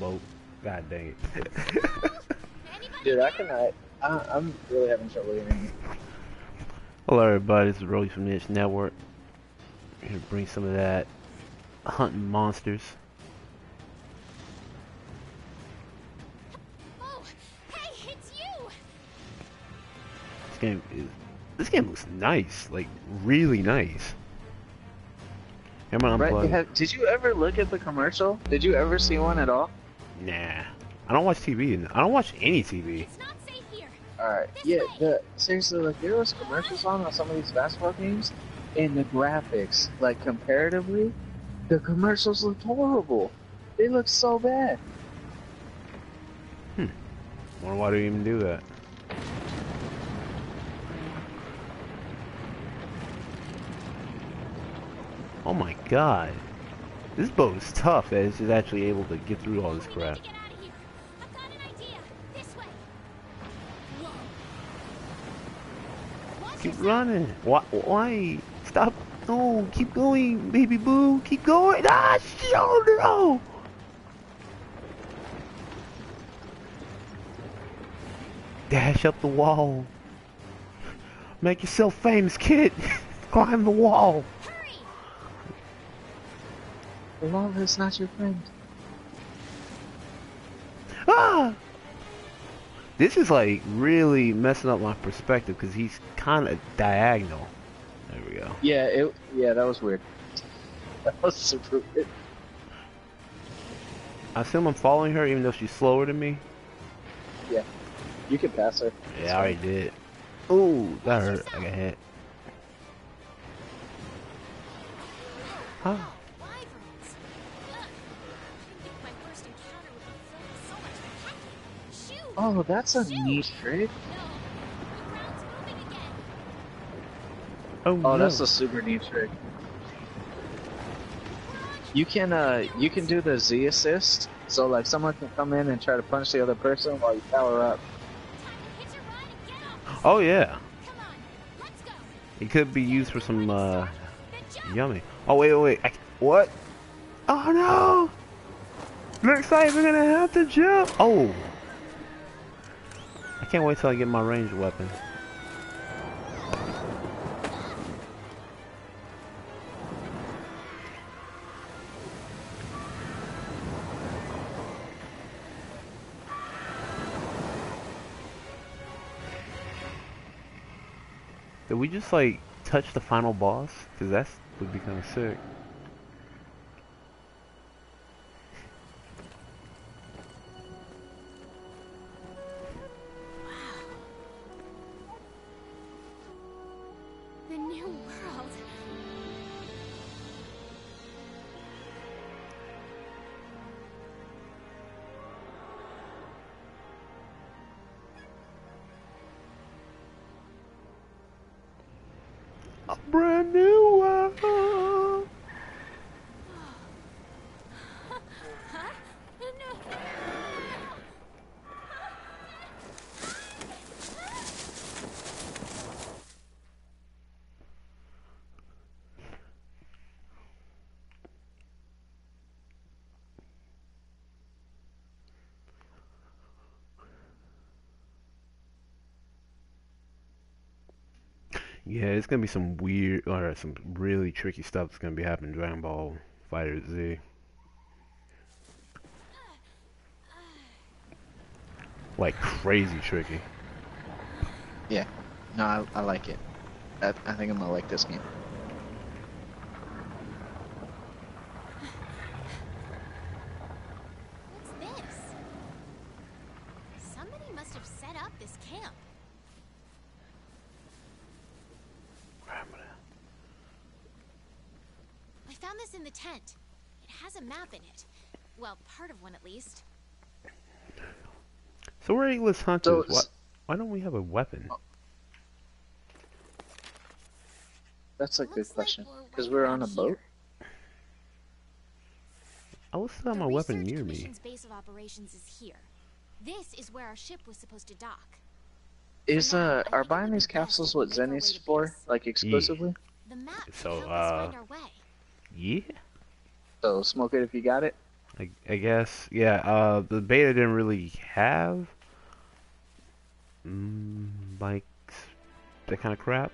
boat. God dang it. Dude, I can. I, I, I'm really having trouble hearing Hello everybody, this is Rolly from the Itch Network. Here to bring some of that hunting monsters. Oh, hey, it's you. This game is this game looks nice, like really nice. Come on, Right? unplug. have- did you ever look at the commercial? Did you ever see one at all? Nah, I don't watch TV. I don't watch any TV. It's not safe here. Alright, yeah, the, seriously, like, there was commercials on on some of these basketball games, and the graphics, like, comparatively, the commercials looked horrible. They looked so bad. Hmm. Wonder why they even do that. Oh my god. This boat is tough that it's just actually able to get through all this crap. need to get out of here. I've got an idea. This way. Whoa. Watch Keep yourself. running. Why? Why? Stop. No, keep going, baby boo. Keep going. Ah, shoulder. Oh. Dash up the wall. Make yourself famous, kid. Climb the wall. Hurry. Love is not your friend. Ah! This is like really messing up my perspective because he's kind of diagonal. There we go. Yeah, it, yeah, that was weird. That was super weird. I assume I'm following her even though she's slower than me. Yeah, you can pass her. Yeah, I already did. Ooh, that hurt. I got hit. Huh? Oh, that's a neat trick. No. The ground's moving again. Oh, Oh, no. that's a super neat trick. You can uh you can do the Z assist, so like someone can come in and try to punch the other person while you power up. Time to hitch a ride and get off. Oh yeah. Come on. Let's go. It could be used for some uh, yummy. Oh wait, wait, wait. I, what? Oh no! Looks like we're gonna have to jump. Oh. Can't wait till I get my ranged weapon. Did we just like touch the final boss? Cause that's would be kind of sick. Yeah, it's gonna be some weird or some really tricky stuff that's gonna be happening in Dragon Ball Fighter Z. Like crazy tricky. Yeah. No, I, I like it. I, I think I'm gonna like this game. What's this? Somebody must have set up this camp. I found this in the tent. It has a map in it. Well, part of one at least. So we're Atlas So, hunters. Why, s- why don't we have a weapon? that's a good Looks like question. we're Because we're on a boat. I will still have the my weapon near me. Base of operations is here. This is where our ship was supposed to dock. Is now, uh are buying these capsules what make our Zen is for? Like exclusively? The map So, can help us uh, find our way. Yeah. So smoke it if you got it. I, I guess. Yeah, uh, the beta didn't really have mm, like that kind of crap.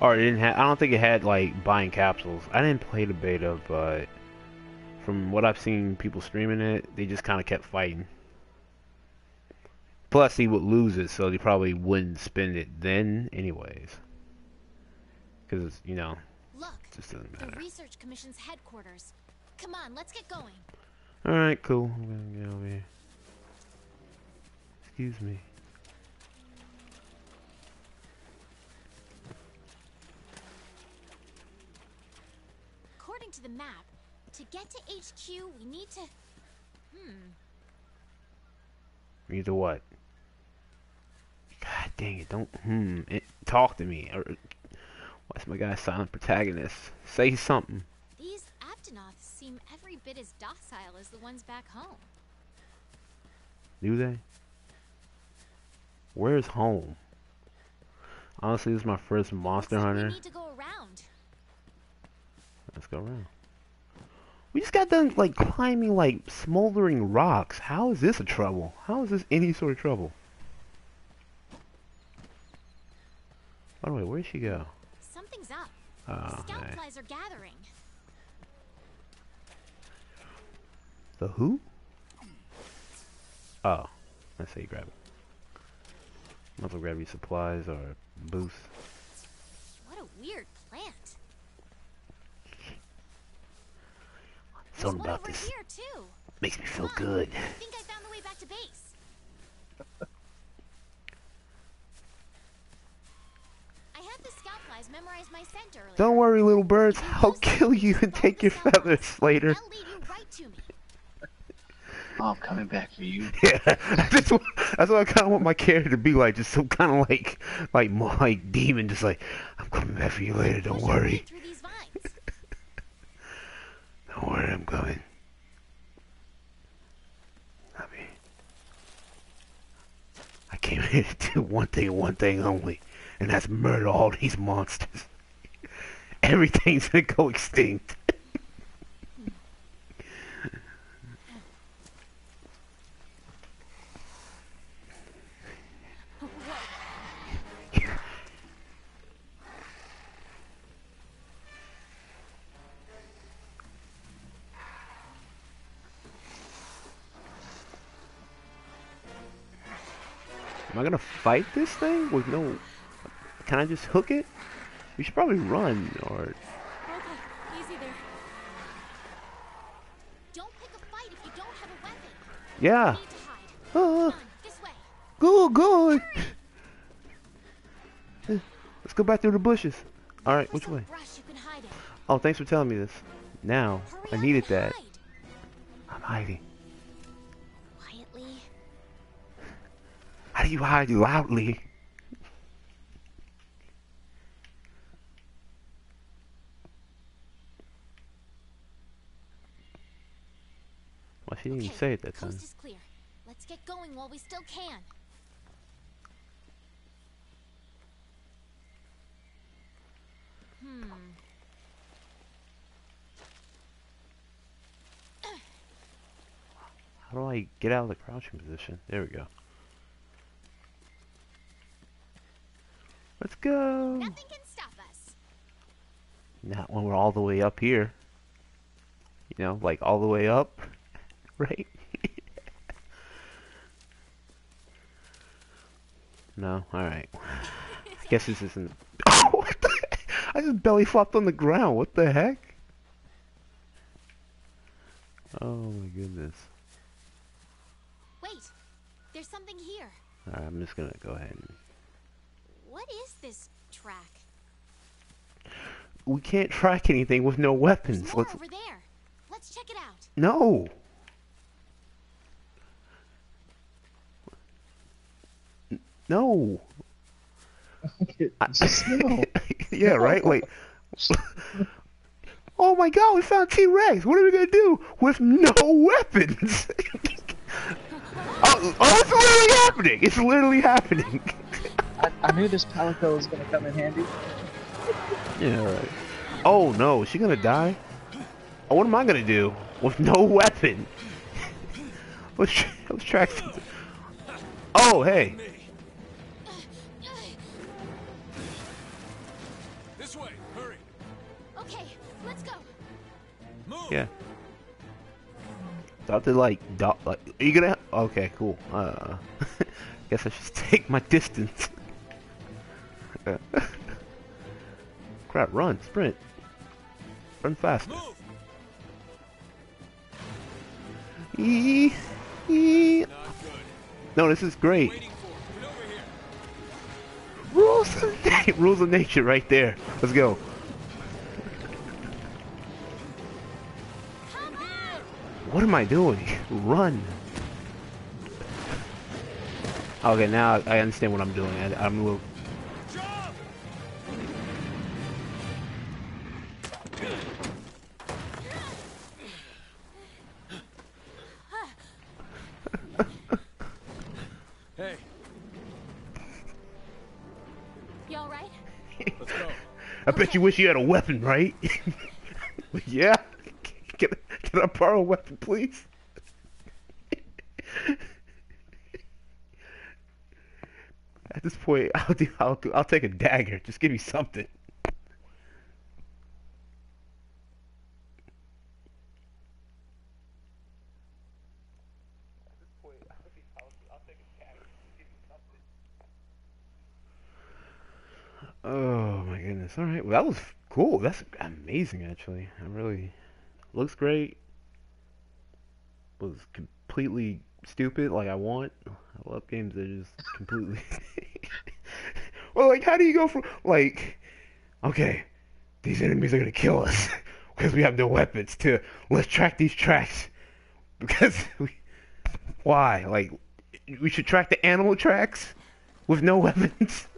Or it didn't have. I don't think it had like buying capsules. I didn't play the beta, but from what I've seen people streaming it, they just kind of kept fighting. Plus, he would lose it, so they probably wouldn't spend it then, anyways. Because you know, Look, it just doesn't the matter. Research Commission's headquarters. Come on, let's get going. All right, cool. I'm gonna get over here. Excuse me. According to the map, to get to HQ, we need to. Hmm. You to what? God dang it! Don't hmm. It, talk to me. Or why's my guy silent protagonist? Say something. These Aptonoths seem every bit as docile as the ones back home. Do they? Where's home? Honestly, this is my first Monster like Hunter. We need to go around. Let's go around. We just got done like climbing like smoldering rocks. How is this a trouble? How is this any sort of trouble? By the way, where'd she go? Something's up. Oh, Scout flies are gathering. The who? Oh, I say grab it. Might as well grab your supplies or boost. What a weird plant. Something about this makes me feel on. good. I think I found the way back to base. I had the scout flies memorize my scent earlier. Don't worry, little birds. I'll kill you and take your feathers later. They'll lead you right to me. Oh, I'm coming back for you. Yeah, that's what that's what I kind of want my character to be like, just some kind of like, like, more like demon, just like, I'm coming back for you later. Don't Push worry, Through these vines. don't worry, I'm coming. I mean, I came here to do one thing and one thing only, and that's murder all these monsters. Everything's gonna go extinct. I gonna fight this thing with no? Can I just hook it? We should probably run or Okay, easy there. Don't pick a fight if you don't have a weapon. yeah. You need to hide. Uh, Come on, this way. go go. Let's go back through the bushes. All right, There's which way? brush you can hide in. Oh, thanks for telling me this. Now Hurry I needed that. I'm hiding. How do you hide loudly? Well, she didn't Okay, even say it that time. Coast is clear. Let's get going while we still can. Hmm. How do I get out of the crouching position? There we go. Let's go. Nothing can stop us. Not when we're all the way up here. You know, like all the way up, right? no, all right. I guess this isn't. Oh, what the heck? I just belly flopped on the ground. What the heck? Oh my goodness. Wait, there's something here. All right, I'm just gonna go ahead. And... What is this track? We can't track anything with no weapons. There's more Let's. over there. Let's check it out. No. No. Just no. yeah, right? Wait. oh my god, we found T Rex. What are we gonna do with no weapons? oh, oh, it's literally happening. It's literally happening. I, I knew this palico was gonna come in handy. yeah, right. Oh no, is she gonna die? Oh, what am I gonna do with no weapon? let's, tr- let's track something. Oh, hey. This way, hurry. Okay, let's go. Move. Yeah. Thought to like, do- like, are you gonna? Okay, cool. Uh, guess I should take my distance. Crap! Run, sprint, run fast. No, this is great. Rules of rules of nature, right there. Let's go. What am I doing? Run. Okay, now I understand what I'm doing. I, I'm a little. Hey, You alright? let's go. I bet you wish you had a weapon, right? yeah. Can, can I borrow a weapon, please? At this point, I'll do. I'll do. I'll take a dagger. Just give me something. Oh my goodness! All right, well that was cool. That's amazing, actually. It really looks great. Was completely stupid, like I want. I love games that just completely. well, like, how do you go from like, okay, these enemies are gonna kill us because we have no weapons. To let's track these tracks because we. Why? Like, we should track the animal tracks with no weapons.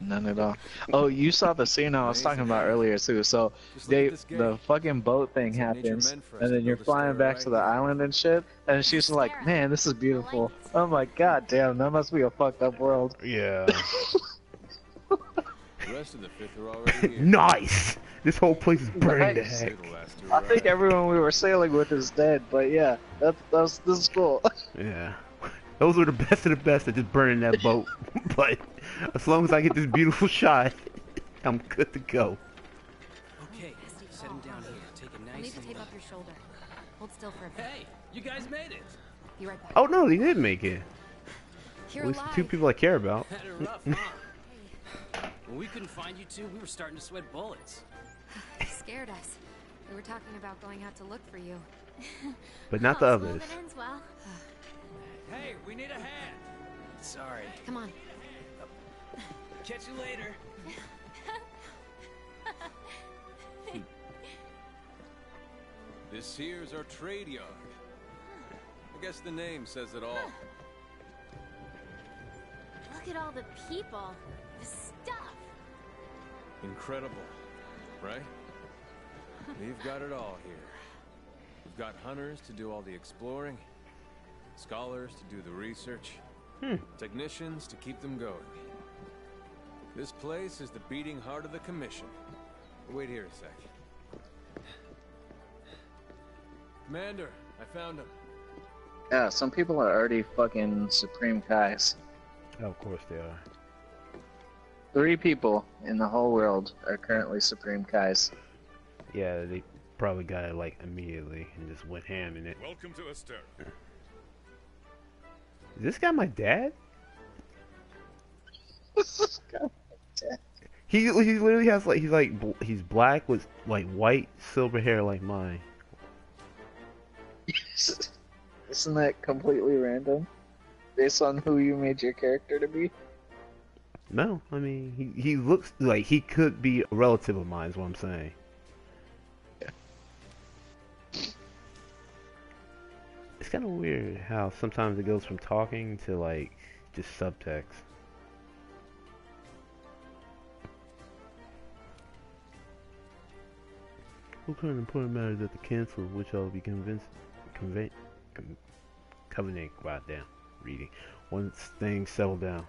Wow. None at all. Oh, you saw the scene I was talking about earlier too. So they at this game. the fucking boat thing That's what nature happens, meant for us and then you're flying back to the island and shit. And she's like, "Man, this is beautiful." like it. I'm oh like, "God damn, that must be a fucked up world." Yeah. The rest of the fifth are already nice. This whole place is burning Nice. to heck. It'll last to I think everyone we were sailing with is dead, but yeah, that's that's this is cool. Yeah. Those are the best of the best at just burning that boat. but as long as I get this beautiful shot, I'm good to go. Okay, set him down here. Take it I'll need to and tape up your shoulder. Hold still for a bit. Hey, you guys made it. Be right back. Oh no, they did make it. You're At least alive. two people I care about. Rough, huh? when we couldn't find you two, we were starting to sweat bullets. You scared us. We were talking about going out to look for you. But not the Oh, others. Well. Hey, we need a hand. Sorry. Come on. Catch you later. This here's our trade yard. I guess the name says it all. Look at all the people. The stuff. Incredible, right? We've got it all here. We've got hunters to do all the exploring, scholars to do the research, hmm. technicians to keep them going. This place is the beating heart of the commission. Wait here a sec. Commander, I found him. yeah, some people are already fucking supreme kais. Oh, of course they are. Three people in the whole world are currently supreme kais. Yeah, they probably got it like immediately and just went ham in it. Welcome to Astera. Is this guy my dad? He he literally has like he's like bl- he's black with like white silver hair like mine. Isn't that completely random? Based on who you made your character to be? No, I mean he he looks like he could be a relative of mine. Is what I'm saying. Kind of weird how sometimes it goes from talking to like just subtext. What kind of important matters at the council of which I will be convinced, convey, con, covenant, goddamn, reading, once things settle down.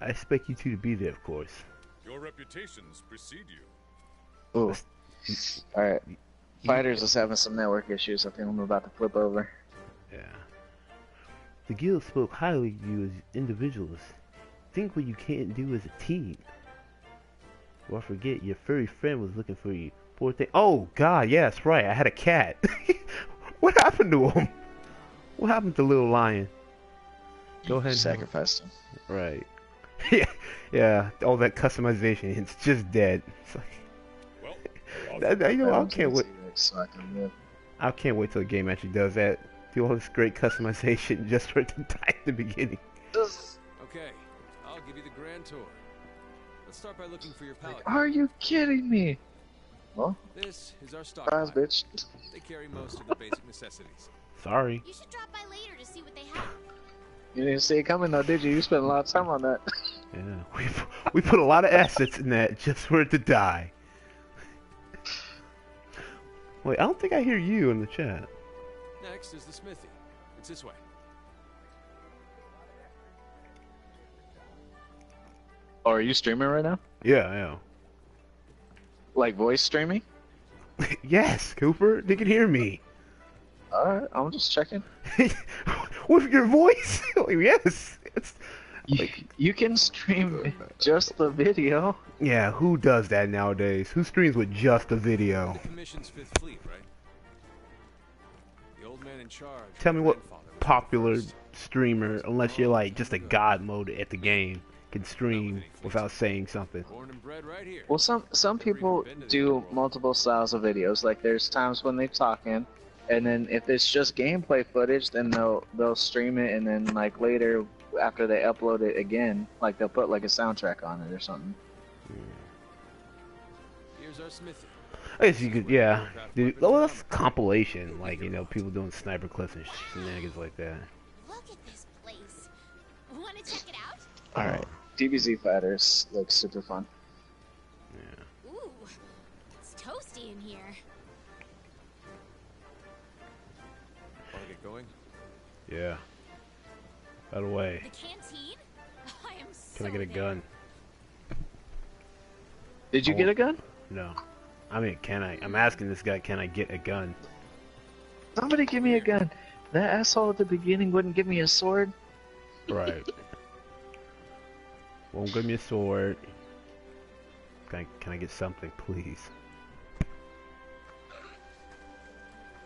I expect you two to be there, of course. Your reputations precede you. Oh, All right. Fighters is having some network issues. I think I'm about to flip over. Yeah. The guild spoke highly of you as individuals. Think what you can't do as a team. Or forget your furry friend was looking for you. Poor thing. Oh God, yes, right. I had a cat. what happened to him? What happened to little lion? Go ahead. Sacrificed him. Right. yeah, yeah. All that customization, it's just dead. It's like, Well, that, that- you know, I can't wait. So I can live. I can't wait till the game actually does that. Do all this great customization just for it to die at the beginning. Okay, I'll give you the grand tour. Let's start by looking for your pallet. Are you kidding me? Well, This is our stock. surprise, bitch. They carry most of the basic necessities. Sorry. You should drop by later to see what they have. You didn't see it coming though, did you? You spent a lot of time on that. Yeah, we we put a lot of assets in that just for it to die. Wait, I don't think I hear you in the chat. Next is the smithy. It's this way. Oh, are you streaming right now? Yeah, I am. Like voice streaming? yes, Cooper, they can hear me. Alright, I'm just checking. With your voice? Yes. It's, You, you can stream just the video. Yeah, who does that nowadays? Who streams with just a video? The Commission's Fifth Fleet, right? The old man in charge. Tell me what popular streamer, unless you're like just a god mode at the game, can stream without saying something. Born and bred right here. Well, some some people do multiple styles of videos. Like there's times when they're talking, and then if it's just gameplay footage, then they'll they'll stream it, and then like later after they upload it again, like they'll put like a soundtrack on it or something. Here's our smithy. I guess you could, yeah. Dude, well, that's compilation, like you know, people doing sniper clips and shenanigans like that. Look at this place. Want to check it out? All right, DBZ Fighters look super fun. Yeah. Ooh, it's toasty in here. Want to get going? Yeah. By the way, The canteen? I am so can I get a there. Gun? Did you Oh. get a gun? No. I mean, can I? I'm asking this guy, can I get a gun? Somebody give me a gun. That asshole at the beginning wouldn't give me a sword. Right. Won't give me a sword. Can I, can I get something, please?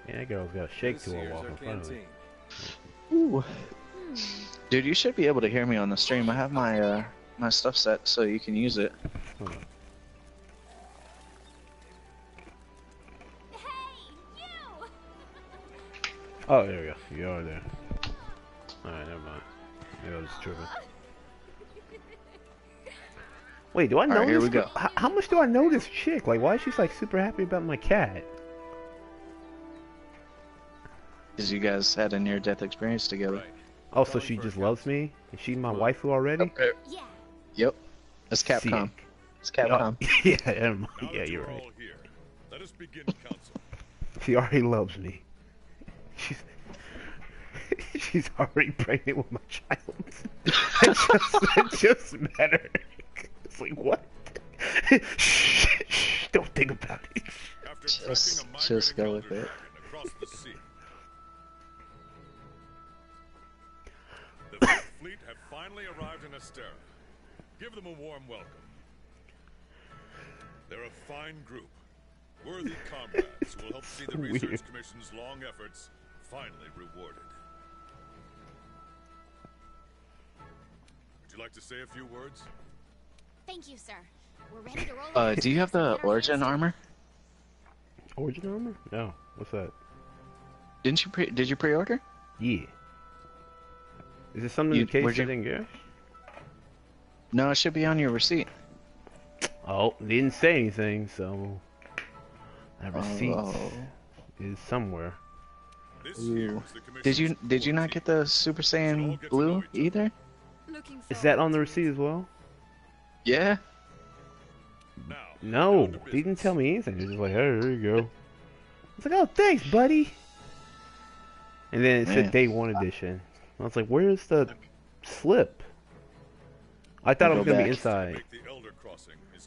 Yeah, that girl's got a shake to her here's walk in front of me. Ooh. Dude, you should be able to hear me on the stream. I have my uh my stuff set so you can use it. Oh, there we go. You are there. Alright, never mind. Maybe I was tripping. Wait, do I know Alright, here this? we go. How, how much do I know this chick? Like, why is she like super happy about my cat? Because you guys had a near death experience together. Right. Oh, so she just loves me? Is she my waifu already? Uh, uh, yeah. Yep. That's Capcom. Sick. It's Capcom. Oh, yeah, never mind. Now yeah, you're you're right. all here, let us begin council. She already loves me. She's she's already pregnant with my child. I just, it just matter. It's like what? shh, shh, don't think about it. After Just- a just go with it. the sea, the Fleet have finally arrived in Astera. Give them a warm welcome. They're a fine group, worthy comrades who will help see the Weird. Research Commission's long efforts finally rewarded. Would you like to say a few words? Thank you, sir. We're ready to roll. Uh, do you have the origin armor? Origin armor? No. What's that? Didn't you pre? Did you pre-order? Yeah. Is this something You- in case I you- didn't get? No, it should be on your receipt. Oh, they didn't say anything, so that receipt Oh. is somewhere. This Ooh. here is the Commission's Did you did you not get the Super Saiyan Blue either? Is that on the receipt as well? Yeah. No, down to they didn't tell me anything. They're just like, hey, here you go. It's like, oh, thanks, buddy. And then it said day one edition. I was like, where's the slip? I thought it I'll was go gonna be inside.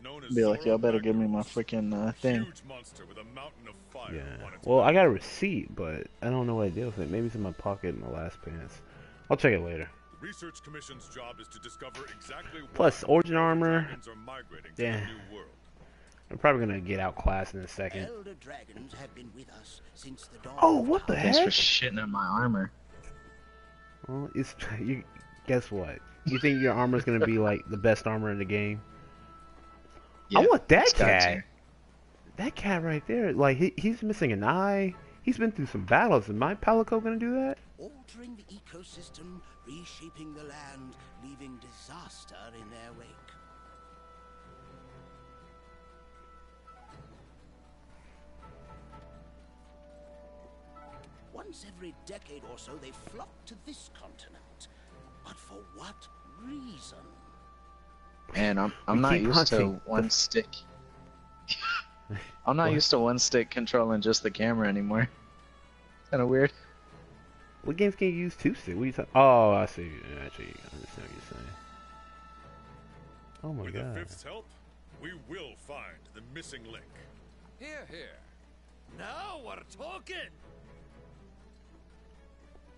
Make the Elder Crossing is is known as Be like, y'all better give me my freaking uh, thing. With a of fire Yeah. Well, I back. got a receipt, but I don't know what I did with it. Maybe it's in my pocket in my last pants. I'll check it later. Research Commission's job is to discover exactly Plus, origin armor. dragons are migrating to Yeah. the new world. I'm probably gonna get outclassed in a second. Elder dragons have been with us since the dawn. Oh, what the time. Thanks for heck? shitting on my armor. Well, it's you. Guess what? You think your armor's gonna be like the best armor in the game? I want that cat. That cat right there. Like he, he's missing an eye. He's been through some battles. Is my Palico gonna do that? Altering the ecosystem, reshaping the land, leaving disaster in their wake. Once every decade or so, they flock to this continent. But for what reason? And I'm I'm We not keep used to hunting the- one stick. I'm not What? used to one stick controlling just the camera anymore. Kind of weird. What games can you use two stick? What are you talking? Oh, I see. Actually, I understand what you're saying. Oh my With the god. Fifth's help, we will find the missing link. Here, here. Now we're talking.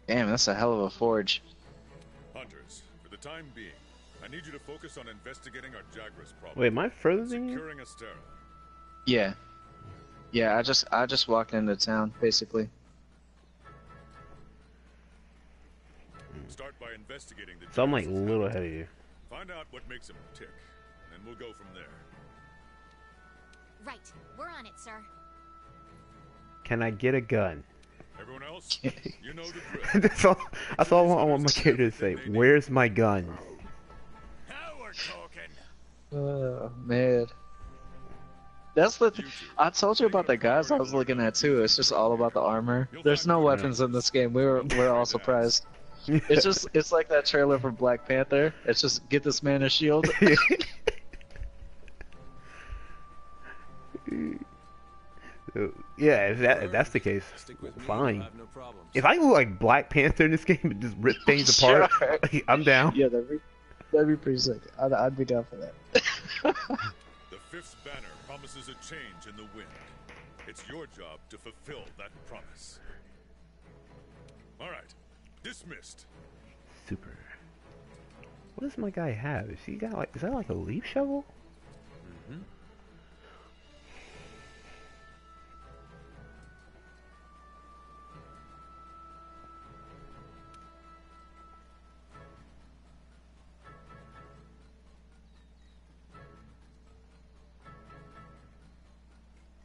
Damn, that's a hell of a forge. Hunters, for the time being, I need you to focus on investigating our Jagras problem. Wait, am I further than you? Securing Astera. Yeah. Yeah, I just I just walked into town basically. Start by investigating the So I'm like a little ahead of you. Find out what makes him tick, and we'll go from there. Right. We're on it, sir. Can I get a gun? Everyone else, you know the drill. that's all. That's all I want my character to say. Where's my gun? Now we're talking. Oh man. That's the. I told you about the guys I was looking at too. It's just all about the armor. There's no weapons in this game. We were we're all surprised. It's just it's like that trailer for Black Panther. It's just get this man a shield. yeah, if, that, if that's the case, Stick with me. fine. You'll have no problems. If I look like Black Panther in this game and just rip things apart, I'm down. yeah, that'd be that'd be pretty sick. I'd, I'd be down for that. The fifth banner promises a change in the wind. It's your job to fulfill that promise. All right, dismissed. Super. What does my guy have? Is he got like? Is that like a leaf shovel? Mm-hmm.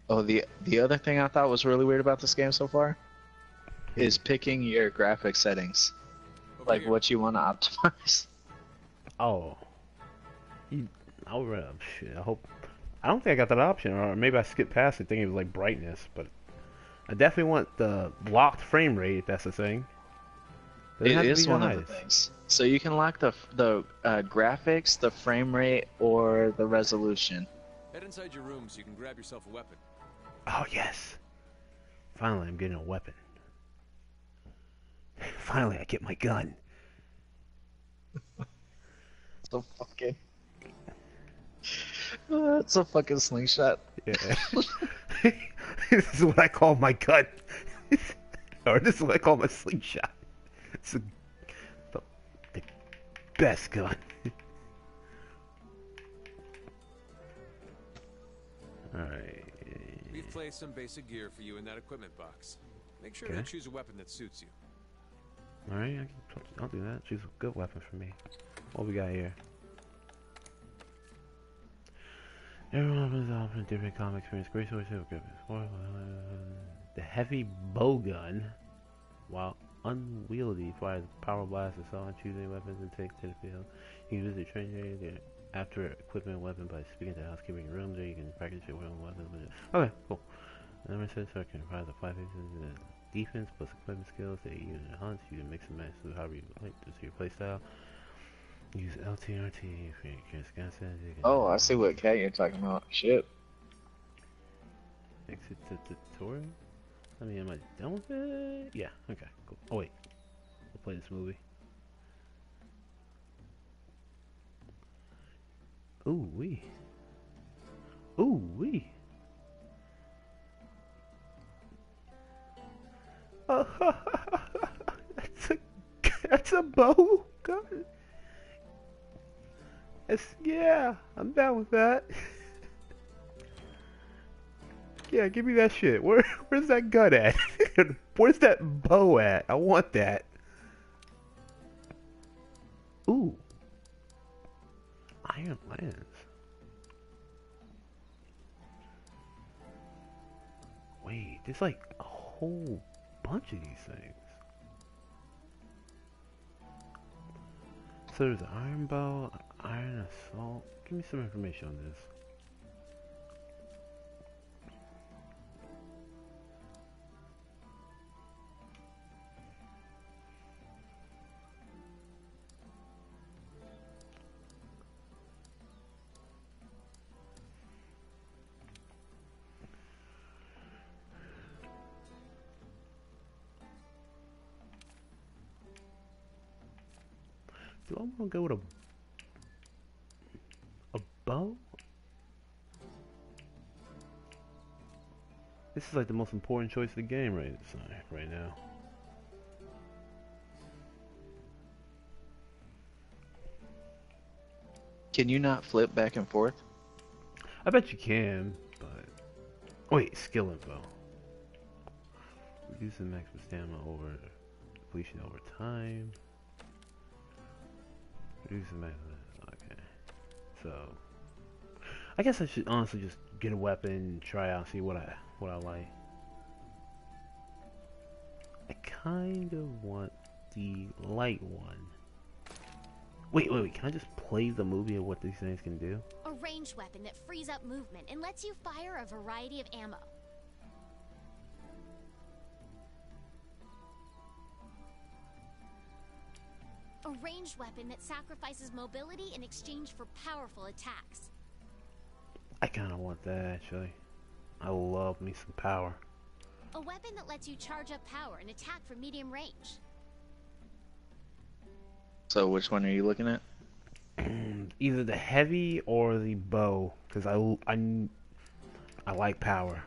Oh, the the other thing I thought was really weird about this game so far is picking your graphic settings, Over like here. what you want to optimize. Oh. You, I'll uh, shit. I hope. I don't think I got that option, or maybe I skipped past it thinking it was like brightness, but I definitely want the locked frame rate if that's the thing. Doesn't It have to is one of the things. So you can lock the the uh, graphics, the frame rate, or the resolution. Head inside your room so you can grab yourself a weapon. Oh yes! Finally, I'm getting a weapon. Finally, I get my gun. So fucking. It's a fucking slingshot. Yeah. this is what I call my gun. or this is what I call my slingshot. It's the, the, the best gun. Alright. We've placed some basic gear for you in that equipment box. Make sure Okay. to choose a weapon that suits you. Alright, I can, I'll do that. Choose a good weapon for me. What we got here? Everyone has often different common experience. Great source of equipment. The heavy bow gun, while unwieldy, fires power blast and so on. Choose any weapons and take to the field. You can visit training area after equipment weapon by speaking to the housekeeping rooms there. You can practice your weapon weapons with it. Okay, cool. Number six, so I can provide the five pieces of defense plus equipment skills that you use in hunts. You can mix and match however you like to your playstyle. Use LTRT for your curious guesses. You can Oh, I see what cat you're talking about. Shit. Exit the tutorial? I mean, am I done with it? Yeah, okay, cool. Oh, wait. We'll play this movie. Ooh, wee. Ooh wee. that's a that's a bow gun. It's, yeah, I'm down with that. yeah, give me that shit. Where where's that gun at? where's that bow at? I want that. Ooh. Iron lance. Wait, there's like a whole bunch of these things. So there's iron bow, iron assault. Give me some information on this. Do I want to go with a a bow? This is like the most important choice of the game right right now. Can you not flip back and forth? I bet you can, but wait, skill info. Reduce the maximum stamina over depletion over time. Okay, so I guess I should honestly just get a weapon, try out, see what I what I like. I kind of want the light one. Wait, wait, wait, can I just play the movie of what these things can do? A ranged weapon that frees up movement and lets you fire a variety of ammo. Ranged weapon that sacrifices mobility in exchange for powerful attacks. I kind of want that actually. I love me some power. A weapon that lets you charge up power and attack from medium range. So which one are you looking at? Either the heavy or the bow, because I, I, I like power.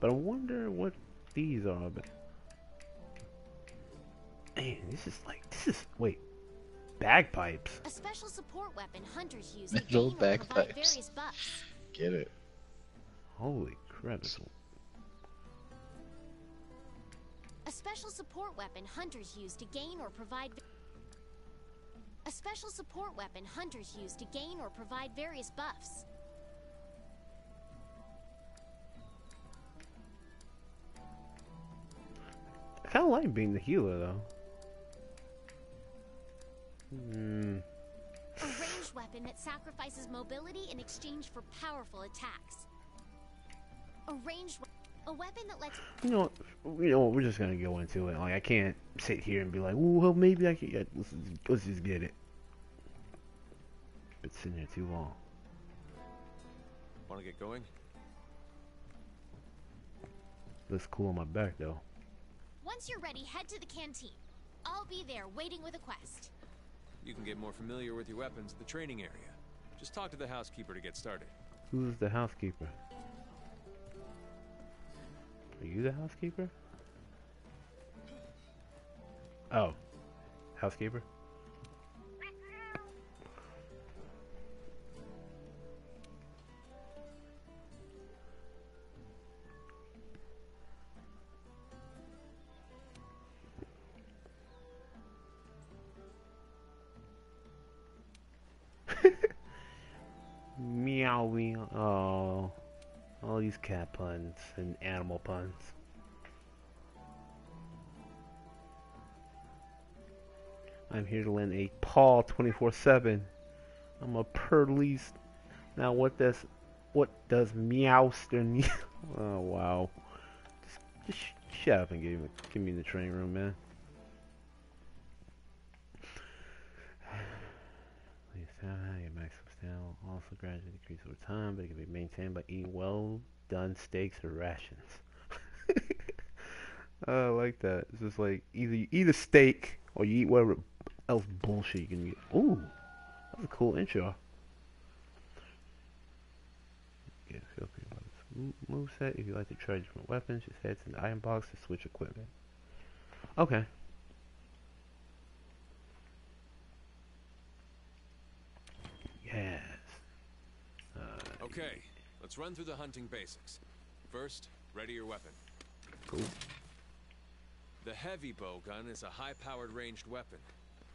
But I wonder what these are. But man, this is like this is wait, bagpipes. A special support weapon hunters use to Metal gain or provide bagpipes. various buffs. Get it. Holy crap! A special support weapon hunters use to gain or provide. A special support weapon hunters use to gain or provide various buffs. I kind of like being the healer though. Hmm. A ranged weapon that sacrifices mobility in exchange for powerful attacks. A ranged a weapon that lets You know, you know, we're just gonna go into it. Like, I can't sit here and be like, "Ooh, well, maybe I can." Yeah, let's, let's just get it. Been sitting there too long. Want to get going? Looks cool on my back though. Once you're ready, head to the canteen. I'll be there waiting with a quest. You can get more familiar with your weapons at the training area. Just talk to the housekeeper to get started. Who's the housekeeper? Are you the housekeeper? Oh, housekeeper. These cat puns and animal puns. I'm here to lend a paw 24/7. I'm a police. Now what does what does Meowster? Oh wow. Just, just sh- shut up and give me give me the training room, man. Please uh, have your maximum stamina also gradually decrease over time, but it can be maintained by eating well done steaks or rations. Oh, I like that. It's just like either you eat a steak Or you eat whatever else bullshit you can get. Ooh, that's a cool intro. Yeah, feel free about this move set. If you like to try different weapons, just head to the item box to switch equipment. Okay. Yes. Uh, Okay, let's run through the hunting basics. First, ready your weapon. cool. The heavy bow gun is a high-powered ranged weapon.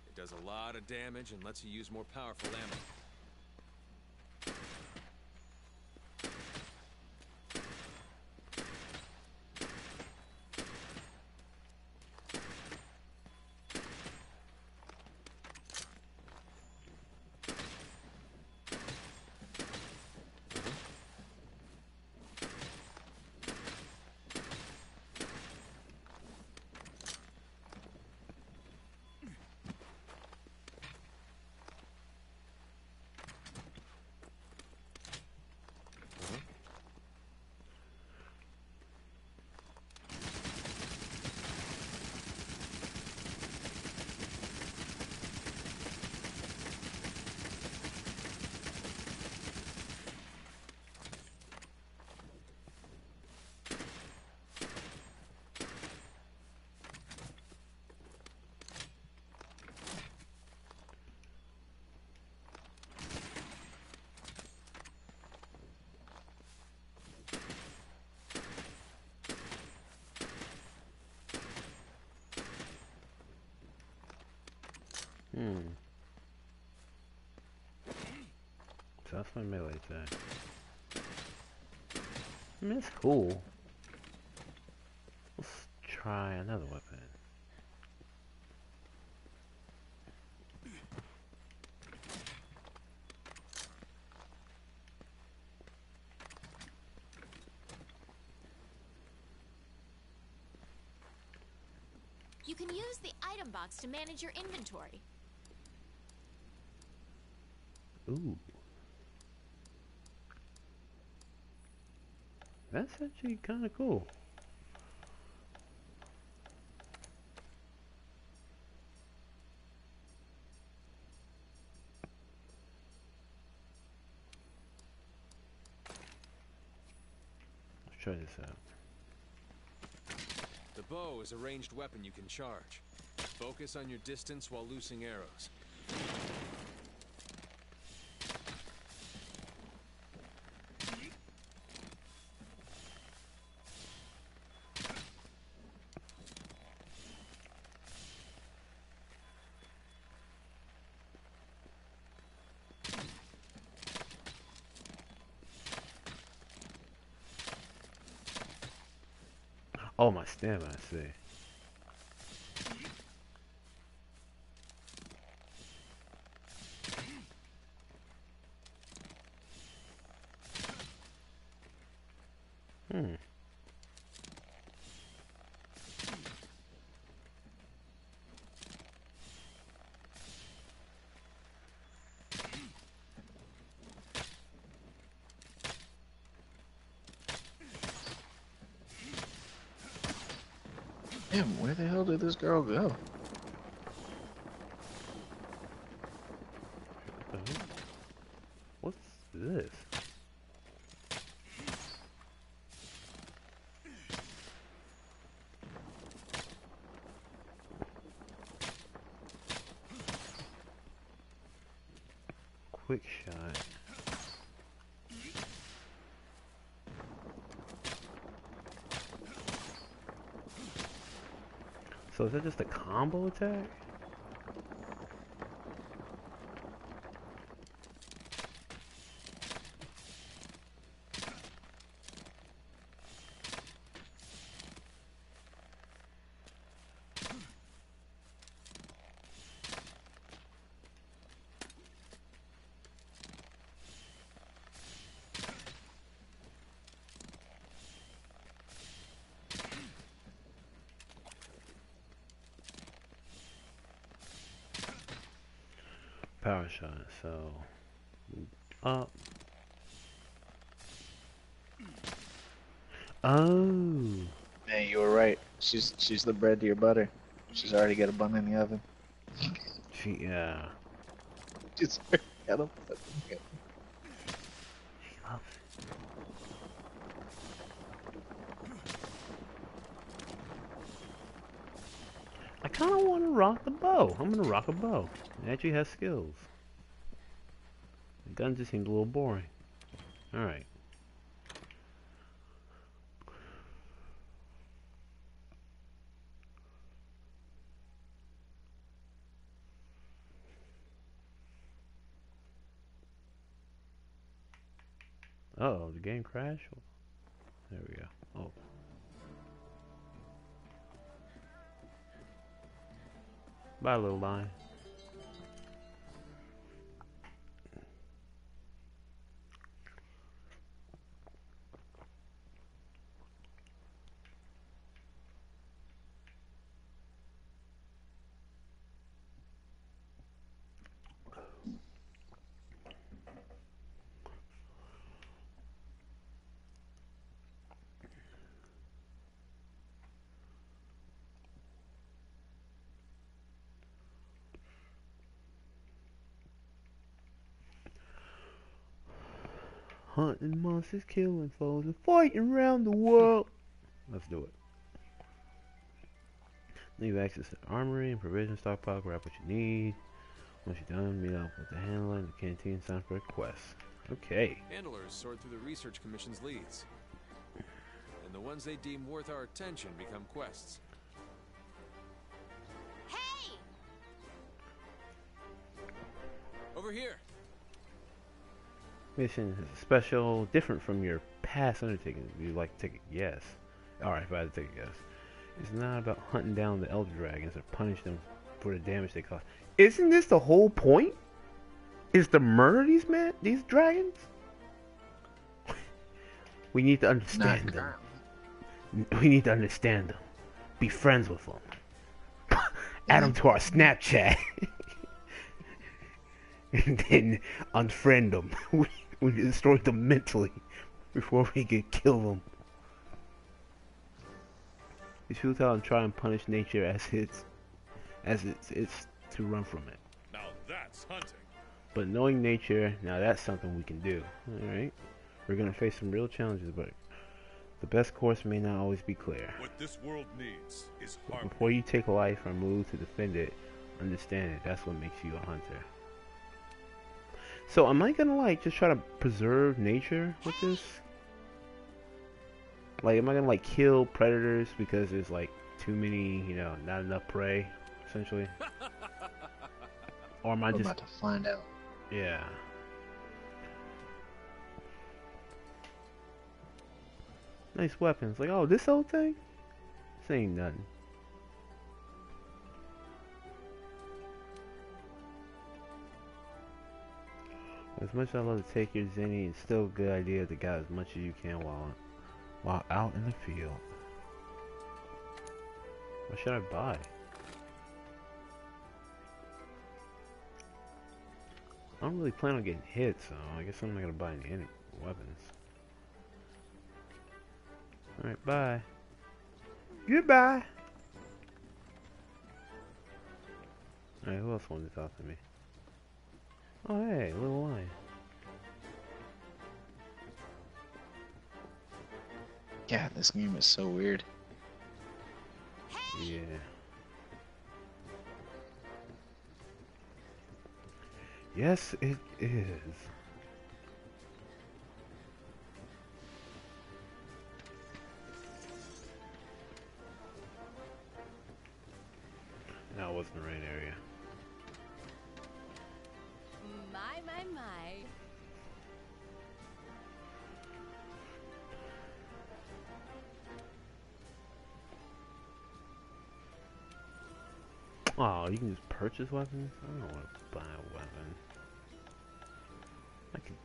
It does a lot of damage and lets you use more powerful ammo. Hmm. So that's my melee attack. I mean, it's cool. Let's try another weapon. You can use the item box to manage your inventory. Ooh. That's actually kind of cool. Let's try this out. The bow is a ranged weapon you can charge. Focus on your distance while loosing arrows. My I see. Damn, where the hell did this girl go? Uh, What's this? Quick shot. So is that just a combo attack? Power shot, so up. Oh, Man, you were right. She's she's the bread to your butter. She's already got a bun in the oven. She, yeah. She's already got a bun in the oven. She loves it. I kind of want to rock the bow. I'm gonna rock a bow. It actually has skills. The gun just seems a little boring. All Hunting monsters, killing foes, and fighting around the world. Let's do it. Then you access the armory and provision stockpile, grab what you need. Once you're done, meet up with the handler in the canteen, sign for a quest. Okay. Handlers sort through the Research Commission's leads. And the ones they deem worth our attention become quests. Hey! Over here! Mission is special, different from your past undertakings. Would you like to take a guess? Alright, if I had to take a guess. It's not about hunting down the Elder Dragons or punish them for the damage they cause. Isn't this the whole point? Is to murder these men, these dragons? we need to understand Not them. We need to understand them. Be friends with them. Add them to our Snapchat. and then unfriend them. We, destroy them mentally before we can kill them. Shoot out and try and punish nature as it's as it's it's to run from it. Now that's hunting. But knowing nature, now that's something we can do. Alright? We're gonna face some real challenges, but the best course may not always be clear. What this world needs is harmony. Before you take a life or move to defend it, understand it. That's what makes you a hunter. So am I gonna like just try to preserve nature with this? Like am I gonna like kill predators because there's like too many, you know, not enough prey, essentially? Or am I We're just about to find out. yeah. Nice weapons. Like, oh, this old thing? This ain't nothing. As much as I love to take your zenny, it's still a good idea to get as much as you can while while out in the field. What should I buy? I don't really plan on getting hit, so I guess I'm not gonna buy any weapons. Alright, bye. Goodbye! Alright, who else wanted to talk to me? Oh hey, little lion. Yeah, this game is so weird. Yeah. Yes, it is. No, it wasn't the right area. Oh, you can just purchase weapons? I don't want to buy a weapon. I can.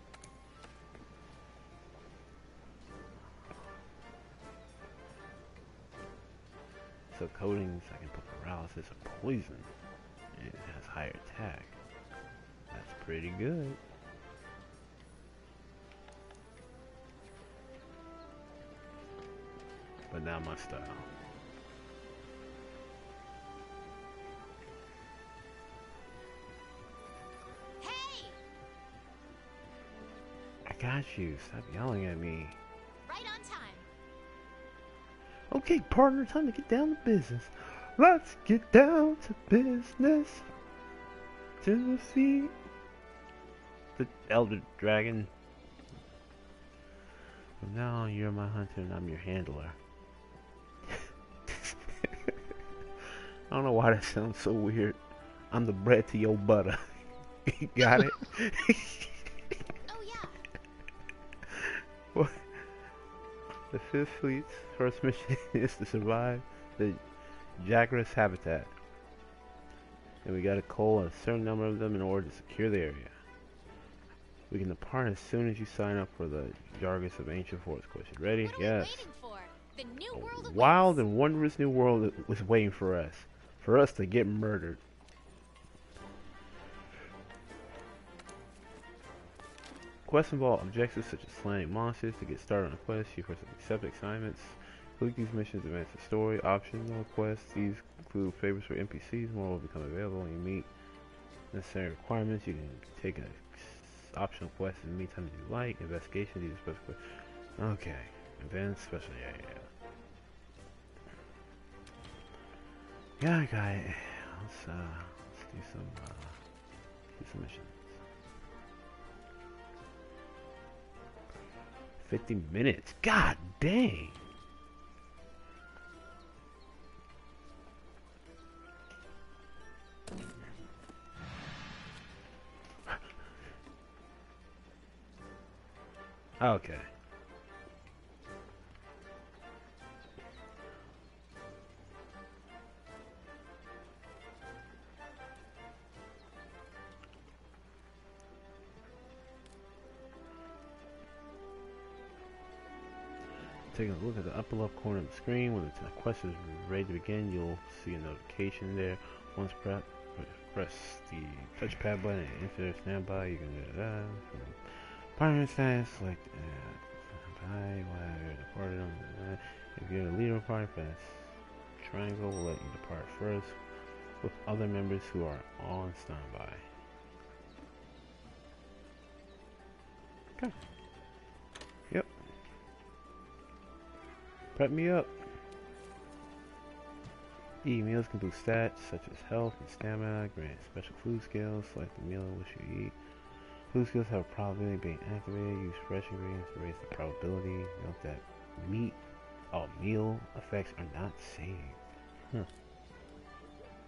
So coatings, I can put paralysis or poison. It has higher attack pretty good. But not my style. Hey! I got you. Stop yelling at me. Right on time. Okay, partner, time to get down to business. Let's get down to business. To the feet the Elder Dragon. From now on, you're my hunter and I'm your handler. I don't know why that sounds so weird. I'm the bread to your butter. You got it? Oh yeah. What? The Fifth Fleet's first mission is to survive the Jagras habitat. And we gotta cull a certain number of them in order to secure the area. We can depart as soon as you sign up for the Jagras of Ancient Forest quest. You ready? Yes. we waiting for? The new A world wild and wondrous new world was waiting for us. For us to get murdered. Quests involve objectives such as slaying monsters. To get started on a quest, you first accept assignments. Complete these missions to advance the story. Optional quests. These include favors for NPCs. More will become available when you meet necessary requirements. You can take an optional quest in meantime you like. Investigation. These special quests. Okay. Advanced special. Yeah, yeah. Yeah, guy. Let's uh, let's do some uh, do some missions. Fifty minutes. God dang. Okay. Taking a look at the upper left corner of the screen, when the quest is ready to begin, you'll see a notification there. Once prep, press the touchpad button and enter standby. You can do that. Partner status, uh, standby while you're departed on the, If you're the leader party, press triangle will let you depart first with other members who are on standby. Okay. Yep. Prep me up. Eat meals can boost stats such as health and stamina, grant special food skills, select the meal which you eat. Food skills have a probability of being activated. Use fresh ingredients to raise the probability. Note that meat oh meal effects are not saved. Huh.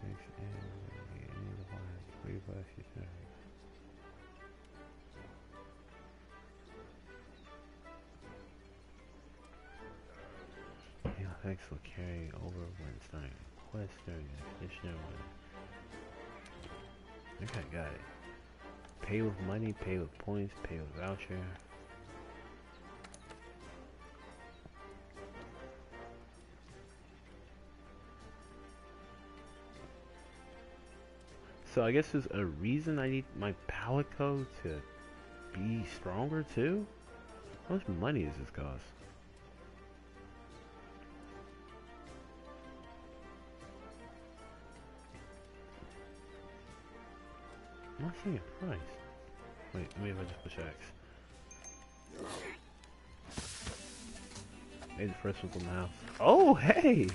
Mix in any device, three plus your settings. Meal effects will carry over when starting a quest during the conditioner when Okay, got it. Pay with money, pay with points, pay with voucher. So I guess there's a reason I need my Palico to be stronger too? How much money does this cost? Oh, Not seeing a price. Wait, maybe if I just push X. Maybe the first one's on the house. Oh, hey!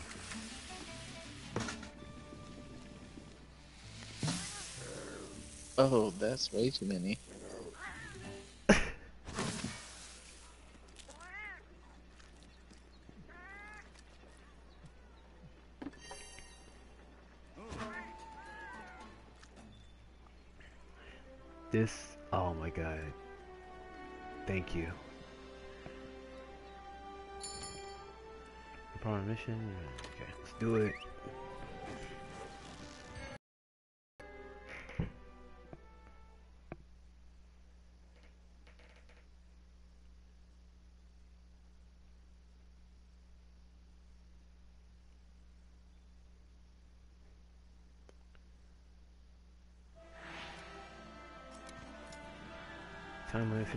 Oh, that's way too many. This, oh my god. Thank you. Power mission? Okay, let's do it.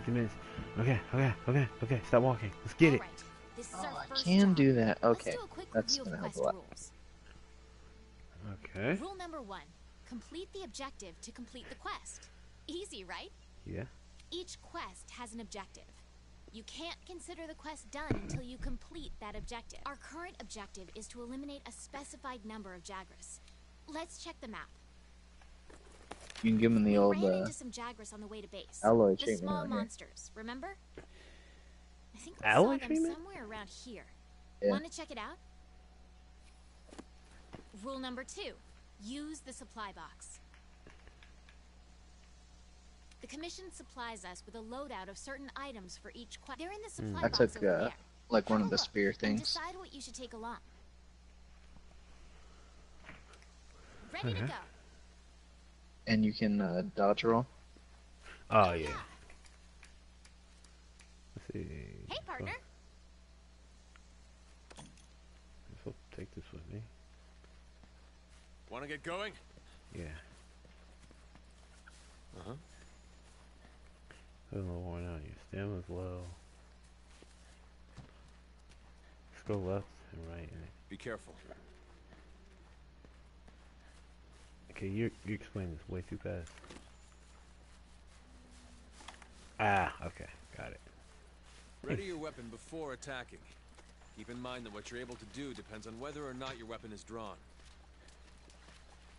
Time limit 50 minutes. Okay, okay, okay, okay. Stop walking. Let's get it. Alright, this is our Oh, I can do that. Okay, do that's review of the gonna help a lot. rules. Okay. Rule number one: complete the objective to complete the quest. Easy, right? Yeah. Each quest has an objective. You can't consider the quest done until you complete that objective. Our current objective is to eliminate a specified number of Jagras. Let's check the map. You can give him the old ran uh, some Jagras on the way to base. alloy the treatment small on here. monsters, remember? I think we Aloy saw them treatment? somewhere around here. Yeah. Want to check it out? Rule number two: use the supply box. The commission supplies us with a loadout of certain items for each quest. They're in the supply I box took over uh, there. like one of the spear things. decide what you should take along. Ready to go. And you can uh, dodge roll. Oh yeah. Let's see. Hey, partner. Guess I'll take this with me. Want to get going? Yeah. Uh huh. Feeling a little worn out. Your stamina's low. Let's go left and right. And Be careful. Okay, you you explain this way too fast. Ah, okay, got it. Ready your weapon before attacking. Keep in mind that what you're able to do depends on whether or not your weapon is drawn.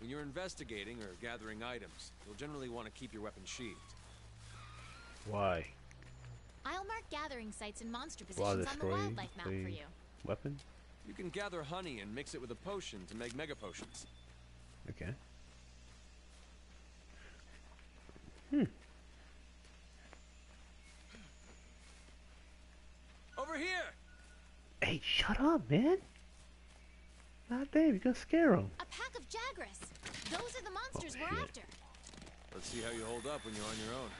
When you're investigating or gathering items, you'll generally want to keep your weapon sheathed. Why? I'll mark gathering sites and monster positions on the wildlife map for the- you. Weapon? You can gather honey and mix it with a potion to make mega potions. Okay. Over here! Hey, shut up, man! God damn, you're gonna scare him. A pack of Jagras. Those are the monsters Oh, we're shit. after. Let's see how you hold up when you're on your own.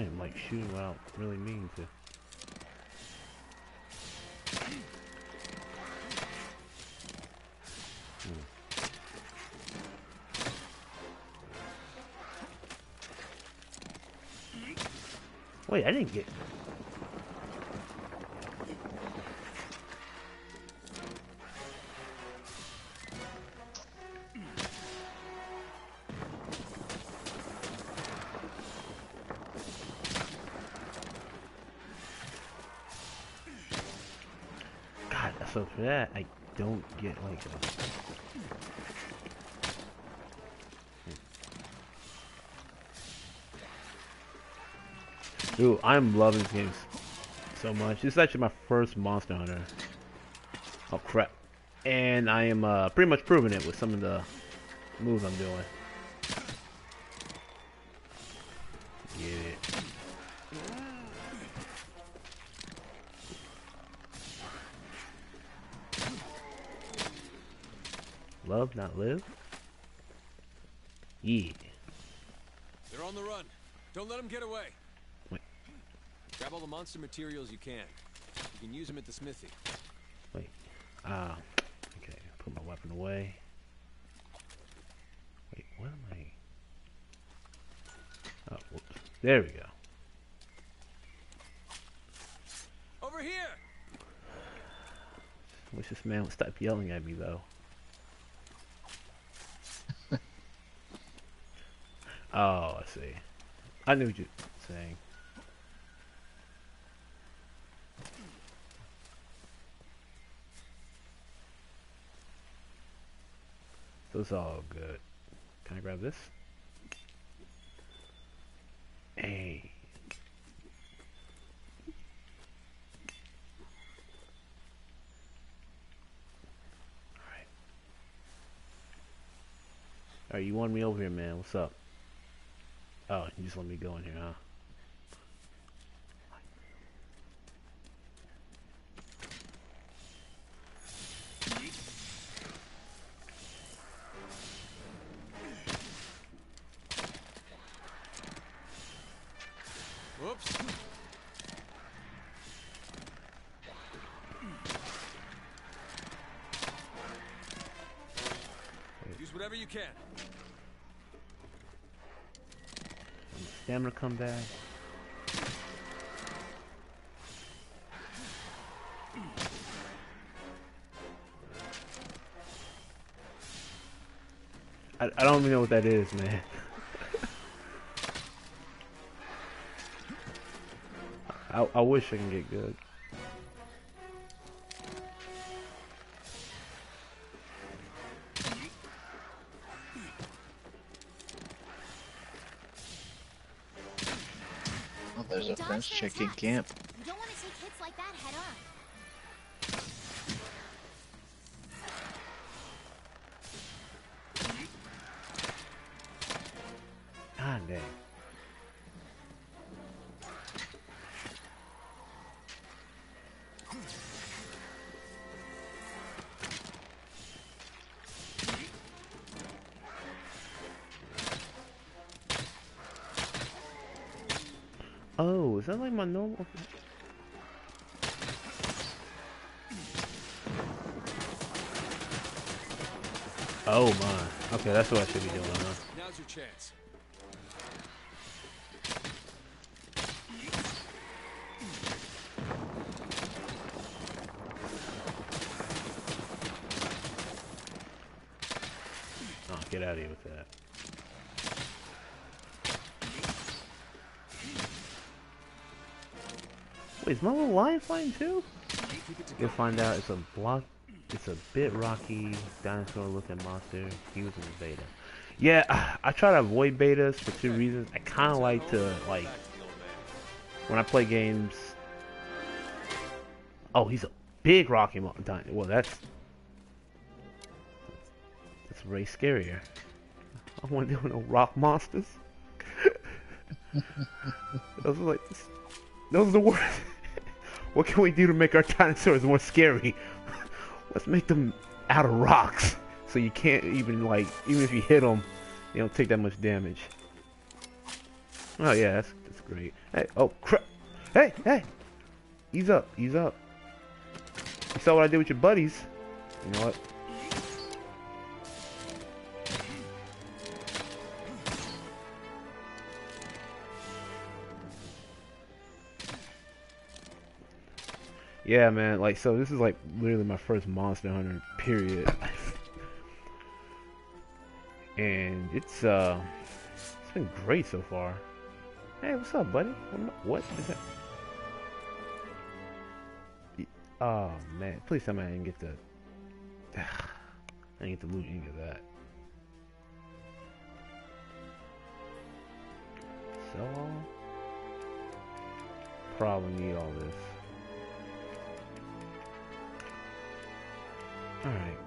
I am like shooting without really meaning to. Hmm. Wait, I didn't get. That, I don't get like a. Dude, I'm loving this game so much. This is actually my first Monster Hunter. Oh crap. And I am uh, pretty much proving it with some of the moves I'm doing. Not live? Yeah. They're on the run. Don't let them get away. Wait. Grab all the monster materials you can. You can use them at the smithy. Wait. Ah. okay. Put my weapon away. Wait, what am I? Oh, whoops. There we go. Over here! Wish this man would stop yelling at me though. Oh, I see. I knew what you were saying. So it's all good. Can I grab this? Hey. Alright. Alright, you want me over here, man. What's up? Oh, you just let me go in here, huh? come. I, I don't even know what that is, man. I, I wish I can get good. Dodge French like my normal? Oh my. Okay, that's what I should be doing, huh? Now's your chance. Oh, get out of here with that. Is my little lion flying too? You'll find out it's a block. It's a bit rocky dinosaur-looking monster. He was in the beta. Yeah, I try to avoid betas for two reasons. I kind of like to like when I play games. Oh, he's a big rocky mountain. Well, that's that's way scarier. I want to with no rock monsters. those are like those are the worst. What can we do to make our dinosaurs more scary? Let's make them out of rocks, so you can't even like even if you hit them, they don't take that much damage. Oh yeah, that's that's great. Hey, oh crap! Hey, hey! Ease up, ease up. You saw what I did with your buddies. You know what? Yeah, man. Like, so this is like literally my first Monster Hunter period, and it's uh, it's been great so far. Hey, what's up, buddy? What is that? Oh man, please tell me I didn't get the. I didn't get the loot any of that. All? Probably need all this. Alright.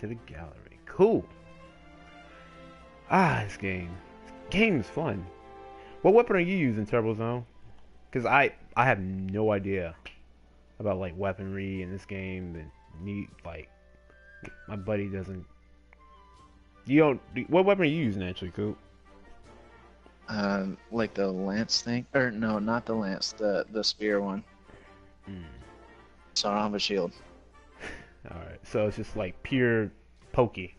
To the gallery. Cool. Ah, this game. Game is fun. What weapon are you using, Turbo Zone? Because I I have no idea about like weaponry in this game and need like my buddy doesn't. You don't. What weapon are you using actually, Coop? Um, like the lance thing, or no, not the lance, the the spear one. Hmm. So I don't have a shield. All right, so it's just like pure pokey.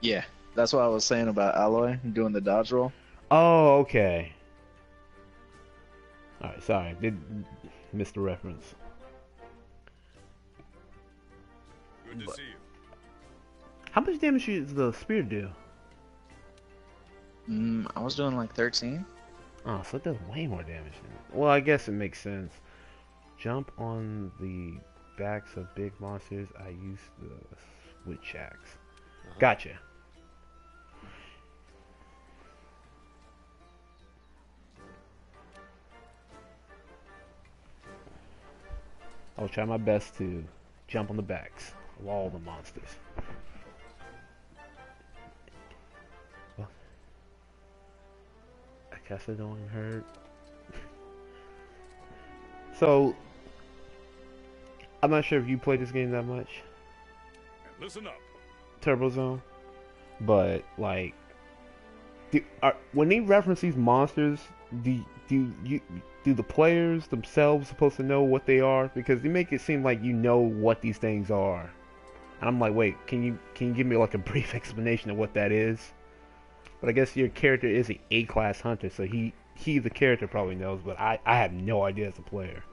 Yeah, that's what I was saying about Aloy doing the dodge roll. Oh, okay. All right, sorry, did miss the reference. Good to see you. How much damage does the spear do? Mm, I was doing like 13. Oh, so it does way more damage. Than... Well, I guess it makes sense. Jump on the backs of big monsters. I use the switch axe. Gotcha. I'll try my best to jump on the backs of all the monsters. Well, I guess I don't hurt. So, I'm not sure if you play this game that much, listen up. Turbo Zone, but like, do, are, when they reference these monsters, do do you do the players themselves supposed to know what they are? Because you make it seem like you know what these things are. And I'm like, wait, can you can you give me like a brief explanation of what that is? But I guess your character is an A-class hunter, so he he the character probably knows, but I I have no idea as a player.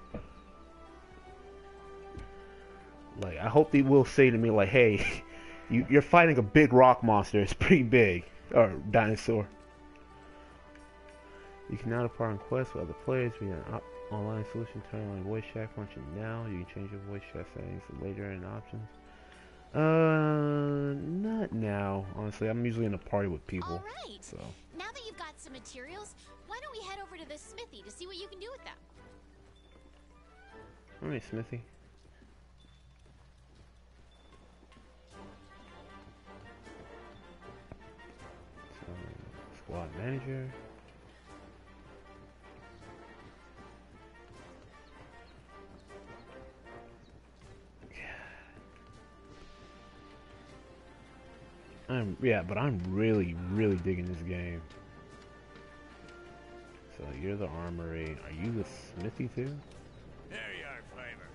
Like I hope they will say to me like, hey, you you're fighting a big rock monster. It's pretty big, or dinosaur. You can now depart on quests with other players via an op- online solution. Turn on voice chat function now. You can change your voice chat settings later in options. Uh, not now. Honestly, I'm usually in a party with people. All right. So, Now that you've got some materials, why don't we head over to the smithy to see what you can do with them? alright, Smithy. So, squad manager. I'm yeah, but I'm really, really digging this game. So you're the armory. Are you the smithy too? There you are, Flavor.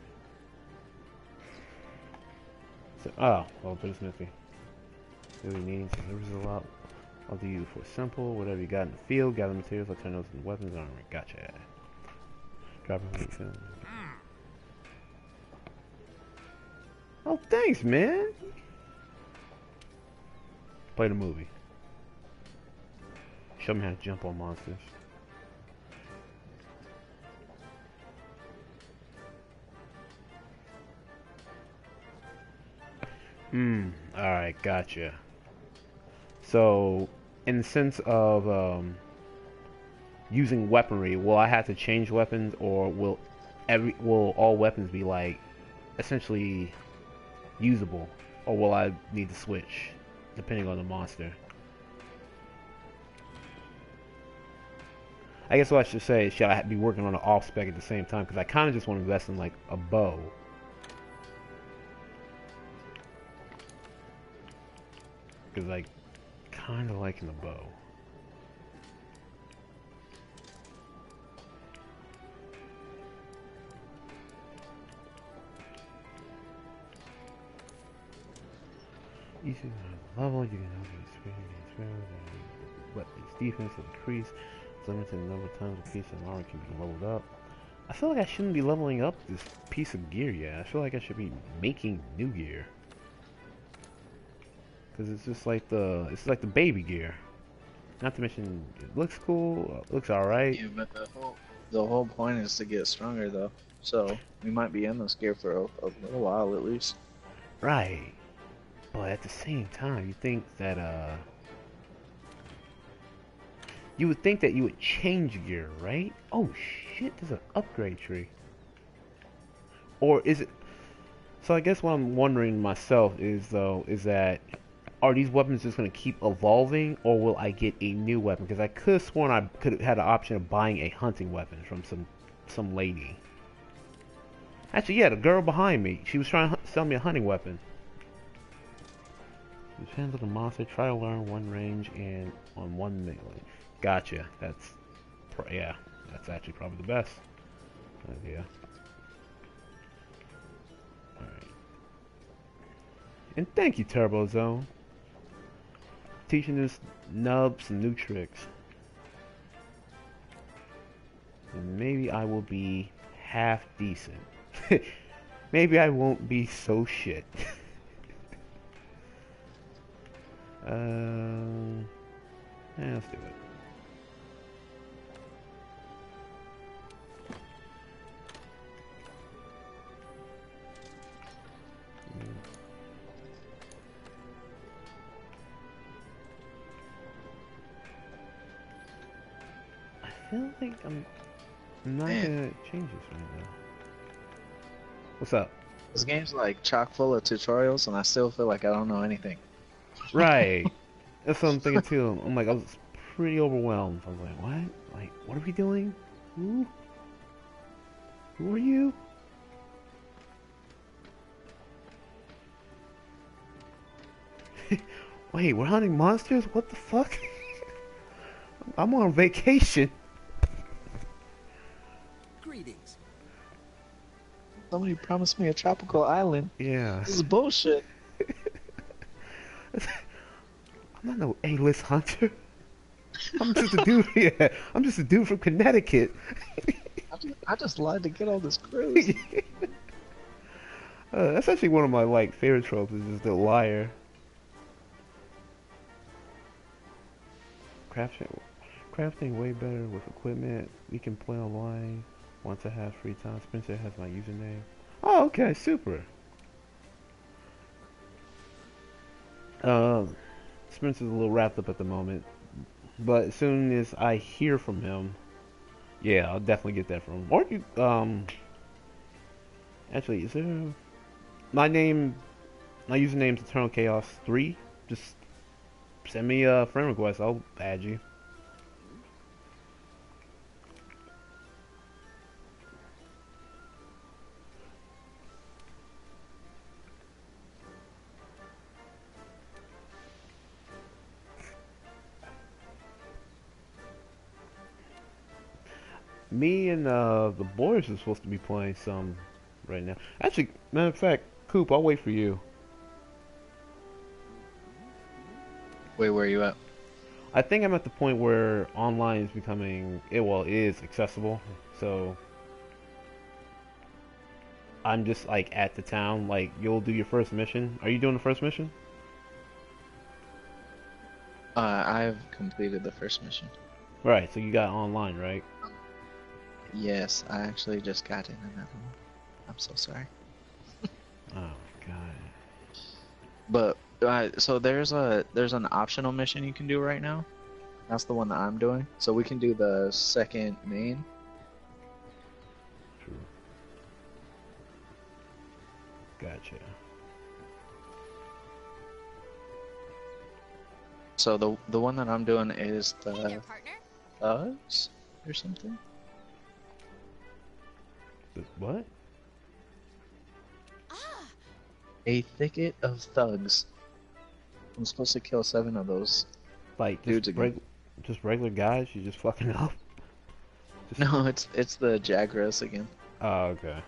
So, oh, well, there's smithy. Really needs delivers a lot. I'll do you for simple. Whatever you got in the field, gather materials. I'll turn those into weapons and armor. Gotcha. Drop it. Hmm. Oh, thanks, man. Play the movie. Show me how to jump on monsters. Hmm. Alright, gotcha. So, in the sense of um, using weaponry, will I have to change weapons, or will every will all weapons be like essentially usable, or will I need to switch depending on the monster? I guess what I should say is should I be working on an off spec at the same time? Because I kind of just want to invest in like a bow. Because I kind of liking the bow. Each level, you can have experience, experience, weapons defense will increase. It's limited the number of times a piece of armor can be leveled up. I feel like I shouldn't be leveling up this piece of gear yet. I feel like I should be making new gear. Cause it's just like the it's like the baby gear. Not to mention it looks cool, uh, looks alright. Yeah, but the whole the whole point is to get stronger though. So we might be in this gear for a, a little while at least. Right. But at the same time, you think that uh you would think that you would change gear, right? Oh shit, there's an upgrade tree. Or is it So I guess what I'm wondering myself is though is that are these weapons just going to keep evolving or will I get a new weapon? Because I could have sworn I could have had the option of buying a hunting weapon from some some lady. Actually, yeah, the girl behind me. She was trying to sell me a hunting weapon. Depends on the monster. Try to learn one range and on one melee. Gotcha. That's, yeah, that's actually probably the best idea. Alright. And thank you, Turbo Zone. Teaching us nubs new tricks. And maybe I will be half decent. maybe I won't be so shit. Um, yeah, let's do it. I feel like I'm I'm not Man. gonna change this right now. What's up? This game's like chock full of tutorials, and I still feel like I don't know anything. Right. That's what I'm thinking too. I'm like, I was pretty overwhelmed. I was like, what? Like, what are we doing? Who? Who are you? Wait, we're hunting monsters? What the fuck? I'm on vacation. Greetings. Somebody promised me a tropical island. Yeah. This is bullshit. I'm not no A-list hunter. I'm just a dude. Yeah, I'm just a dude from Connecticut. I just, I just lied to get all this cruise. Uh, that's actually one of my like favorite tropes. Is just the liar. Crafting, crafting way better with equipment. We can play online once I have free time. Spencer has my username. Oh, okay, super. Um, Spencer's a little wrapped up at the moment, but as soon as I hear from him, yeah, I'll definitely get that from him. Or you, um, actually, is there? My name, my username's Eternal Chaos Three. Just send me a friend request. I'll add you. Me and uh, the boys are supposed to be playing some right now. Actually, matter of fact, Coop, I'll wait for you. Wait, where are you at? I think I'm at the point where online is becoming, it well, it is accessible. So I'm just like at the town. Like you'll do your first mission. Are you doing the first mission? Uh, I've completed the first mission. Right. So you got online, right? Yes, I actually just got in another one. I'm so sorry. Oh god. But uh, so there's a there's an optional mission you can do right now. That's the one that I'm doing. So we can do the second main. True. Gotcha. So the the one that I'm doing is the partner. thugs or something. The- What? Ah, A thicket of thugs. I'm supposed to kill seven of those. Like Dudes just again. reg- just regular guys? You just fucking up? Just- No, it's it's the Jagras again. Oh, okay.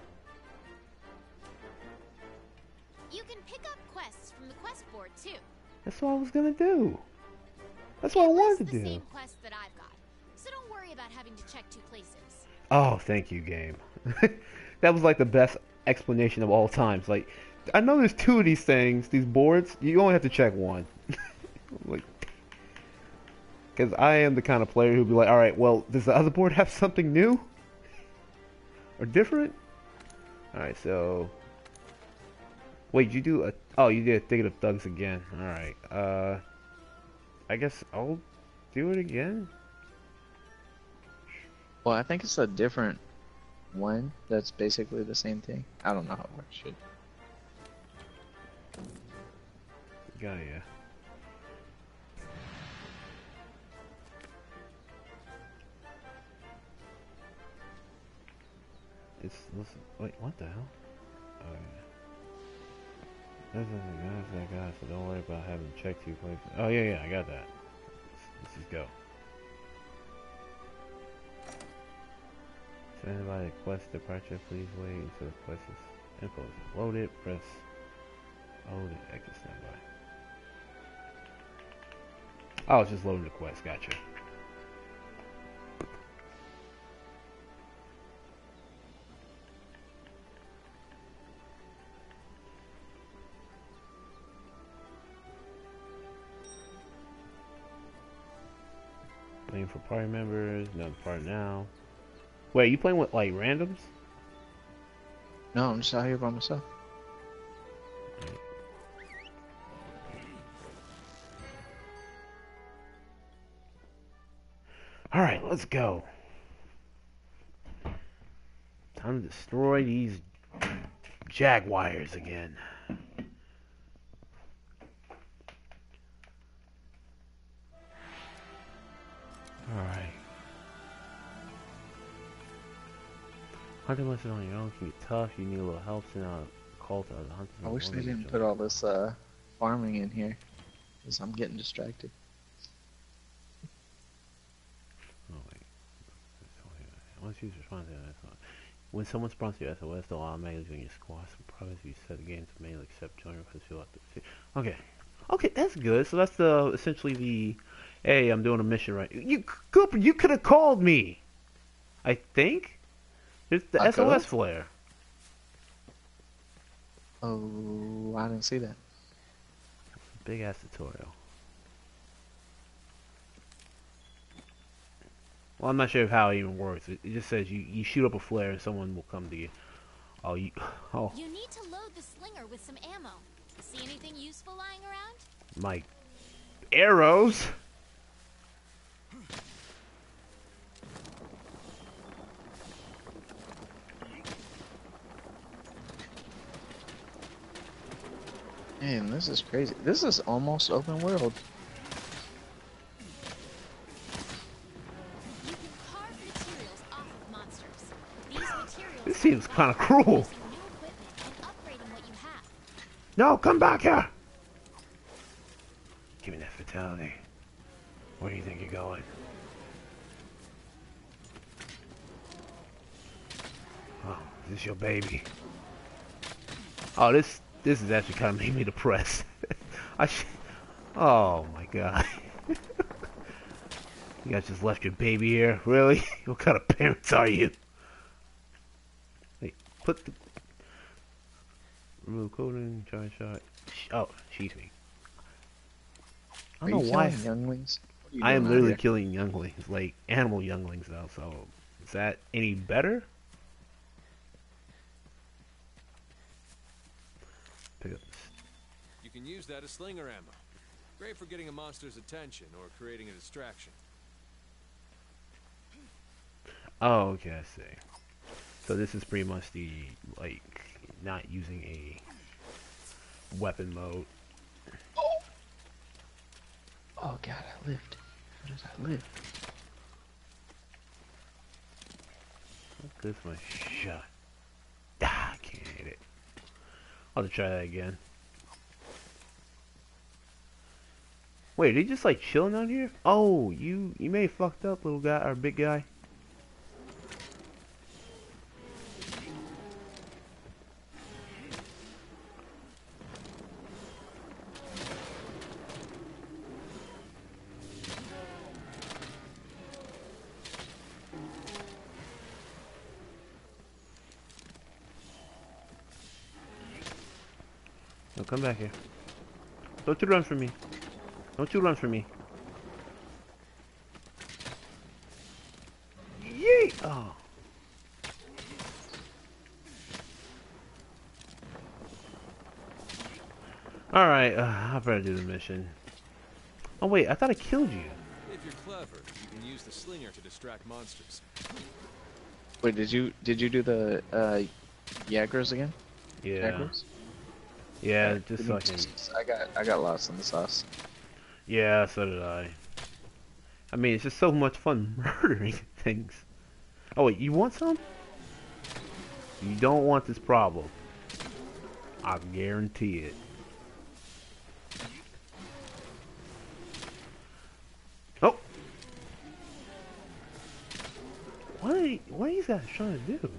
you can pick up quests from the quest board too. That's what I was gonna do. That's what I It lists wanted to the do. same quest that I've got, so don't worry about having to check two places. Oh, thank you, game. that was like the best explanation of all times. Like, I know there's two of these things, these boards. You only have to check one. like, because I am the kind of player who'd be like, all right, well, does the other board have something new or different? All right, so wait, you do a? Oh, you did a thicket of thugs again. All right. Uh, I guess I'll do it again. Well, I think it's a different one that's basically the same thing. I don't know how it works. Shit. Yeah, yeah. It's listen, wait, what the hell? Oh yeah. This is the guys that guy, so don't worry about having to check two places. Oh yeah, yeah, I got that. Let's, let's just go. So anybody quest departure, please wait until the quest is info is loaded. Press hold it, exit standby. Oh, it's just loading the quest. Gotcha. Playing for party members, not part now. Wait, you playing with like randoms? No, I'm just out here by myself. All right, let's go. Time to destroy these Jagras again. Hunting missions on your own can be tough. You need a little help sending out a call to other hunters. I wish they didn't put all this uh, farming in here, because I'm getting distracted. Oh wait. Once you respond to that. When someone sponsors your SOS, they'll automatically join your squad. Some progress you set the game to mainly accept join requests fill out the Okay. Okay, that's good. So that's the essentially the hey, I'm doing a mission right. You Cooper, you could have called me. I think. There's the I SOS could've? flare. Oh, I didn't see that. Big ass tutorial. Well, I'm not sure how it even works. It, it just says you, you shoot up a flare and someone will come to you. Oh, you. Oh, You need to load the slinger with some ammo. See anything useful lying around? my arrows. Man, this is crazy. This is almost open world. You can carve materials off of monsters. These materials This seems kinda cruel. for using new equipment and upgrading what you have. No, come back here. Give me that fatality. Where do you think you're going? Oh, is this your baby? Oh, this this is actually kind of made me depressed. I sh Oh my god. you guys just left your baby here? Really? what kind of parents are you? Wait, put the remove coding, charge shot. Oh, she's me. I don't you know why. younglings? You I am literally here? killing younglings, like animal younglings though, so is that any better? Pick up this. You can use that as slinger ammo. Great for getting a monster's attention or creating a distraction. Oh, okay, I see. So this is pretty much the, like, not using a weapon mode. Oh god, I lived. How did I live? Good for my shot. Ah, I can't hit it. I'll have to try that again. Wait, are they just like chilling out here? Oh, you you may have fucked up, little guy or big guy. No, come back here. Don't you run from me. Don't you run from me. Yay! Oh. Alright, uh, I better do the mission. Oh wait, I thought I killed you. If you're clever, you can use the slinger to distract monsters. Wait, did you did you do the uh Jagras again? Yeah. Jagras? Yeah, just give so me I I got I got lost in the sauce. Yeah, so did I. I mean, it's just so much fun murdering things. Oh wait, you want some? You don't want this problem. I guarantee it. Oh! What are, you, what are you guys trying to do?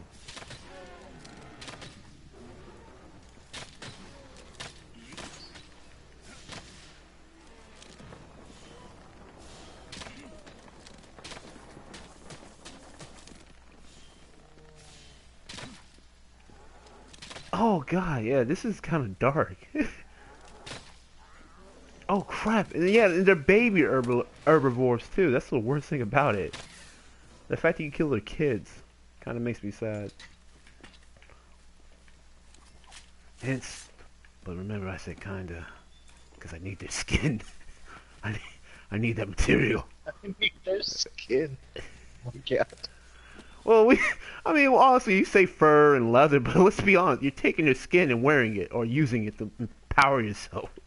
Oh god, yeah, this is kind of dark. oh crap, yeah, they're baby herb- herbivores too. That's the worst thing about it. The fact that you kill their kids kind of makes me sad. But remember I said kinda, because I need their skin. I need, I need that material. I need their skin. Oh my god. Well, we, I mean, well, honestly, you say fur and leather, but let's be honest, you're taking your skin and wearing it, or using it to empower yourself.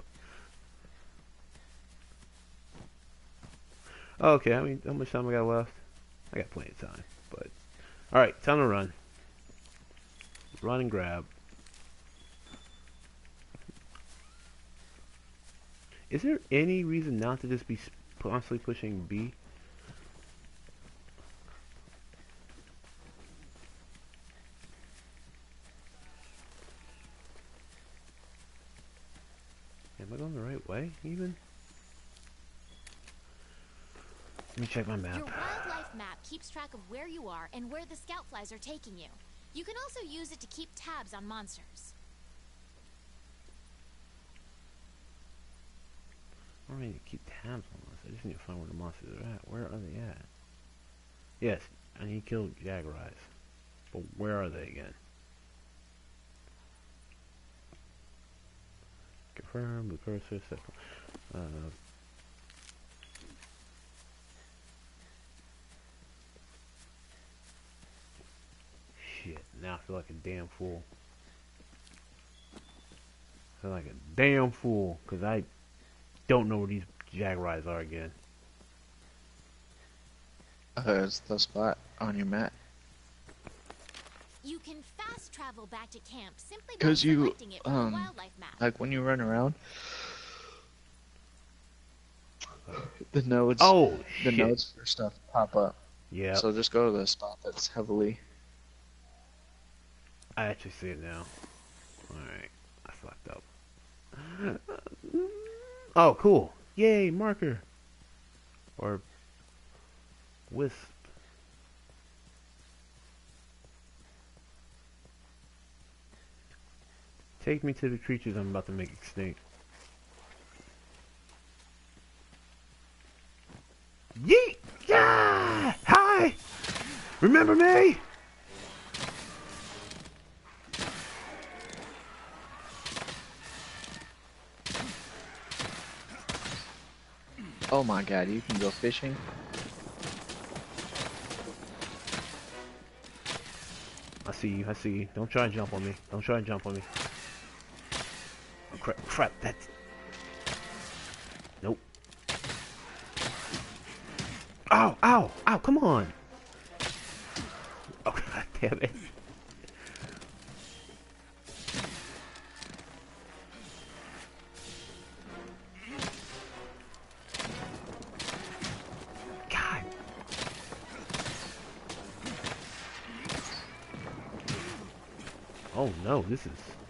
Okay, I mean, how much time I got left? I got plenty of time, but all right, time to run. Run and grab. Is there any reason not to just be constantly pushing B? I going the right way, even? Let me check my map. Your wildlife map keeps track of where you are and where the scout flies are taking you. You can also use it to keep tabs on monsters. I don't need to keep tabs on this. I just need to find where the monsters are at. Where are they at? Yes, I need to kill Jagras. But where are they again? Confirm the cursor. Uh, shit, now I feel like a damn fool. I feel like a damn fool, because I don't know where these Jagras are again. Uh, it's the spot on your map. You can fast travel back to camp simply by 'Cause you, selecting it from um, wildlife map. Like when you run around, the nodes, Oh, the shit. nodes for stuff pop up. Yeah, So just go to the spot that's heavily. I actually see it now. Alright, I fucked up. Oh, cool. Yay, marker. Or wisp. Take me to the creatures I'm about to make extinct. Yeet! Yeah! Hi! Remember me? Oh my god, you can go fishing. I see you, I see you. Don't try and jump on me. Don't try and jump on me. Crap, that's... Nope. Ow, ow, ow, come on! Oh, god damn it. Oh no, this is...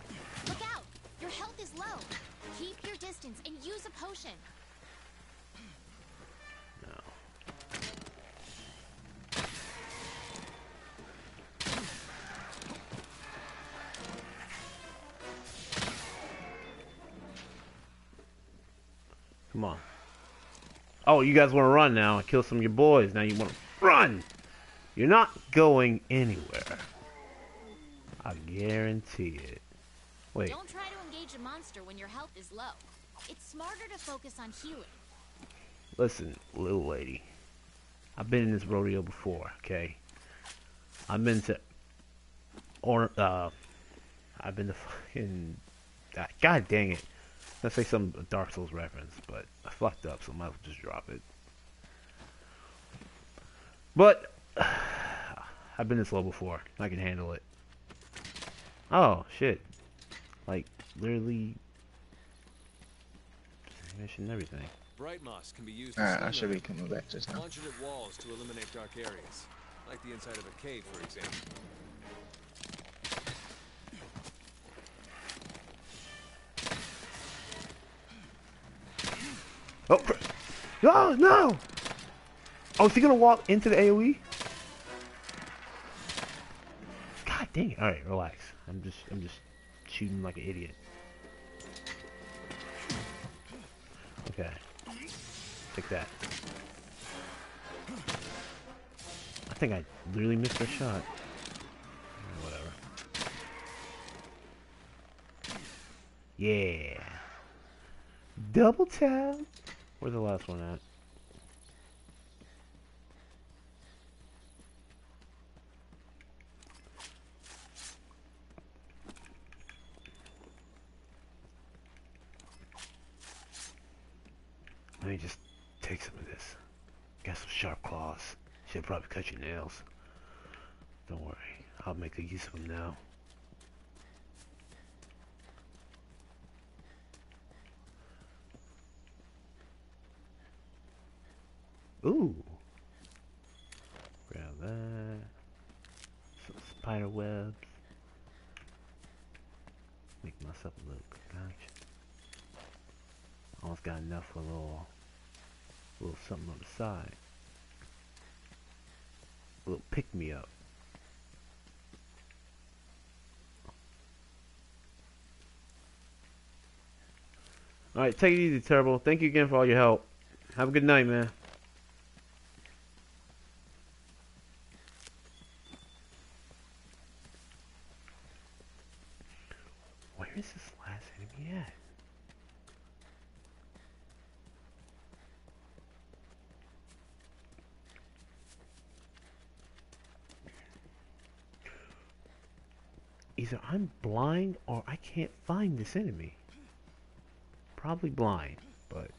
Oh, you guys want to run now and kill some of your boys. Now you want to run. You're not going anywhere. I guarantee it. Wait. Don't try to engage a monster when your health is low. It's smarter to focus on healing. Listen, little lady. I've been in this rodeo before, okay? I've been to or uh I've been to fucking God dang it. Let's say some Dark Souls reference, but I fucked up, so I might as well just drop it. But I've been this low before. I can handle it. Oh shit. Like literally mission and everything. Bright moss can be used ah, to Alright, I should be them. coming back just now. Launch walls to eliminate dark areas, like the inside of a cave, for example. Oh, no, no! Oh, is he gonna walk into the AOE? God dang it! All right, relax. I'm just, I'm just shooting like an idiot. Okay, take that. I think I literally missed a shot. Whatever. Yeah. Double tap. Where's the last one at? Let me just take some of this. Got some sharp claws. Should probably cut your nails. Don't worry. I'll make a use of them now. Ooh. Grab that. Some spider webs. Make myself a little Almost got enough for a little, little something on the side. A little pick me up. Alright, take it easy, Turbo. Thank you again for all your help. Have a good night, man. Where is this last enemy at? Either I'm blind or I can't find this enemy. Probably blind, but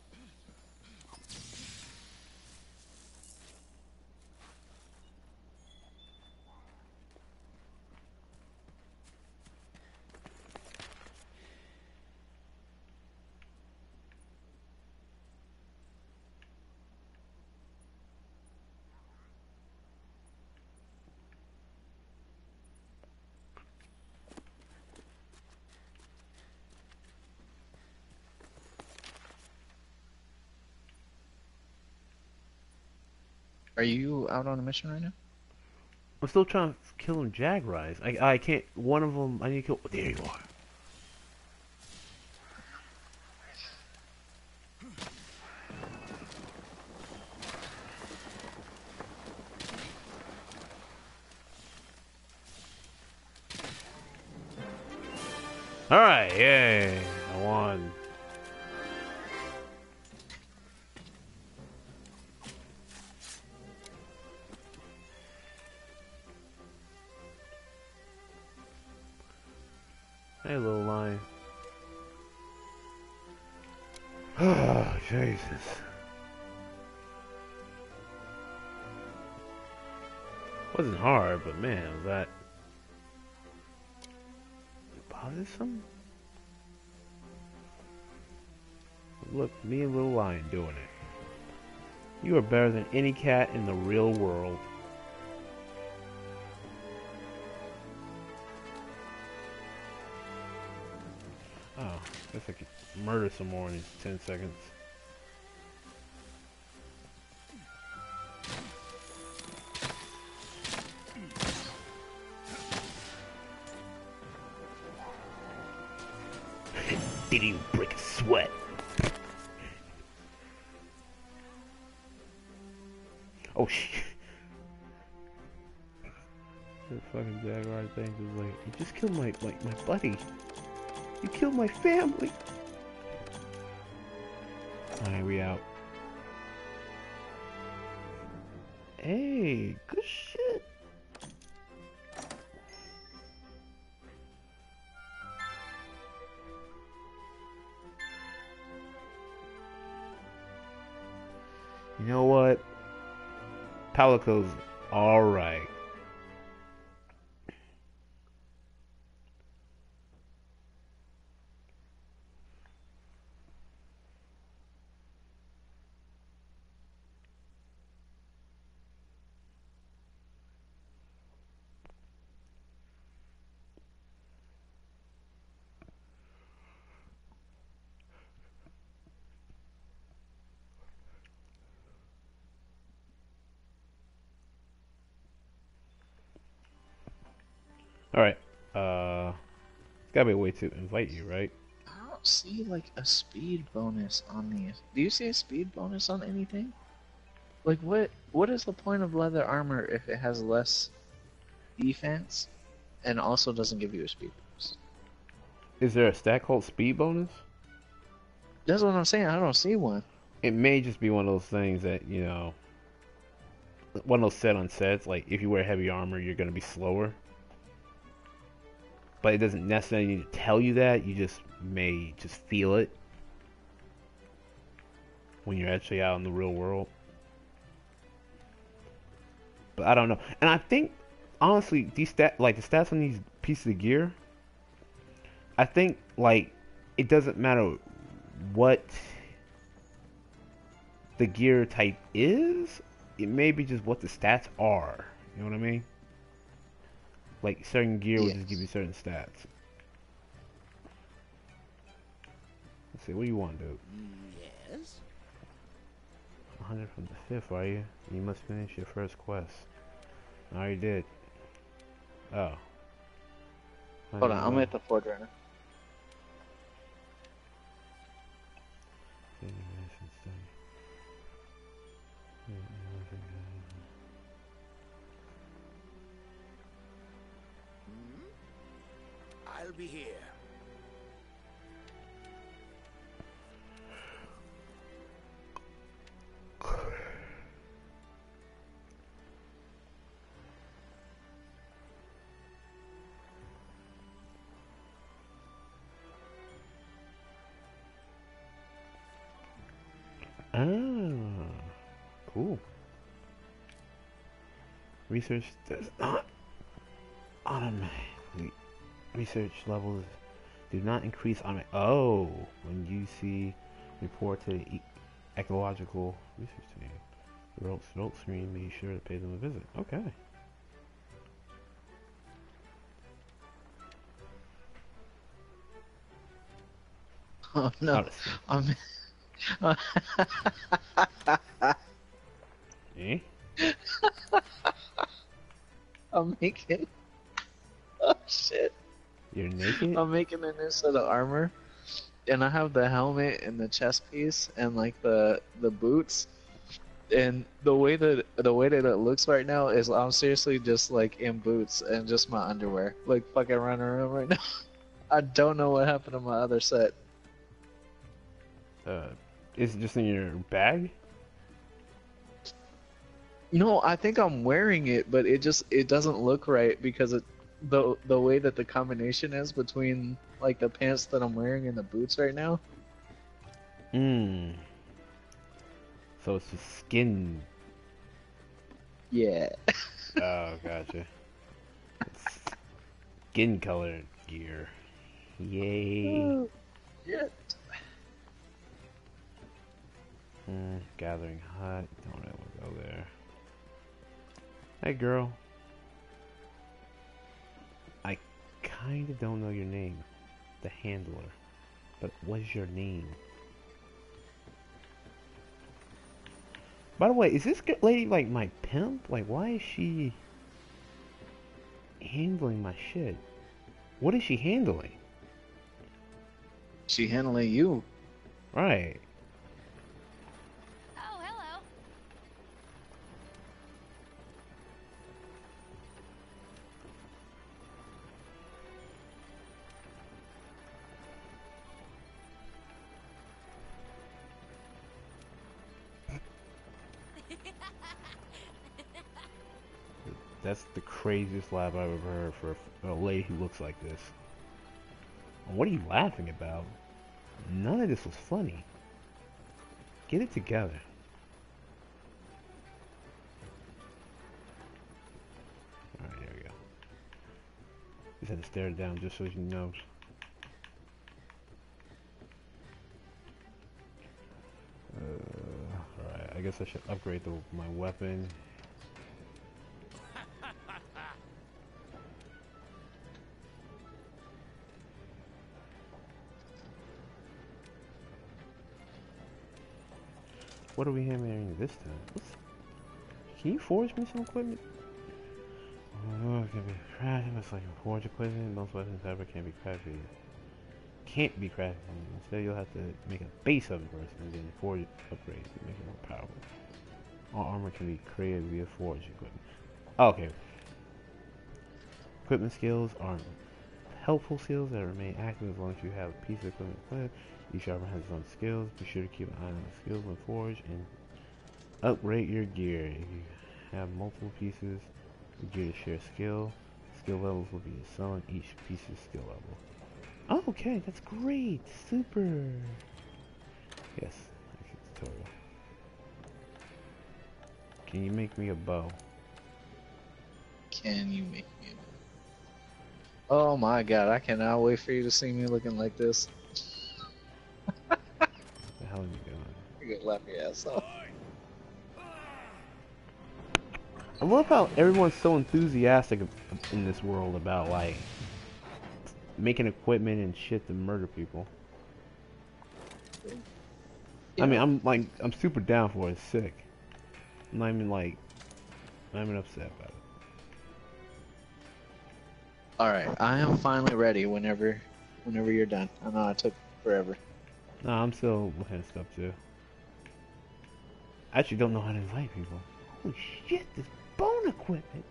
Are you out on a mission right now? I'm still trying to kill them Jagras. I I can't. One of them. I need to kill. There you are. All right, yay! Look, me and Little Lion doing it. You are better than any cat in the real world. Oh, guess I could murder some more in these 10 seconds. You killed my family. Alright, we out. Hey, good shit. You know what? Palico's. Alright. Uh gotta be a way to invite you, right? I don't see like a speed bonus on these. Do you see a speed bonus on anything? Like what? What is the point of leather armor if it has less defense and also doesn't give you a speed boost? Is there a stat called speed bonus? That's what I'm saying. I don't see one. It may just be one of those things that, you know one of those set on sets, like if you wear heavy armor you're gonna be slower. But it doesn't necessarily need to tell you that, you just may just feel it when you're actually out in the real world. But I don't know. And I think honestly these stat like the stats on these pieces of gear I think like it doesn't matter what the gear type is, it may be just what the stats are. You know what I mean? Like certain gear will just give you certain stats. Let's see, what do you want, dude? Yes? 100 from the fifth, are you? You must finish your first quest. I already did. Oh. Hold on, I'm at the Ford Runner. Hmm? I'll be here. Ah, cool. Research does not automatically. Research levels do not increase on it. Oh, when you see report to the e ecological research team. The results, results screen, be sure to pay them a visit. Okay. Oh no, I'm. Eh? I'm making. Oh shit! You're naked? I'm making a new set of armor, and I have the helmet and the chest piece and like the the boots. And the way that the way that it looks right now is I'm seriously just like in boots and just my underwear, like fucking running around right now. I don't know what happened to my other set. Uh, is it just in your bag? No, I think I'm wearing it, but it just it doesn't look right because it the the way that the combination is between like the pants that I'm wearing and the boots right now. Hmm. So it's just skin. Yeah. Oh, gotcha. It's skin colored gear. Yay. yeah. Hmm, gathering hut. Don't really want to go there. Hey, girl. Kind of don't know your name. The handler. But what is your name? By the way, is this lady like my pimp? Like, why is she handling my shit? What is she handling? She handling you. Right. Craziest laugh I've ever heard for a lady who looks like this. What are you laughing about? None of this was funny. Get it together. Alright, there we go. Just had to stare it down just so she knows. Uh, Alright, I guess I should upgrade the, my weapon. What are we hammering this time? Can you forge me some equipment? Oh, it can be crafted. It's like a forge equipment. Most weapons ever can't be crafted. Can't be crafted. Instead, you'll have to make a base of it first, and then forge upgrades to make it more powerful. All armor can be created via forge equipment. Okay. Equipment skills are helpful skills that remain active as long as you have a piece of equipment equipped. Each armor has its own skills. Be sure to keep an eye on the skills when forged and upgrade your gear. If you have multiple pieces of gear to share skill, skill levels will be assigned each piece's skill level. Okay, that's great. Super. Yes, exit tutorial. Can you make me a bow? Can you make me? a- Oh my god! I cannot wait for you to see me looking like this. The hell are you doing? You could laugh your ass off. I love how everyone's so enthusiastic in this world about like making equipment and shit to murder people. I mean, I'm like, I'm super down for it. It's sick. I'm not even like, I'm not even upset about it. All right, I am finally ready. Whenever, whenever you're done. I know it took forever. No, I'm still looking at stuff too. I actually don't know how to invite people. Holy shit, this bone equipment.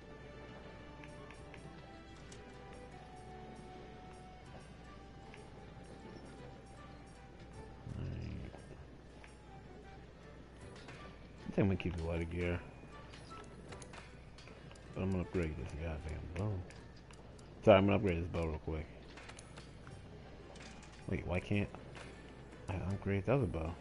I think I'm gonna keep a lot of gear. But I'm gonna upgrade this goddamn bow. Sorry, I'm gonna upgrade this bow real quick. Wait, why can't I upgrade the other bow?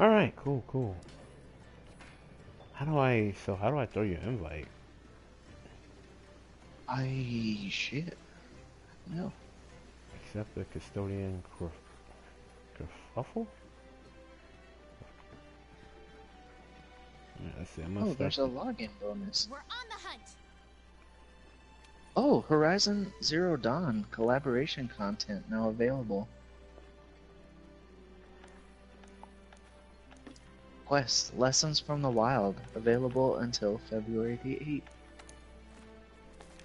Alright, cool, cool. How do I, so how do I throw you an invite? I shit. No. Accept the Kestodon kerf- kerfuffle? Yeah, let's see, I'm gonna Oh, start. there's a login bonus. We're on the hunt. Oh, Horizon Zero Dawn collaboration content now available. Quest Lessons from the Wild available until February the 8th.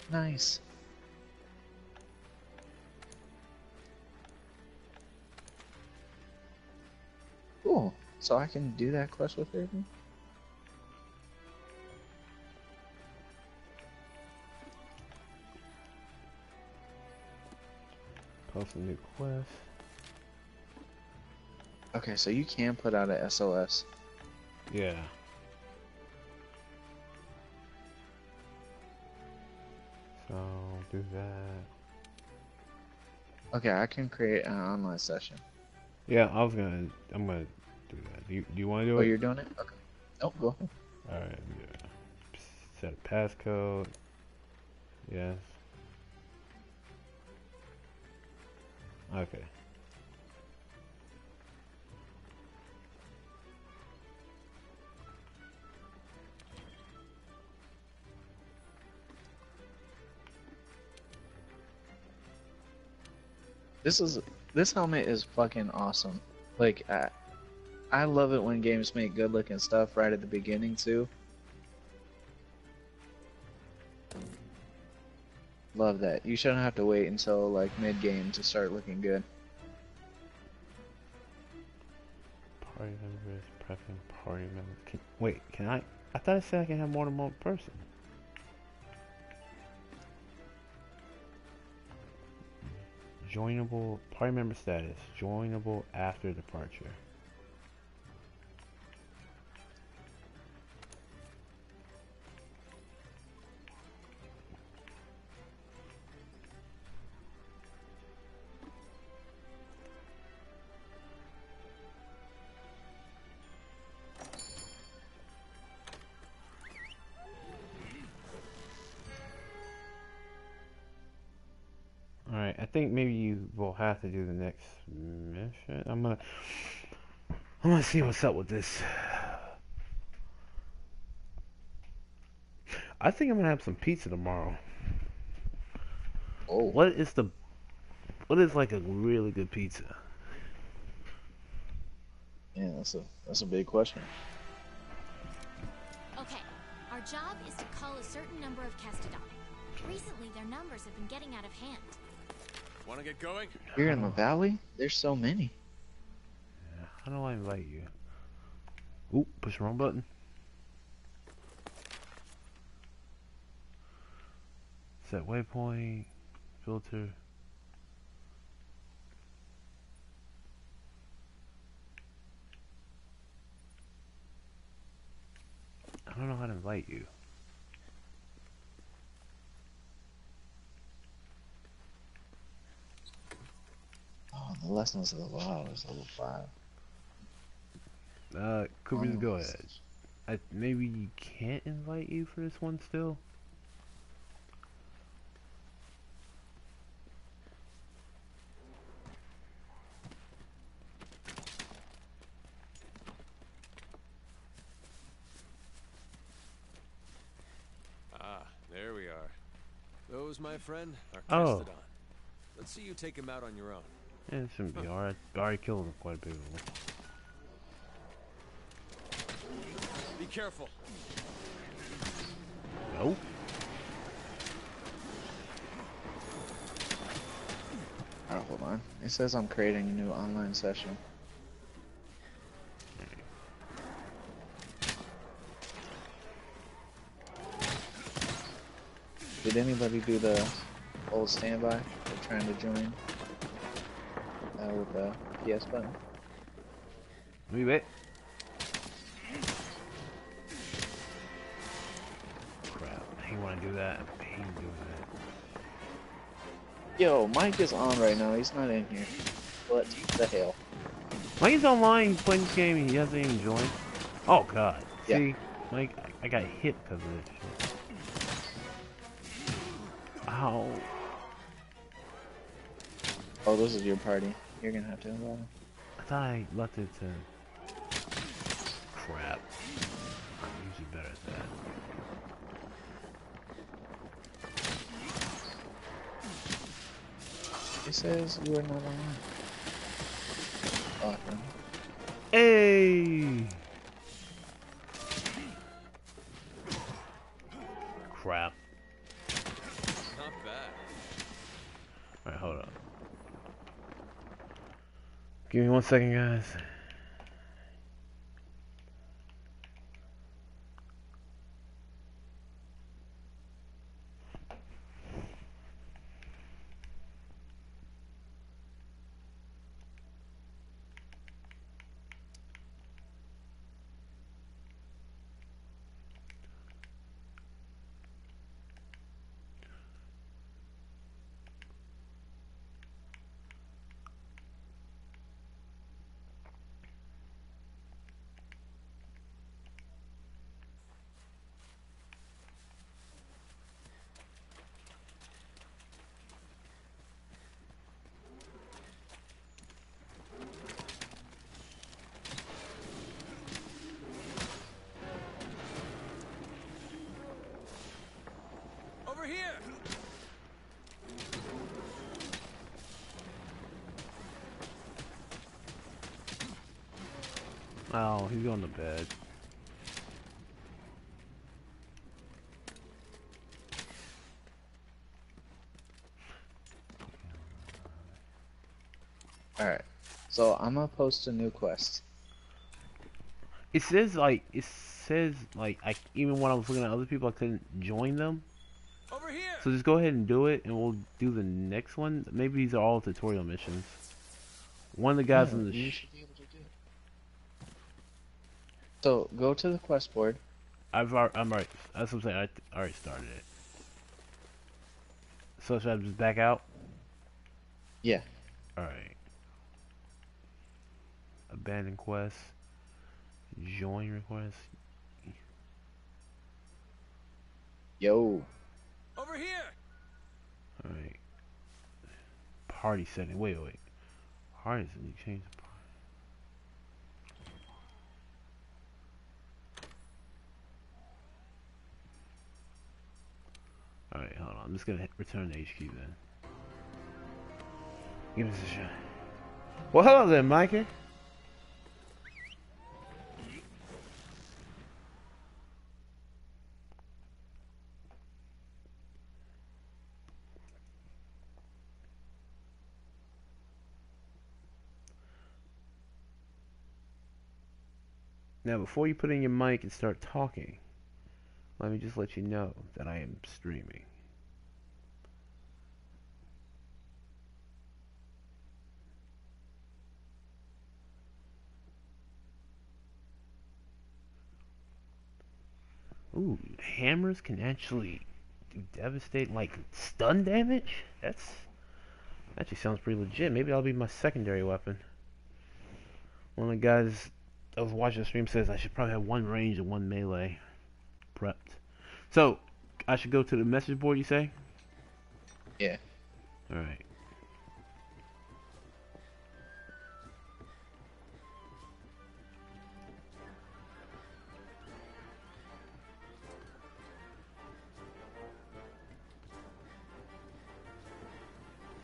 Nice. Cool. So I can do that quest with her? Post a new quest. Okay, so you can put out a SOS. Yeah. So do that. Okay, I can create an online session. Yeah, I was gonna. I'm gonna do that. Do you, do you want to do Oh, it? Oh, you're doing it? Okay. Oh, go ahead. All right. Yeah. Set a passcode. Yes. Okay. This is this helmet is fucking awesome. Like I, I love it when games make good looking stuff right at the beginning too. Love that. You shouldn't have to wait until like mid game to start looking good. Party members, prepping party members. Can, wait, can I? I thought I said I can have more than one person. Joinable party member status. Joinable after departure. To do the next mission. I'm gonna I'm gonna see what's up with this. I think I'm gonna have some pizza tomorrow. Oh, What is the what is like a really good pizza? yeah, that's a that's a big question. Okay, our job is to call a certain number of Kestodon. Recently, their numbers have been getting out of hand. Want to get going? Here in the valley, there's so many. Yeah, how do I invite you? Oop, push the wrong button. Set waypoint, filter. I don't know how to invite you. Oh, the lessons of the law is level five. Uh, Cooper, just go Oh. ahead. I, maybe you can't invite you for this one still? Ah, there we are. Those, my friend, are Oh. Kestodon. Let's see you take him out on your own. Yeah, it shouldn't be hard. I already killed him quite a bit. of them. Be careful. Nope. Alright, hold on. It says I'm creating a new online session. Did anybody do the old standby? They're trying to join uh, with the PS button. Me wait. Crap. When I do that. Hate doing that. Yo, Mike is on right now. He's not in here. What the hell? Mike's online, playing this game, and he hasn't even joined. Oh god. Yeah. See, Mike, I, I got hit because of this shit. Ow. Oh, this is your party. You're gonna have to invite him. I thought I left it to... Crap. I'm usually better at that. It says you are not online. Awesome. One second, guys. Over here! Oh, he's going to bed. Alright. So I'm gonna post a new quest. It says like it says like I even when I was looking at other people I couldn't join them. Over here! So just go ahead and do it and we'll do the next one. Maybe these are all tutorial missions. One of the guys Yeah, in the you sh- should be able to do it. So go to the quest board. I've al- I'm already that's what I'm saying. I th- already started it. So should I just back out? Yeah. All right. Abandon quest. Join request. Yo. Over here! All right. Party setting. Wait, wait. Party setting. You change the party. All right, hold on. I'm just gonna return to HQ then. Give us a shot. Well, hello there, Mikey. Now, before you put in your mic and start talking, let me just let you know that I am streaming. Ooh, hammers can actually devastate like stun damage. That's actually sounds pretty legit. Maybe that'll be my secondary weapon. One of the guys I was watching the stream says I should probably have one range and one melee. So I should go to the message board. You say? Yeah. All right.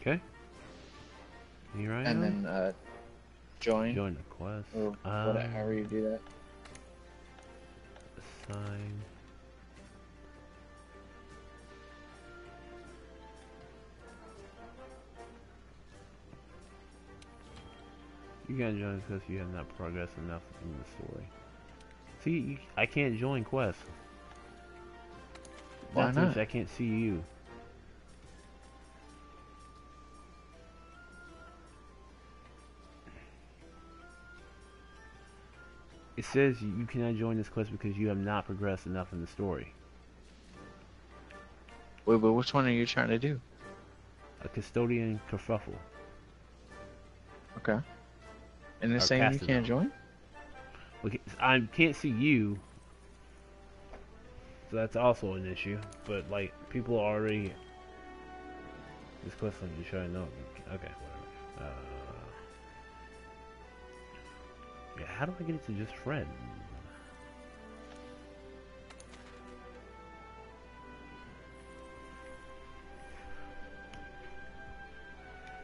Okay. Here I And am. then uh, join. Join the quest. Or Um, whatever, however you do that. Assign. You can't join because you have not progressed enough in the story. See, you, I can't join quests. Why not? I can't see you. It says you you cannot join this quest because you have not progressed enough in the story. Wait, but which one are you trying to do? A Kestodon kerfuffle. Okay. And it's saying you can't join? I can't see you, so that's also an issue. But like, people are already. This question you to know. Okay, whatever. Uh, yeah, how do I get it to just friend?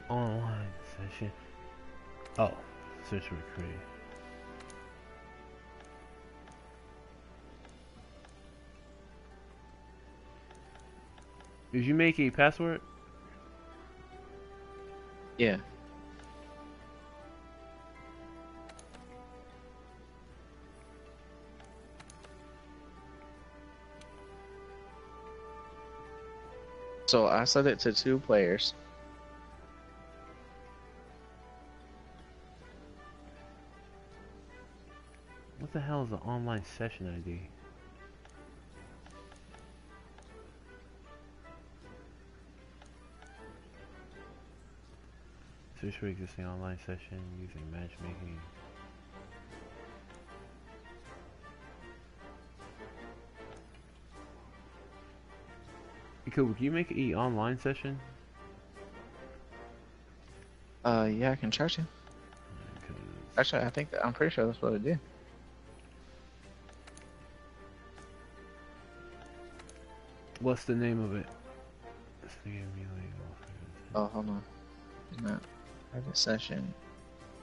Online session. Oh, search for. Did you make a password? Yeah. So I set it to two players. The hell is an online session ID? Search for existing online session using matchmaking. Cool, can you make a online session? Uh, yeah, I can charge you. 'Cause- Actually, I think that, I'm pretty sure that's what I did. What's the name of it? This thing immediately offers- Oh, hold on. Not private session.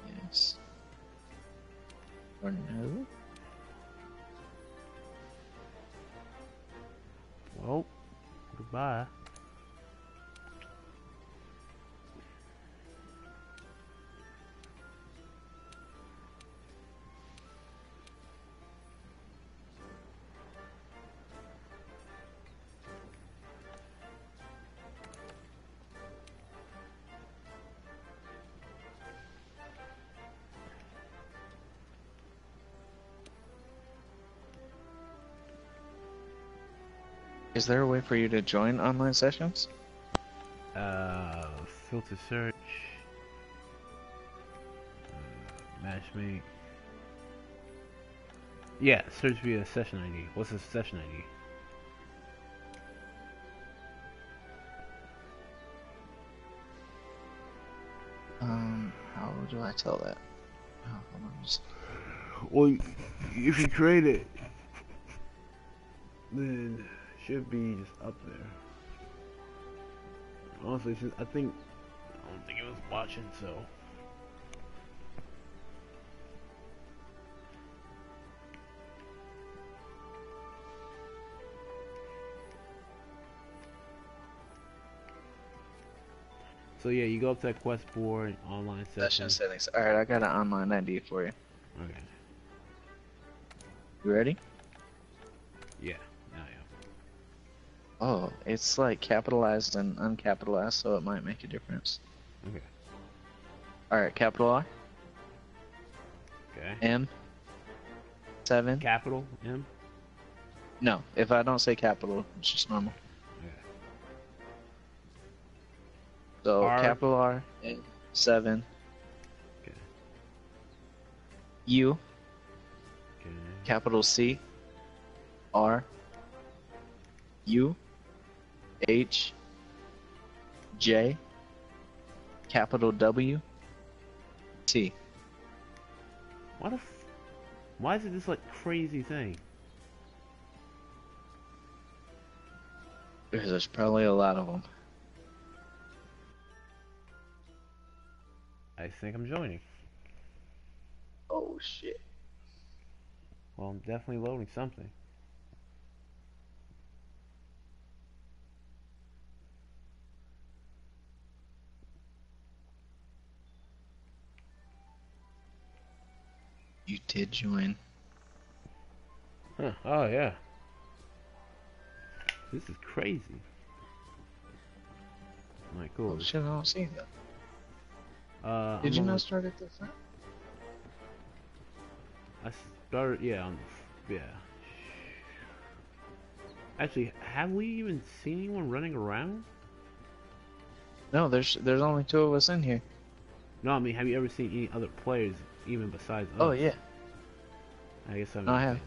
Yes. Or no? Well, goodbye. Is there a way for you to join online sessions? Uh, filter search. Uh, matchmake. Yeah, search via session ID. What's the session ID? Um, how do I tell that? Oh. Just... Well, if you create it, then it should be just up there. Honestly, just, I think I don't think it was watching, so. So yeah, you go up to that quest board, online Session session. settings. Alright, I got an online ID for you. Okay. You ready? Yeah. Oh, it's like capitalized and uncapitalized, so it might make a difference. Okay. Alright, capital I, Okay. M, 7, Capital M. No, if I don't say capital, it's just normal. Yeah. So R. capital R, and seven. Okay. U, Okay. capital C, R, U, H, J, capital W, T. Why the? F- why is it this like crazy thing? Because there's probably a lot of them. I think I'm joining. Oh shit. Well, I'm definitely loading something. You did join. Huh. Oh yeah. This is crazy. My god. Oh shit, I don't see that. Uh, Did I'm you not start at the front? I started, yeah, on, yeah. Actually, have we even seen anyone running around? No, there's there's only two of us in here. No, I mean, have you ever seen any other players, even besides oh, us? Oh yeah. I guess I'm. No, I have.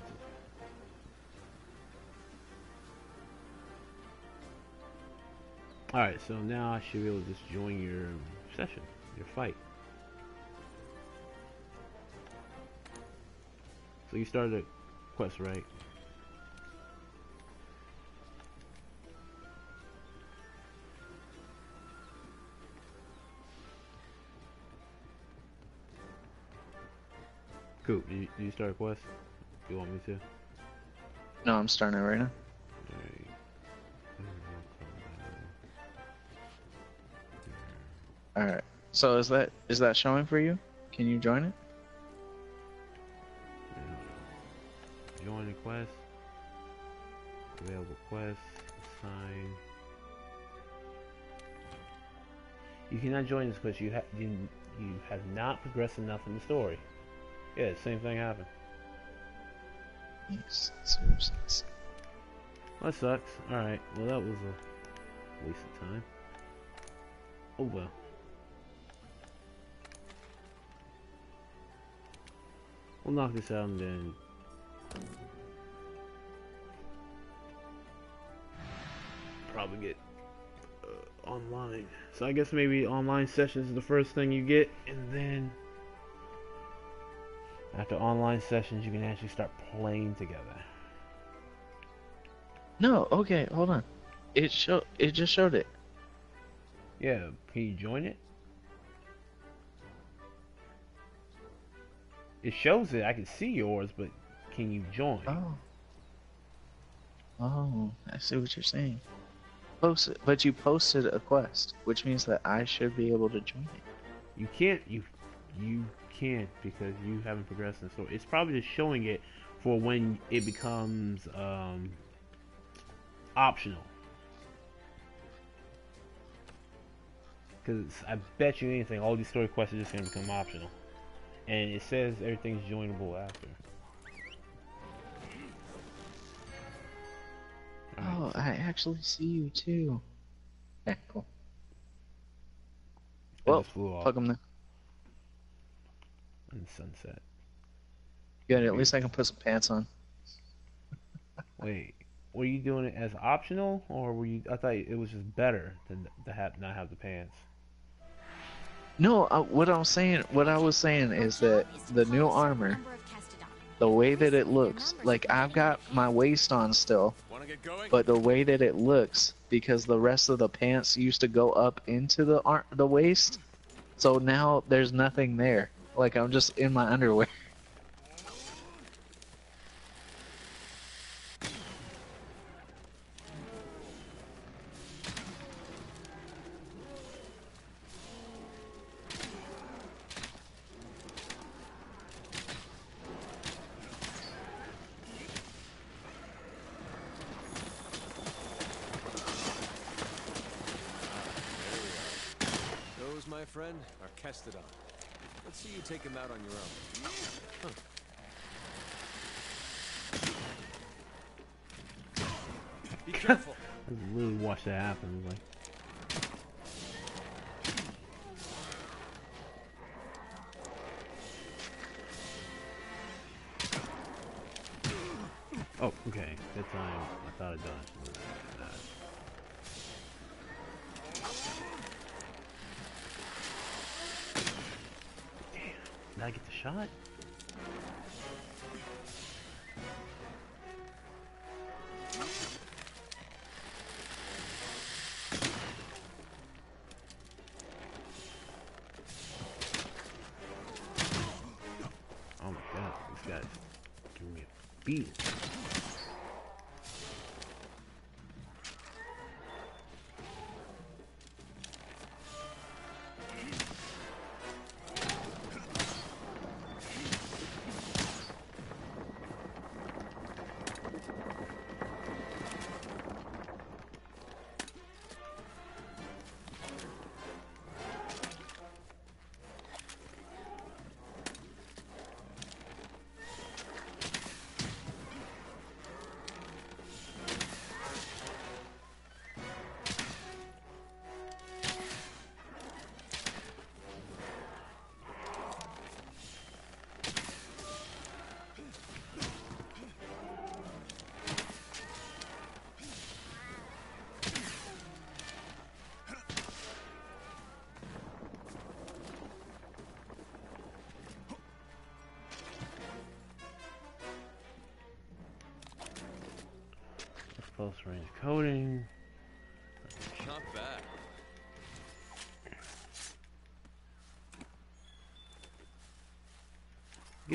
Alright, so now I should be able to just join your session, your fight. So you started a quest, right? Cool. Did you, you start a quest? You want me to? No, I'm starting it right now. Alright. All right. So is that is that showing for you? Can you join it? Join the quest. Available quest. Sign. You cannot join this quest. You have you, you have not progressed enough in the story. Yeah, same thing happened. Yes. zero six. Well, that sucks. Alright, well that was a waste of time. Oh well. We'll knock this out and then... Probably get uh, online. So I guess maybe online sessions is the first thing you get, and then... After online sessions, you can actually start playing together. No. Okay. Hold on. It show. It just showed it. Yeah, can you join it? It shows it. I can see yours, but can you join? Oh. Oh, I see what you're saying. Post it, but you posted a quest, which means that I should be able to join it. You can't. You you can't because you haven't progressed in the story. It's probably just showing it for when it becomes um, optional. Because I bet you anything, all these story quests are just going to become optional. And it says everything's joinable after. Oh, I actually see you too. Yeah, cool. I Well, just flew off Plug them there. In the sunset. Good. At least I can put some pants on. Wait, were you doing it as optional, or were you? I thought it was just better than to have not have the pants. No, uh, what I'm saying, what I was saying is that the new armor, the way that it looks, like I've got my waist on still, Want to get going? but the way that it looks, because the rest of the pants used to go up into the ar- the waist, so now there's nothing there. Like I'm just in my underwear.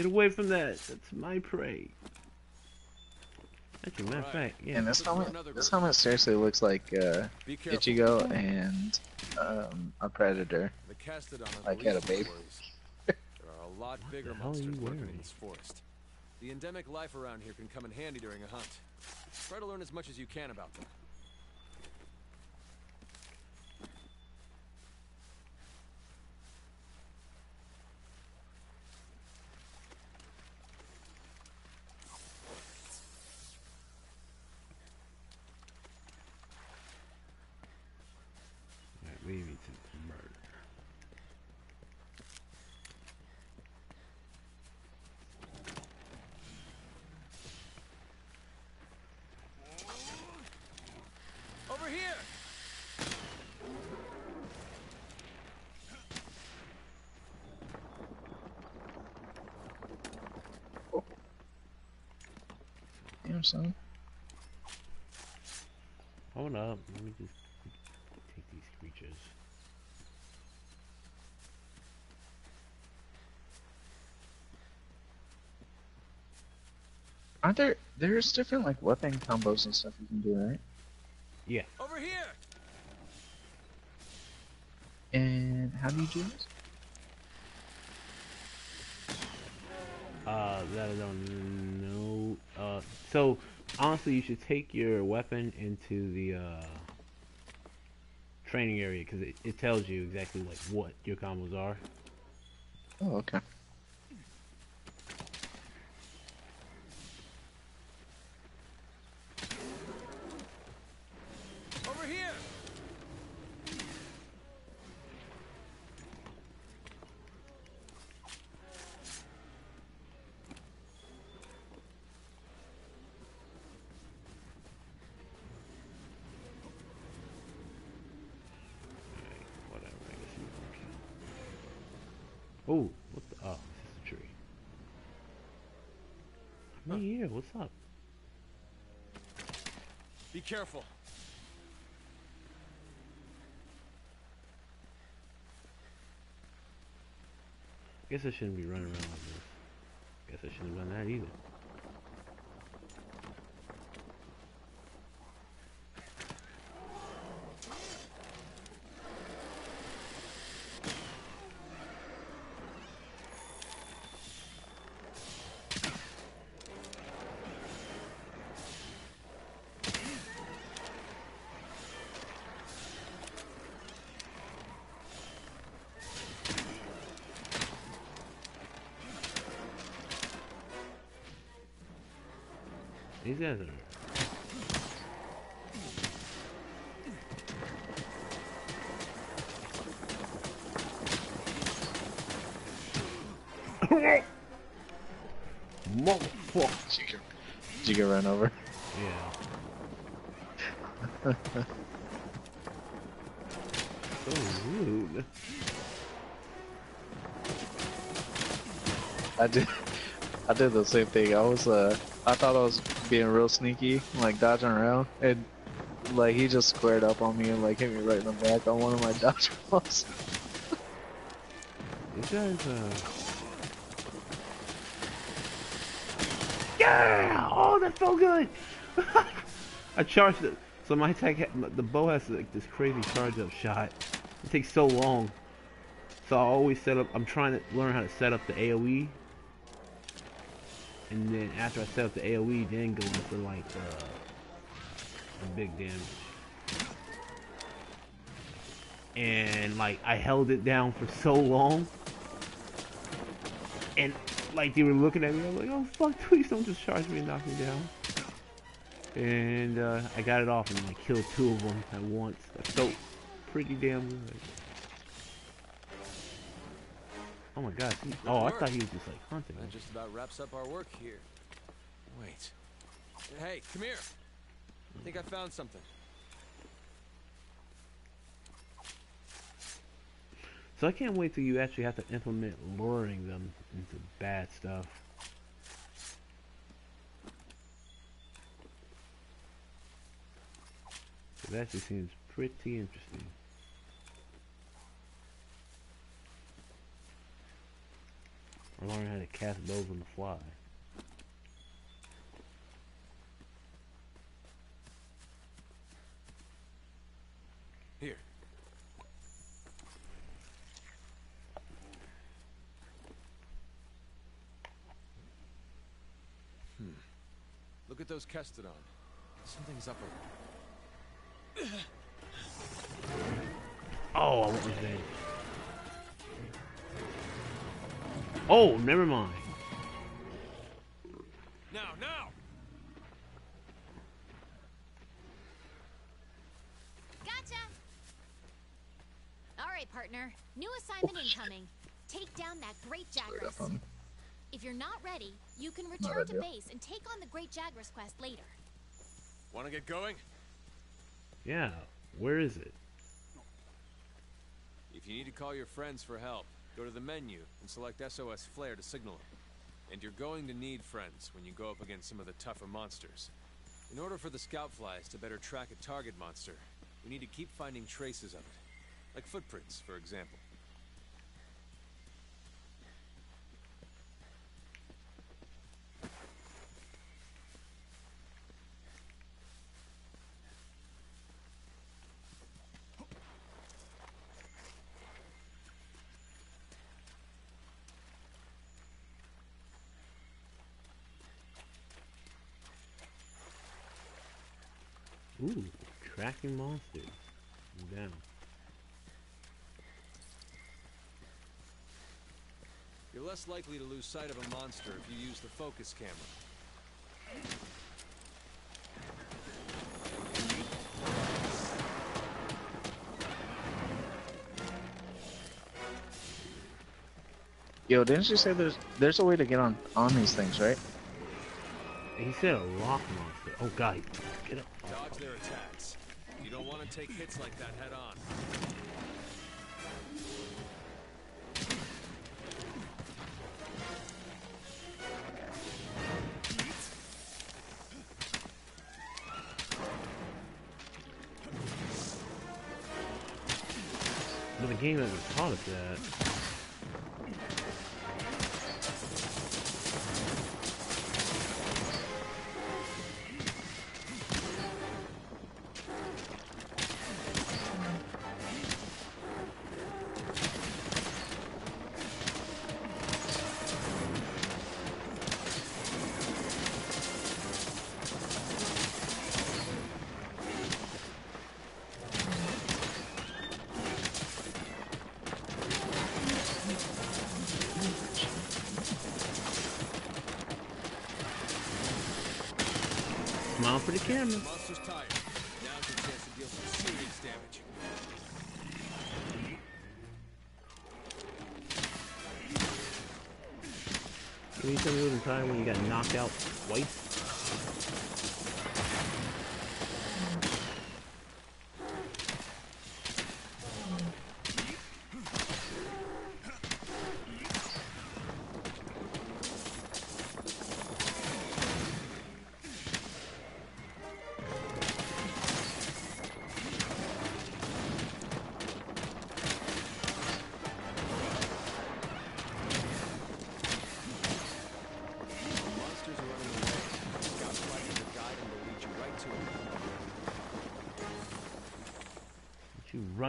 Get away from that. That's my prey. Actually, matter of fact, yeah. And this Looking helmet, this helmet seriously looks like uh, Be careful. Ichigo and um, a predator. The Like the had a baby. worries. There are a lot bigger the hell are you monsters lurking in this forest. The endemic life around here can come in handy during a hunt. Try to learn as much as you can about them. Alright, we need to murder. Over here! Damn son. Hold up. Let me just take these creatures. Aren't there? There's different like weapon combos and stuff you can do, right? Yeah. Over here! And how do you do this? Uh, that I don't know. Uh, so honestly, you should take your weapon into the uh training area because it, it tells you exactly like what your combos are. Oh, okay. Over here! Whatever. I guess you can Oh, what the? Oh, this is a tree. I'm here. What's up? Be careful. Guess I shouldn't be running around like this. Guess I shouldn't have done that either. These guys are Motherfucker! Did, did you get run over? Yeah. so rude. I did. I did the same thing. I was uh, I thought I was being real sneaky, like dodging around, and like he just squared up on me and like hit me right in the back on one of my dodgeballs. These guys, uh. Yeah! Oh, that felt good! I charged it. So my attack, the bow has like this crazy charge up shot. It takes so long. So I always set up, I'm trying to learn how to set up the AoE. And then after I set up the AoE, then go for like uh, big damage. And like I held it down for so long. And like they were looking at me, I'm like, oh fuck, please don't just charge me and knock me down. And uh, I got it off and I killed two of them at once. That felt pretty damn good. Oh my god. He, oh, I thought he was just like hunting. That just about wraps up our work here. Wait. Hey, come here. I think I found something. So I can't wait till you actually have to implement luring them into bad stuff. It actually seems pretty interesting. Or learn how to cast bows on the fly. Here. Hmm. Look at those Kestodon. Something's up with them. Oh, what was that? Oh, never mind. Now, now! Gotcha! Alright, partner. New assignment incoming. Take down that Great Jagras. If you're not ready, you can return to base and take on the Great Jagras quest later. Want to get going? Yeah, where is it? If you need to call your friends for help, go to the menu and select SOS Flare to signal them. And you're going to need friends when you go up against some of the tougher monsters. In order for the scout flies to better track a target monster, we need to keep finding traces of it. Like footprints, for example. Ooh, tracking monsters. I'm down. You're less likely to lose sight of a monster if you use the focus camera. Yo, didn't you say there's there's a way to get on on these things, right? He said a rock monster. Oh god, Take hits like that head on. The game hasn't taught us that. Out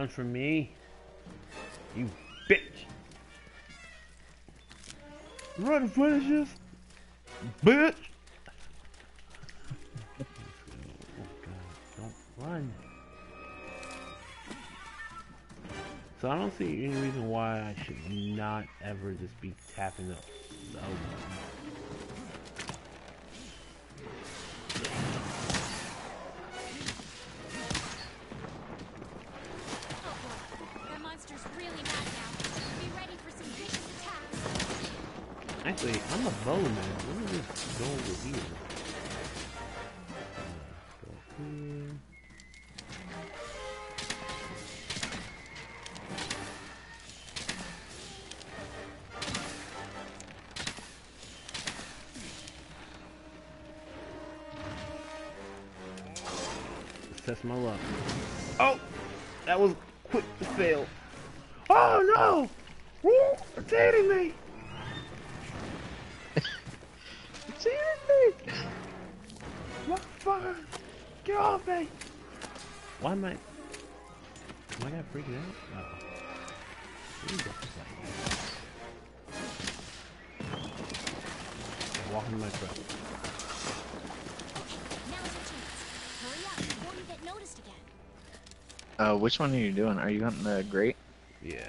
From me. You bitch. Run, finishes. Bitch. oh don't run. So I don't see any reason why I should not ever just be tapping up. the Actually, I'm a bowman. Let me just go over here. Get noticed again. Uh, which one are you doing? Are you on the grate? Yeah.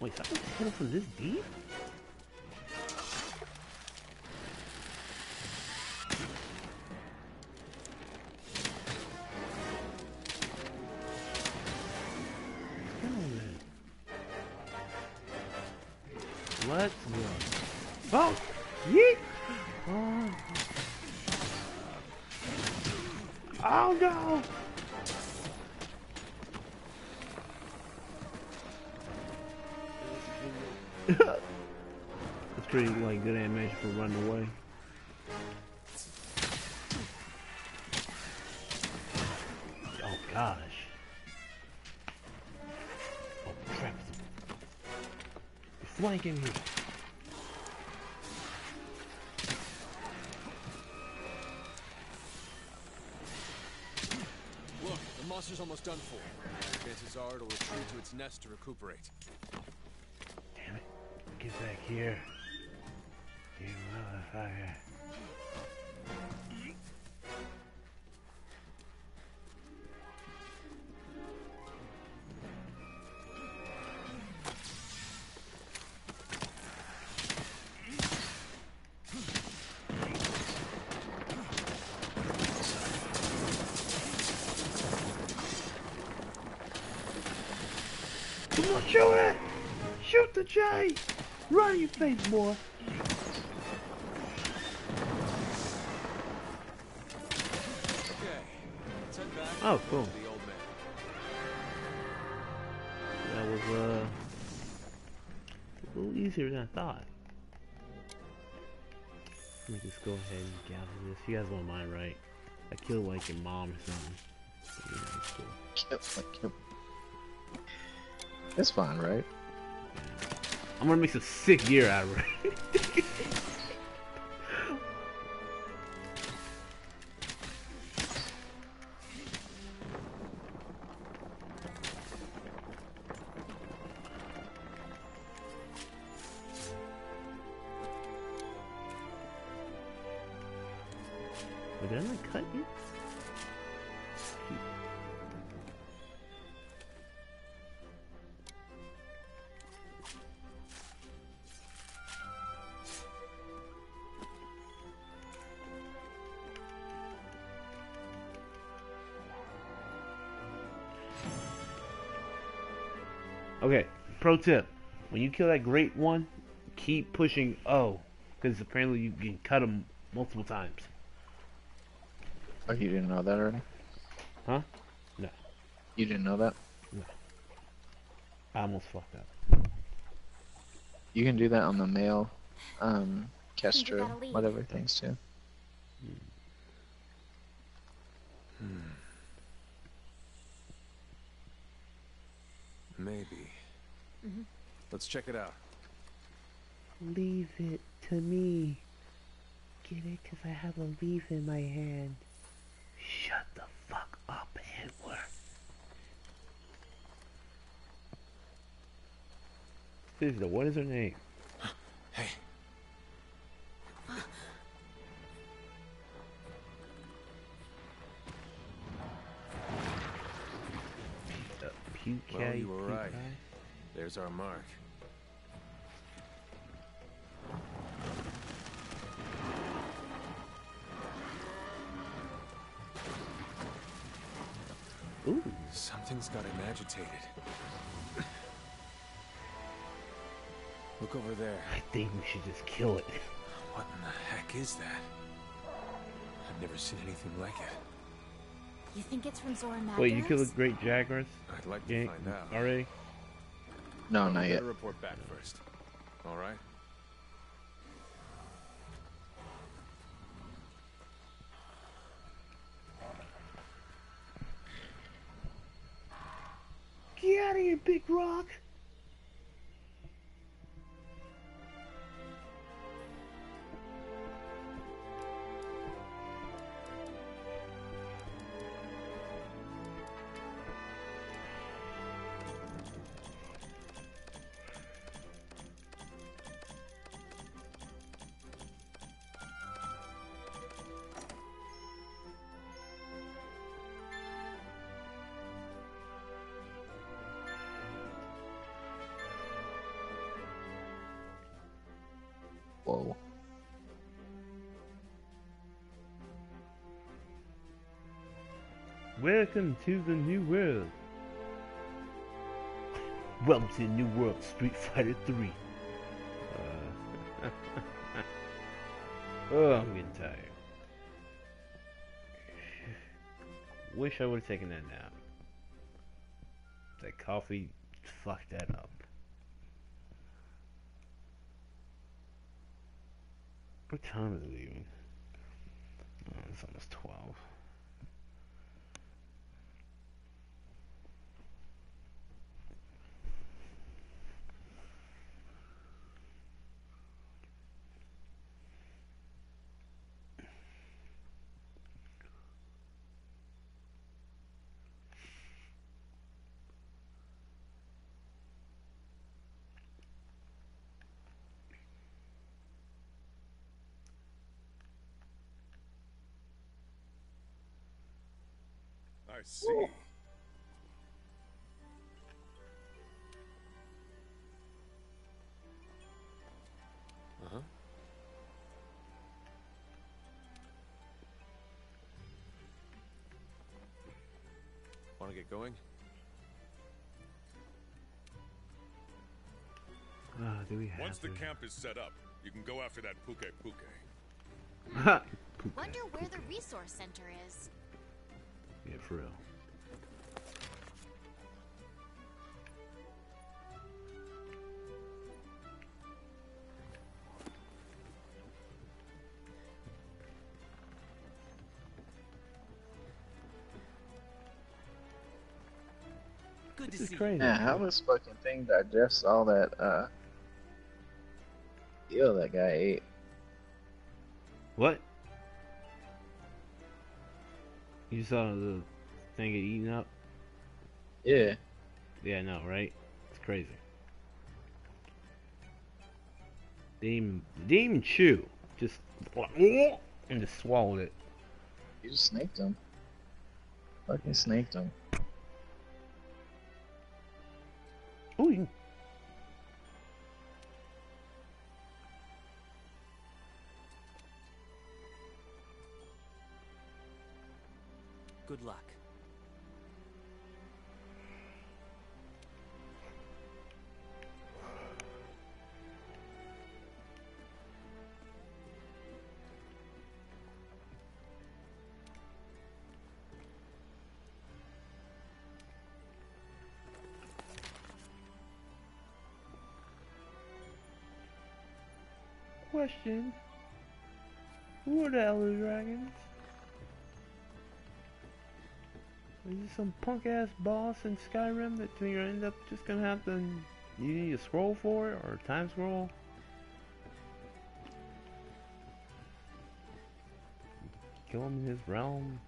Wait, so I can hit from this deep? You're flanking me. Look, the monster's almost done for. Chances are it'll retreat to its nest to recuperate. Damn it. Get back here. You motherfucker. The J! Run your face, boy! Okay, let's head back. Oh, cool. to The old man. That was, uh, a little easier than I thought. Let me just go ahead and gather this. You guys won't mind, right? I killed, like, your mom or something. You know, it's cool. Kill, like, kill. It's fine, right? I'm gonna make some sick gear out of it. pro tip: when you kill that great one, keep pushing O, because apparently you can cut them multiple times. Oh, you didn't know that already? Huh? No. You didn't know that? No. I almost fucked up. You can do that on the male, um, Think Kestra, whatever things too. Hmm. Maybe. Let's check it out. Leave it to me. Get it? Because I have a leaf in my hand. Shut the fuck up, Edward. Sister, what is her name? Hey, Uh, Puke. well, you were right. There's our mark. Ooh. Something's got him agitated. Look over there. I think we should just kill it. What in the heck is that? I've never seen anything like it. You think it's from Zora Magdaros? Wait, you killed the great Jagras? I'd like to Gang- find out. already? No, not yet. report back first. All right. Welcome to the new world. Welcome to the new world, Street Fighter 3. Uh, oh, I'm getting tired. Wish I would have taken that nap. That coffee fucked that up. What time is it even? Oh, it's almost 12. I see. Uh huh. Want to get going? Ah, do we have Once the to? camp is set up, you can go after that Puke Puke. Wonder where the resource center is. Yeah, for real. Good to This is see crazy. Yeah, how this fucking thing digests all that, uh, deal that guy ate? What? You saw the thing get eaten up? Yeah. Yeah, I know, right? It's crazy. They didn't even, they didn't even chew. Just and just swallowed it. You just snaked him. Fucking snaked him. Ooh, you- question. Who are the Elder Dragons? Is this some punk ass boss in Skyrim that you're end up just gonna have to you need a scroll for it or time scroll? Kill him in his realm.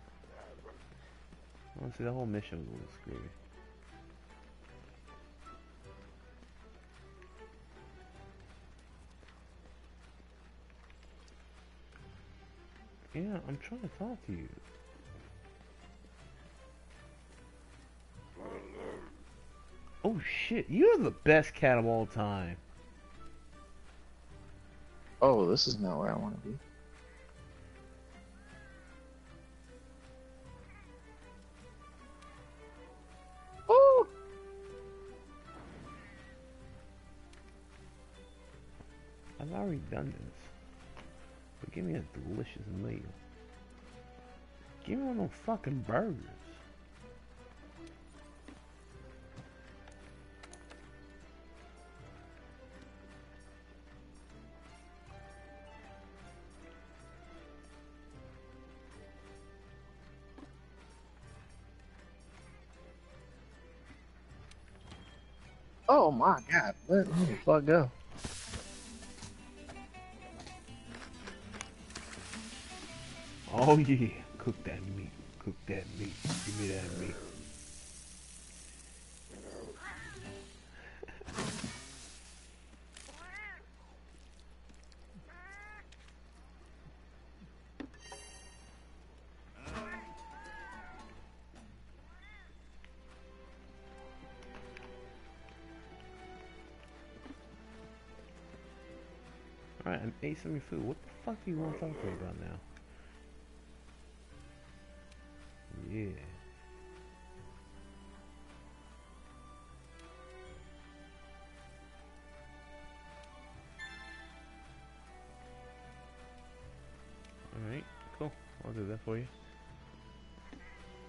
Honestly, the whole mission was a little screwy. Yeah, I'm trying to talk to you. Oh shit, you're the best cat of all time. Oh, this is not where I want to be. I've already done this. But give me a delicious meal. Give me one of those fucking burgers. Oh my god, let me the fuck go. Oh yeah, cook that meat. Cook that meat. Give me that meat. Alright, I'm ate some food. What the fuck do you want to talk to me about now? For you.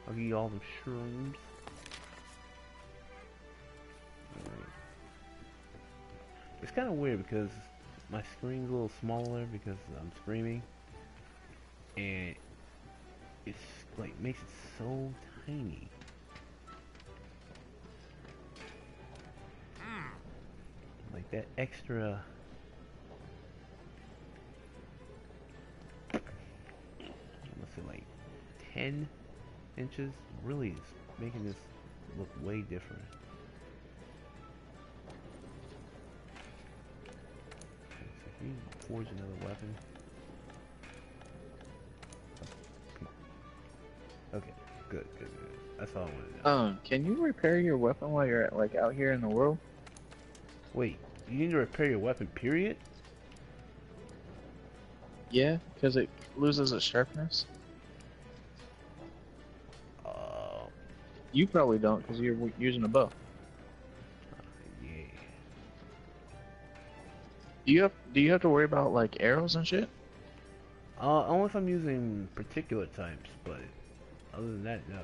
I'll give you all them shrooms. Alright. It's kind of weird because my screen's a little smaller because I'm streaming. And it's like makes it so tiny. Like that extra 10 inches really is making this look way different. Okay, so if you forge another weapon. Okay, good, good, good. That's all I wanted to know. Um, can you repair your weapon while you're like out here in the world? Wait, you need to repair your weapon, period? Yeah, because it loses its sharpness. You probably don't because you're using a bow. yeah. Do you have Do you have to worry about like arrows and shit? Uh, only if I'm using particular types, but other than that, no.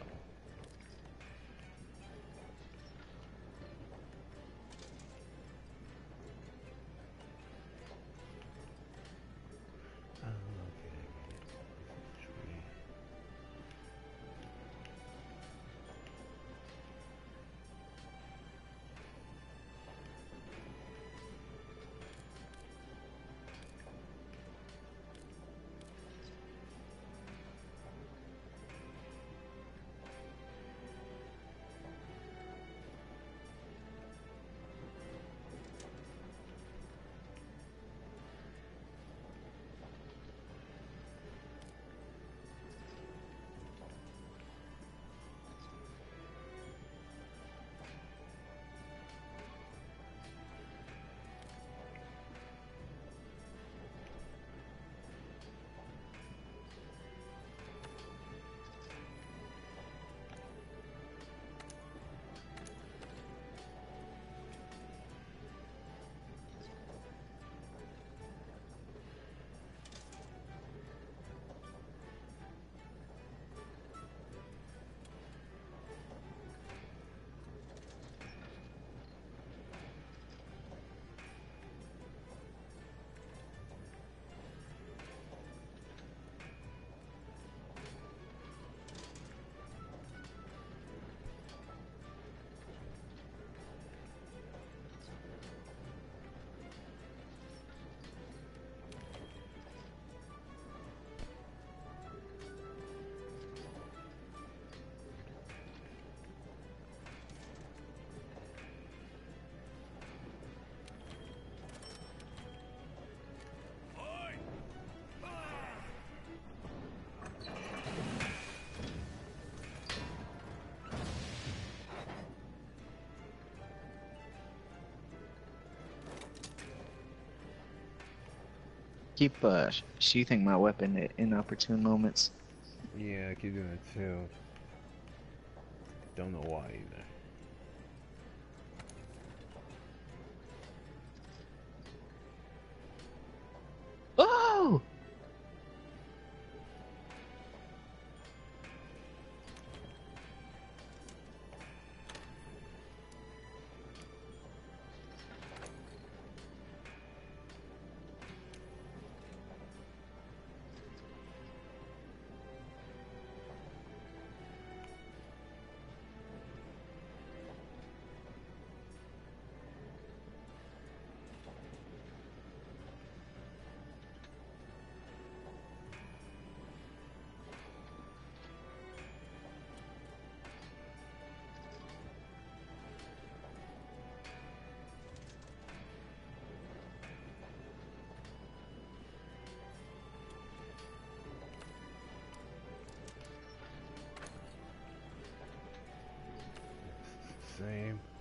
Keep uh, sh- shooting my weapon at inopportune moments. Yeah, I keep doing it too. Don't know why either. Same.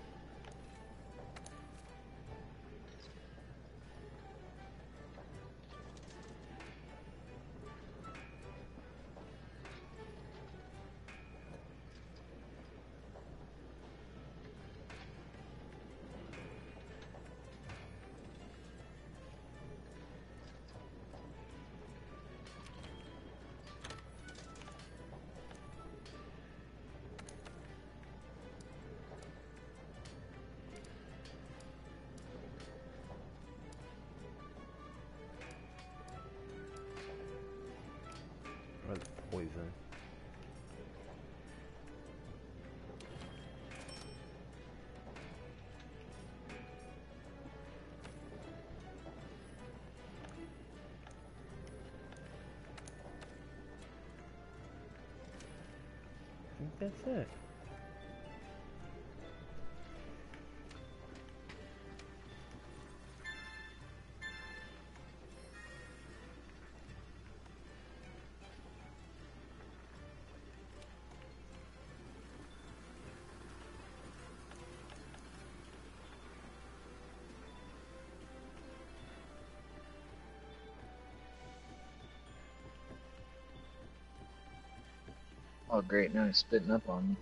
Poison. I think that's it. Oh great, now he's spitting up on me.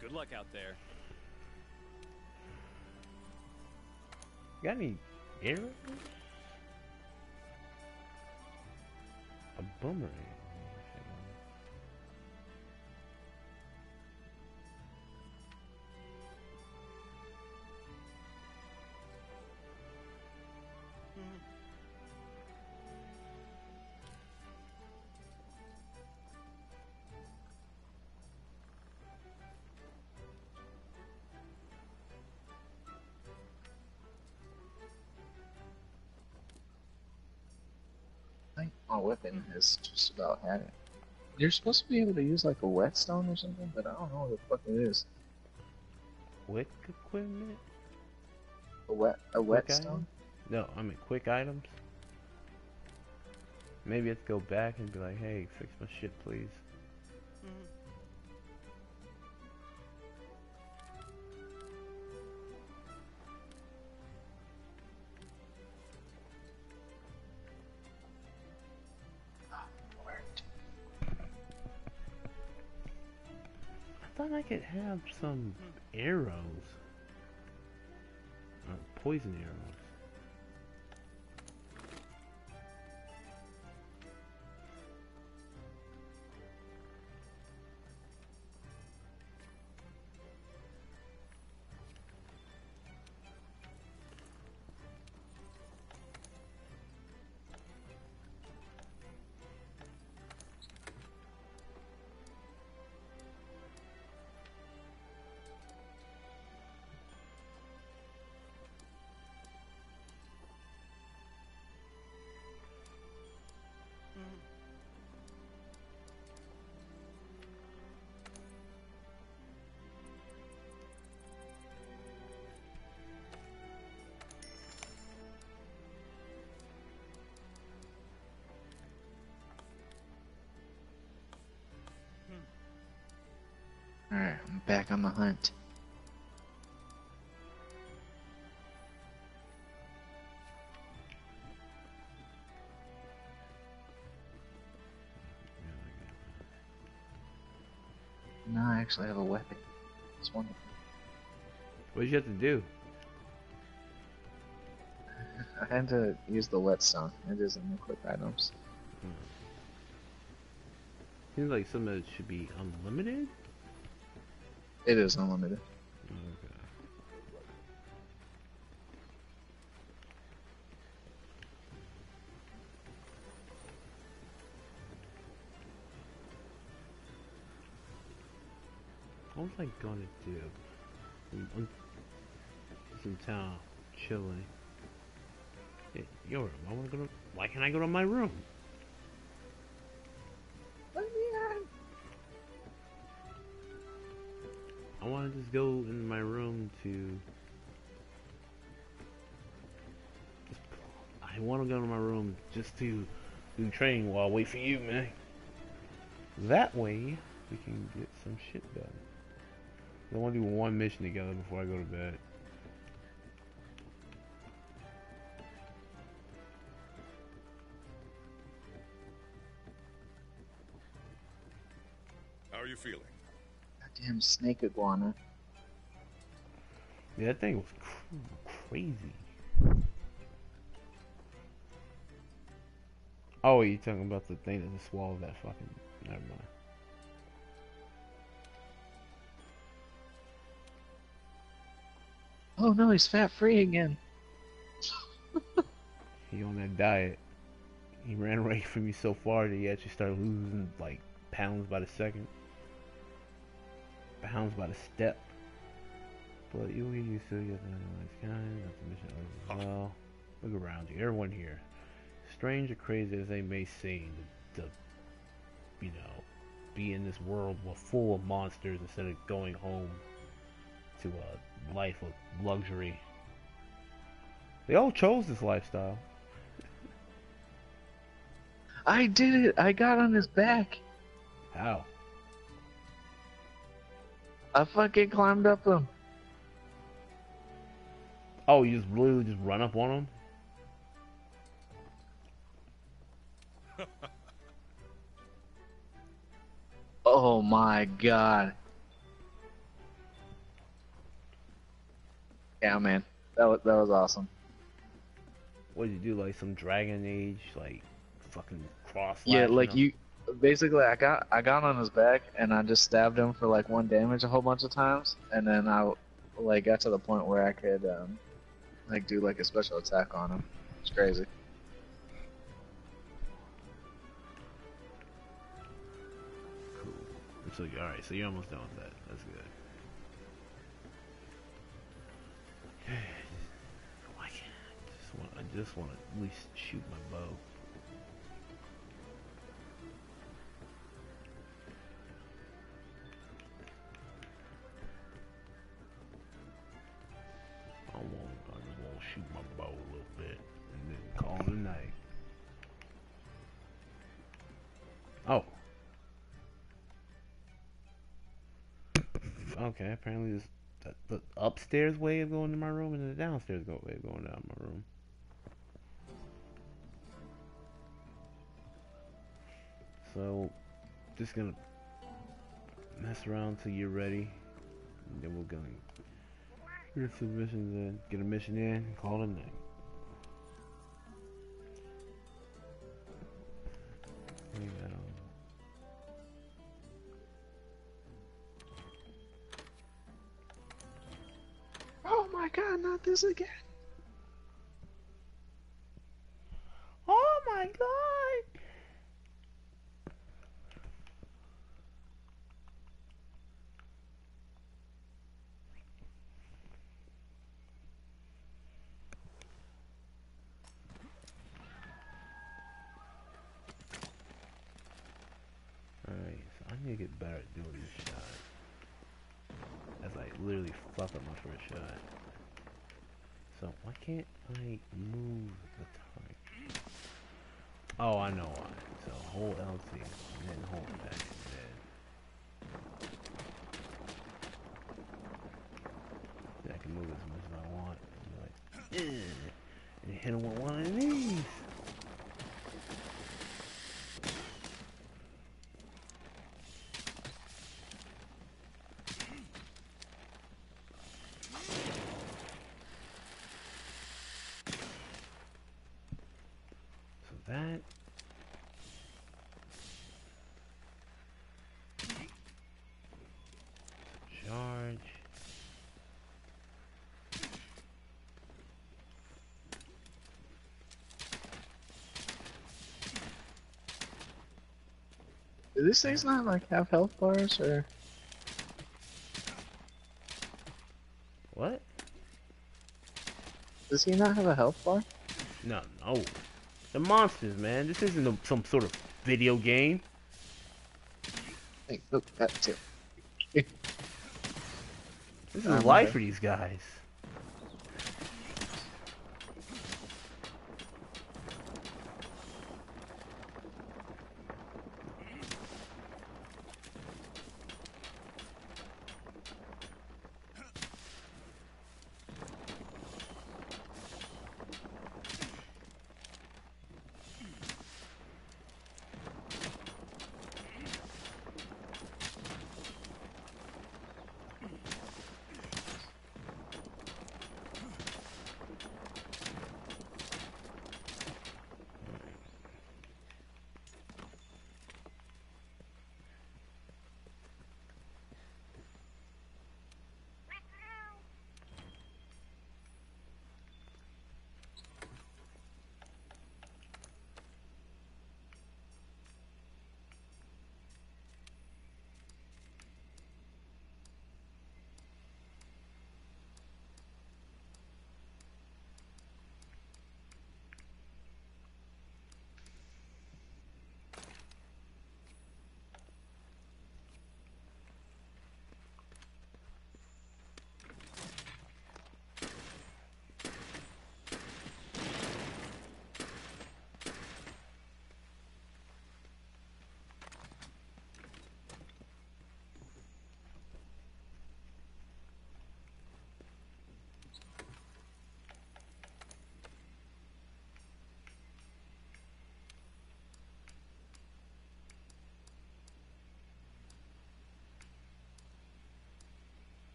Good luck out there. Got any arrows? My weapon has just about had it. You're supposed to be able to use like a whetstone or something, but I don't know what the fuck it is. Quick equipment? A wet a whetstone? No, I mean quick items. Maybe let's go back and be like, hey, fix my shit, please. Could have some arrows. Uh, poison arrows. Back on the hunt. No, I actually have a weapon. It's wonderful. What did you have to do? I had to use the whetstone. It the quick items. Hmm. Seems like something that should be unlimited. It is unlimited. Okay. What was I gonna do? I'm, I'm in town, chilling. Hey, your room. I wanna go to. Why can't I go to my room? Just go in my room to. I want to go to my room just to do training while I wait for you, man. That way, we can get some shit done. I want to do one mission together before I go to bed. How are you feeling? Goddamn snake iguana. Yeah, that thing was cr- crazy. Oh, you talking about the thing that just swallowed that fucking? Never mind. Oh no, he's fat free again. He on that diet. He ran away from you so far that he actually started losing like pounds by the second. Pounds by the step. But you'll get used to it. You have to analyze kind. That's a mission as well. Look around you. Everyone here. Strange or crazy as they may seem, to, to you know, be in this world well, full of monsters instead of going home to a life of luxury. They all chose this lifestyle. I did it! I got on his back! How? I fucking climbed up them. Oh, you just literally just run up on them? Oh my god. Yeah, man. That was, that was awesome. What did you do? Like some Dragon Age, like fucking cross? Yeah, like you basically I got I got on his back and I just stabbed him for like one damage a whole bunch of times and then I like got to the point where I could um like do like a special attack on him. It's crazy. Cool. So all right, so you're almost done with that. That's good. Why can't I just want? I just want to at least shoot my bow. I want. I just want to shoot my bow a little bit and then call it a night. Oh. Okay, apparently this the, the upstairs way of going to my room and the downstairs go way of going down my room. So, just gonna mess around till you're ready, and then we're gonna get some missions in, get a mission in, call it a night. Oh my god, not this again. Oh my god! Alright, so I need to get better at doing this shot. As I literally fuck up my first shot. So why can't I move the target? Oh, I know why. So hold LT and then hold it back instead. Hit him with one of these. So that. Charge. Do these things not like have health bars or? What? Does he not have a health bar? No, no. The monsters, man. This isn't a, some sort of video game. Hey, look, that too. This is life for these guys.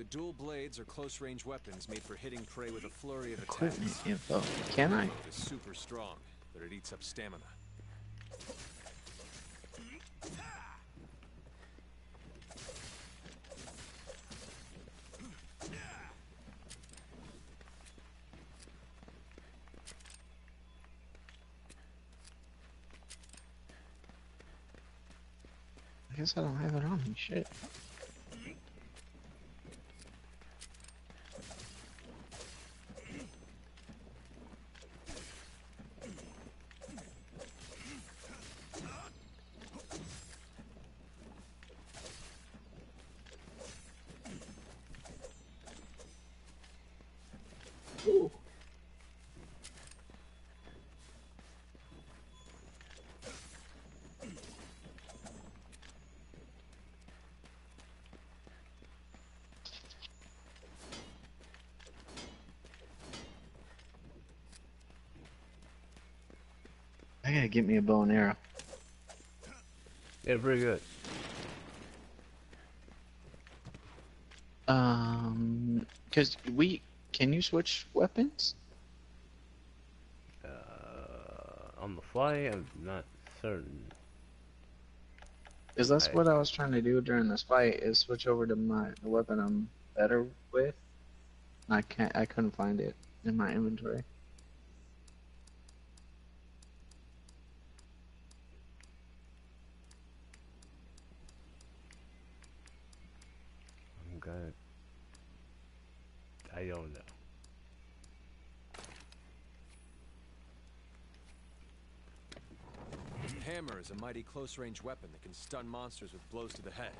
The dual blades are close-range weapons made for hitting prey with a flurry of Equipment attacks. info. Can I? It is super strong, but it eats up stamina. I guess I don't have it on me. Shit. Get me a bow and arrow. Yeah, pretty good. Um, cause we can you switch weapons? Uh, on the fly, I'm not certain. Cause that's Right. what I was trying to do during this fight is switch over to my the weapon I'm better with. I can't. I couldn't find it in my inventory. I'm gonna. I don't know. Hammer is a mighty close-range weapon that can stun monsters with blows to the head.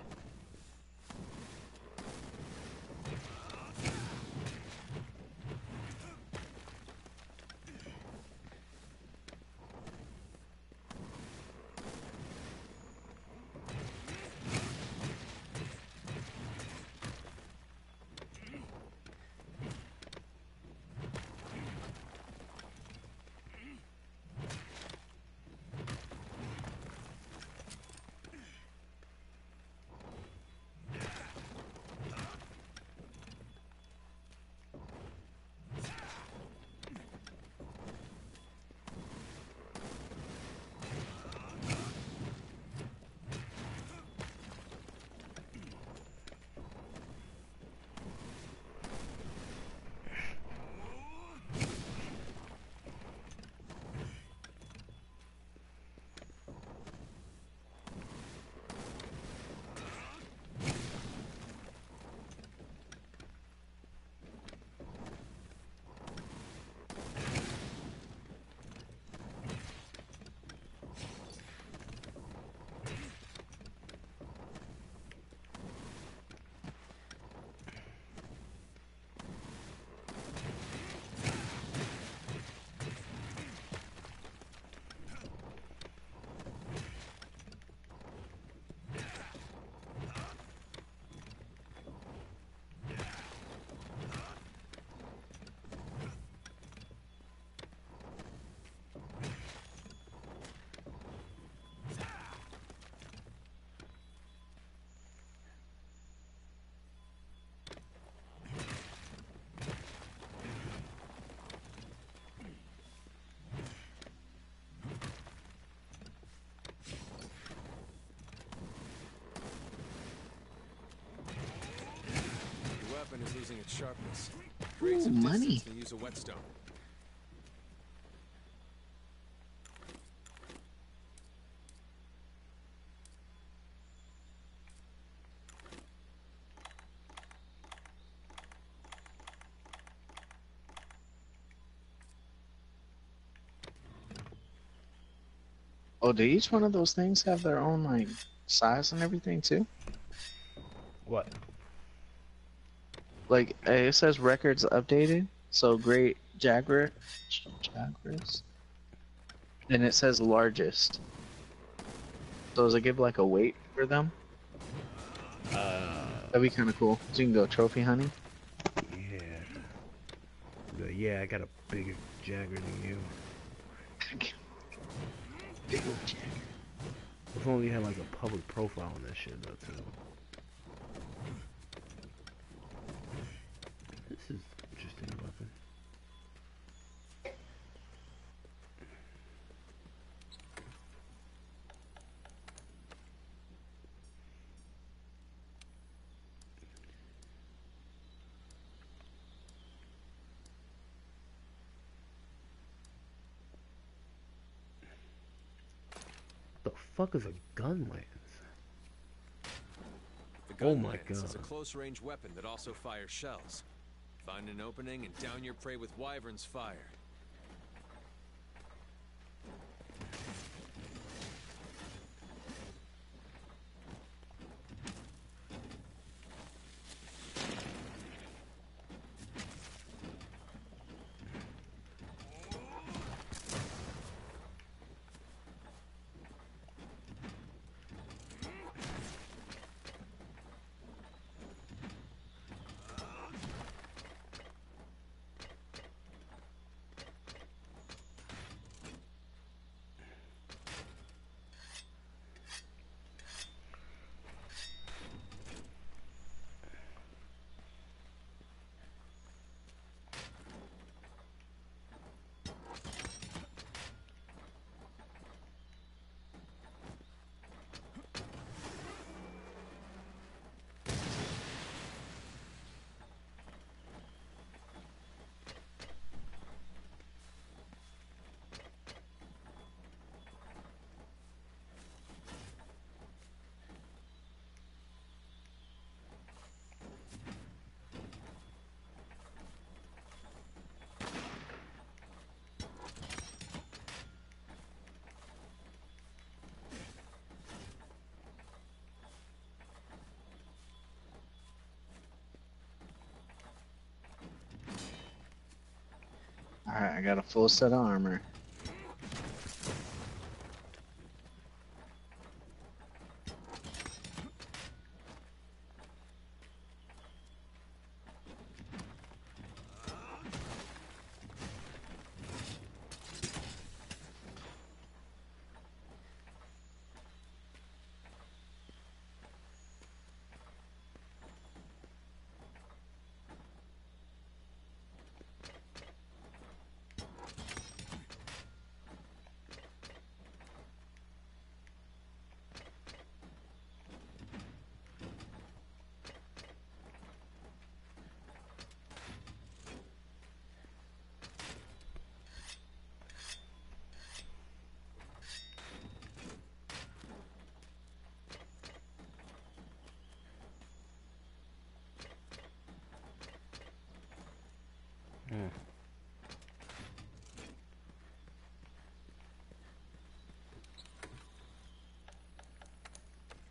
Losing its sharpness. Create Ooh, some money. use a whetstone. Oh, do each one of those things have their own like size and everything too? What? Like uh, it says records updated, so great Jaguar, Jagras, and it says largest. So does it give like a weight for them? Uh, That'd be kind of cool. So you can go trophy hunting. yeah. Yeah, I got a bigger Jagger than you. Big old Jaguar. If only you had like a public profile on that shit though too. This is interesting weapon. The fuck is a gun lance? The Oh gun my lance is a God. close-range weapon that also fires shells. Find an opening and down your prey with Wyvern's fire. I got a full set of armor.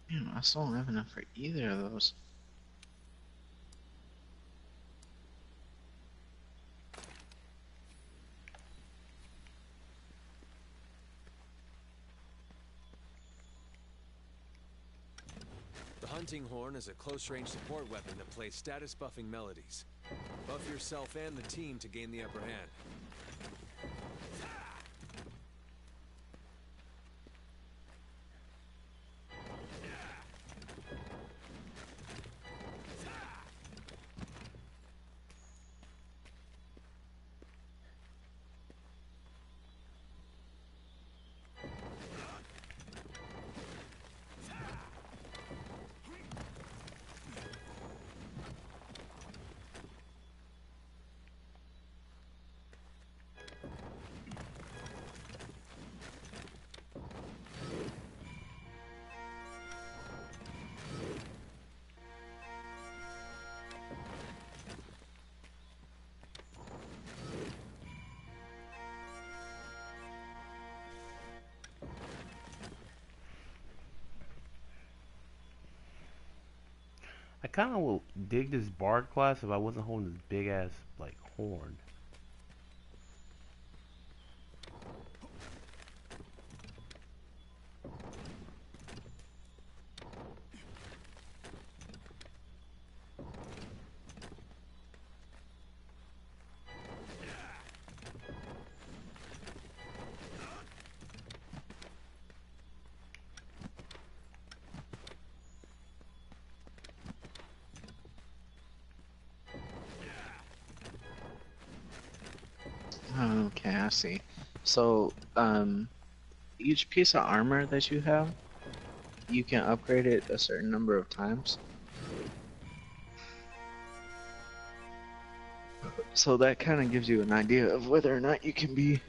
Damn, I still don't have enough for either of those. The hunting horn is a close-range support weapon that plays status-buffing melodies. Buff yourself and the team to gain the upper hand. Kind of will dig this bard class if I wasn't holding this big ass like horn. See. So, um, each piece of armor that you have, you can upgrade it a certain number of times. So that kind of gives you an idea of whether or not you can be,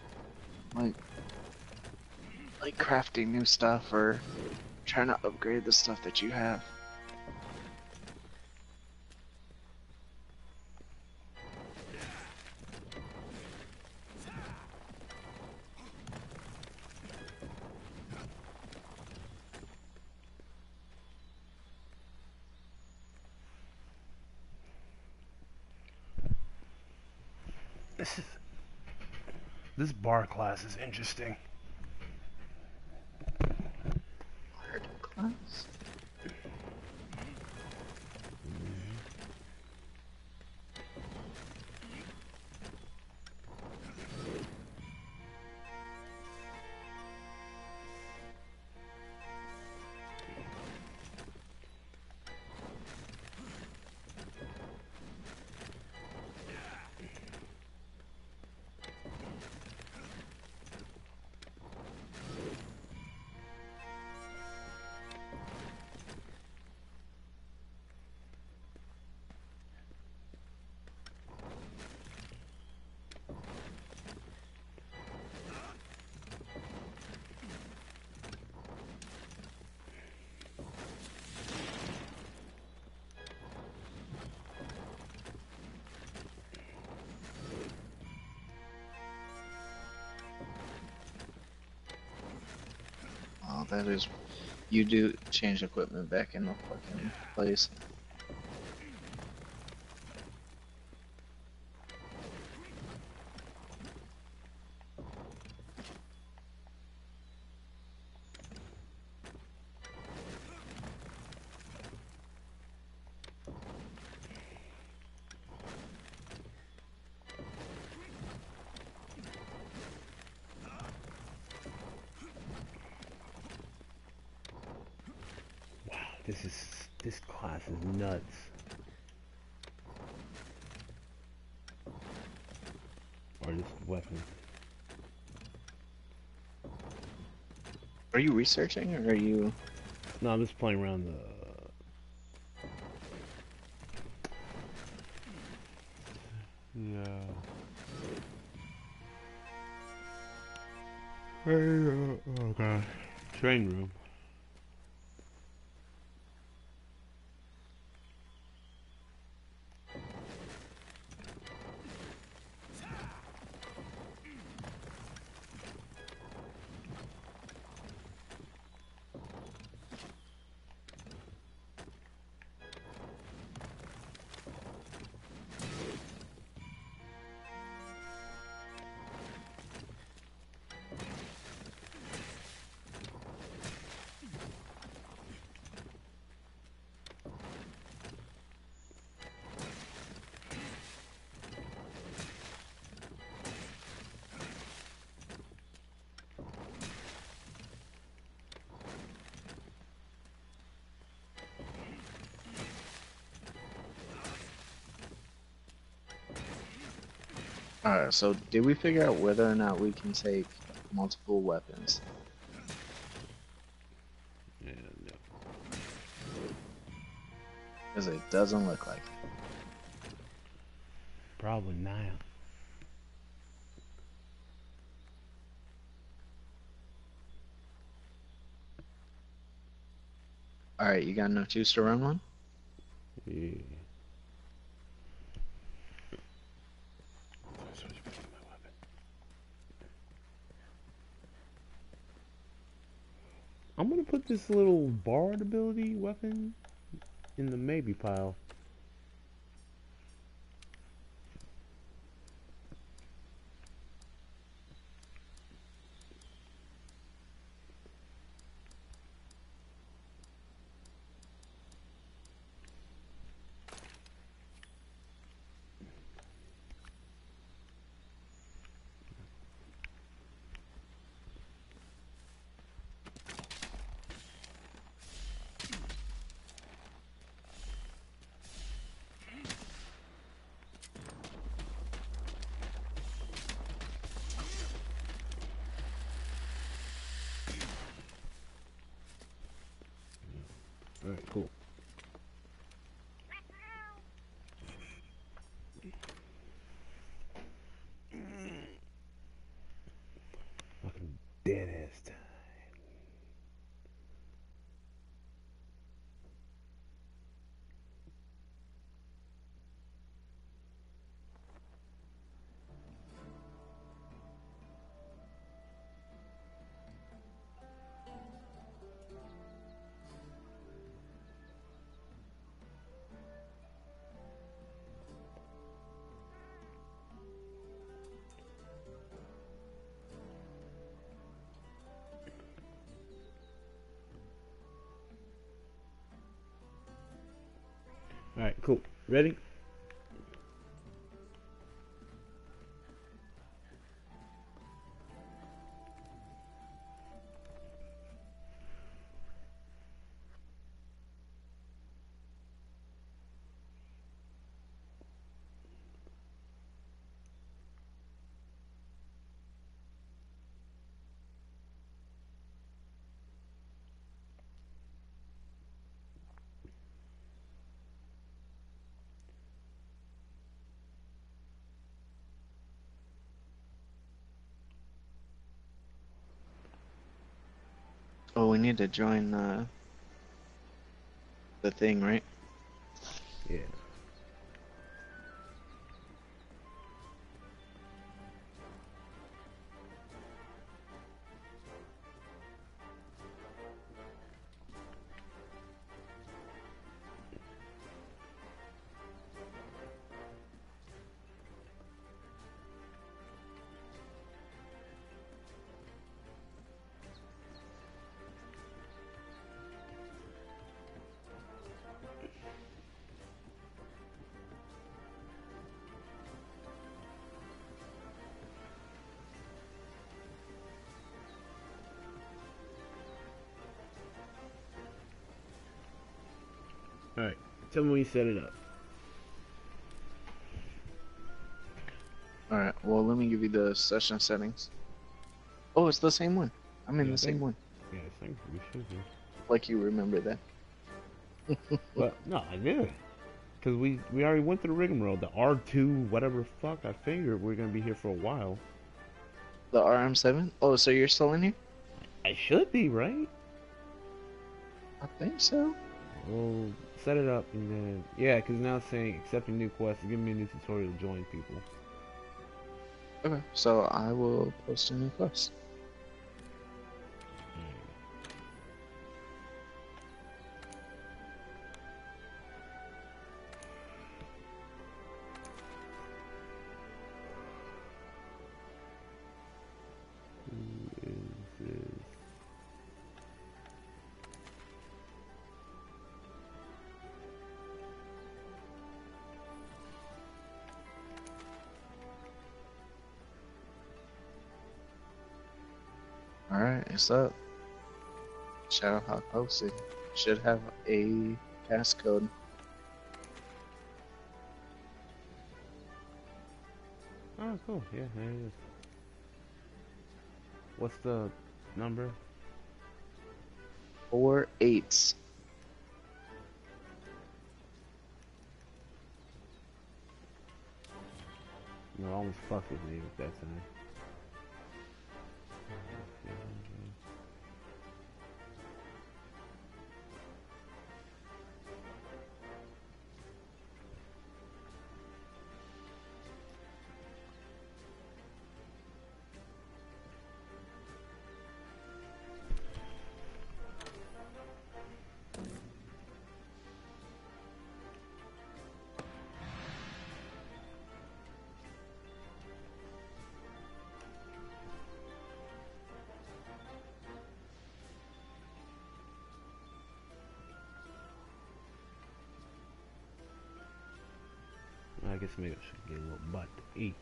like, like crafting new stuff or trying to upgrade the stuff that you have. Class is interesting. That is. You do change equipment back in the fucking place. Are you researching or are you? No, I'm just playing around the. Yeah. Hey, uh, oh god. Train room. Alright, so did we figure out whether or not we can take multiple weapons? Yeah, no. Because it doesn't look like it. Probably not. Alright, you got enough juice to run one? Yeah. I'm gonna put this little bard ability weapon in the maybe pile. Alright, cool. Ready? Oh, we need to join the the thing, right? When you set it up. Alright, well, let me give you the session settings. Oh, it's the same one. I'm in Yeah, the same one. Yeah, I think we should be. Like you remember that. But no, I did. Cause we we already went through the rigmarole. The R two, whatever fuck. I figured we're gonna be here for a while. The RM7? Oh, so you're still in here? I should be right. I think so. Well, set it up and then yeah, cause now it's saying accepting new quests. Give me a new tutorial to join people. Okay, so I will post a new quest. It's up. Shadowhawk posted. Should have a passcode. Oh, cool. Yeah, there it is. What's the number? Four eights. No, I almost fucked with me with that time. Maybe I should get a little butt to eat.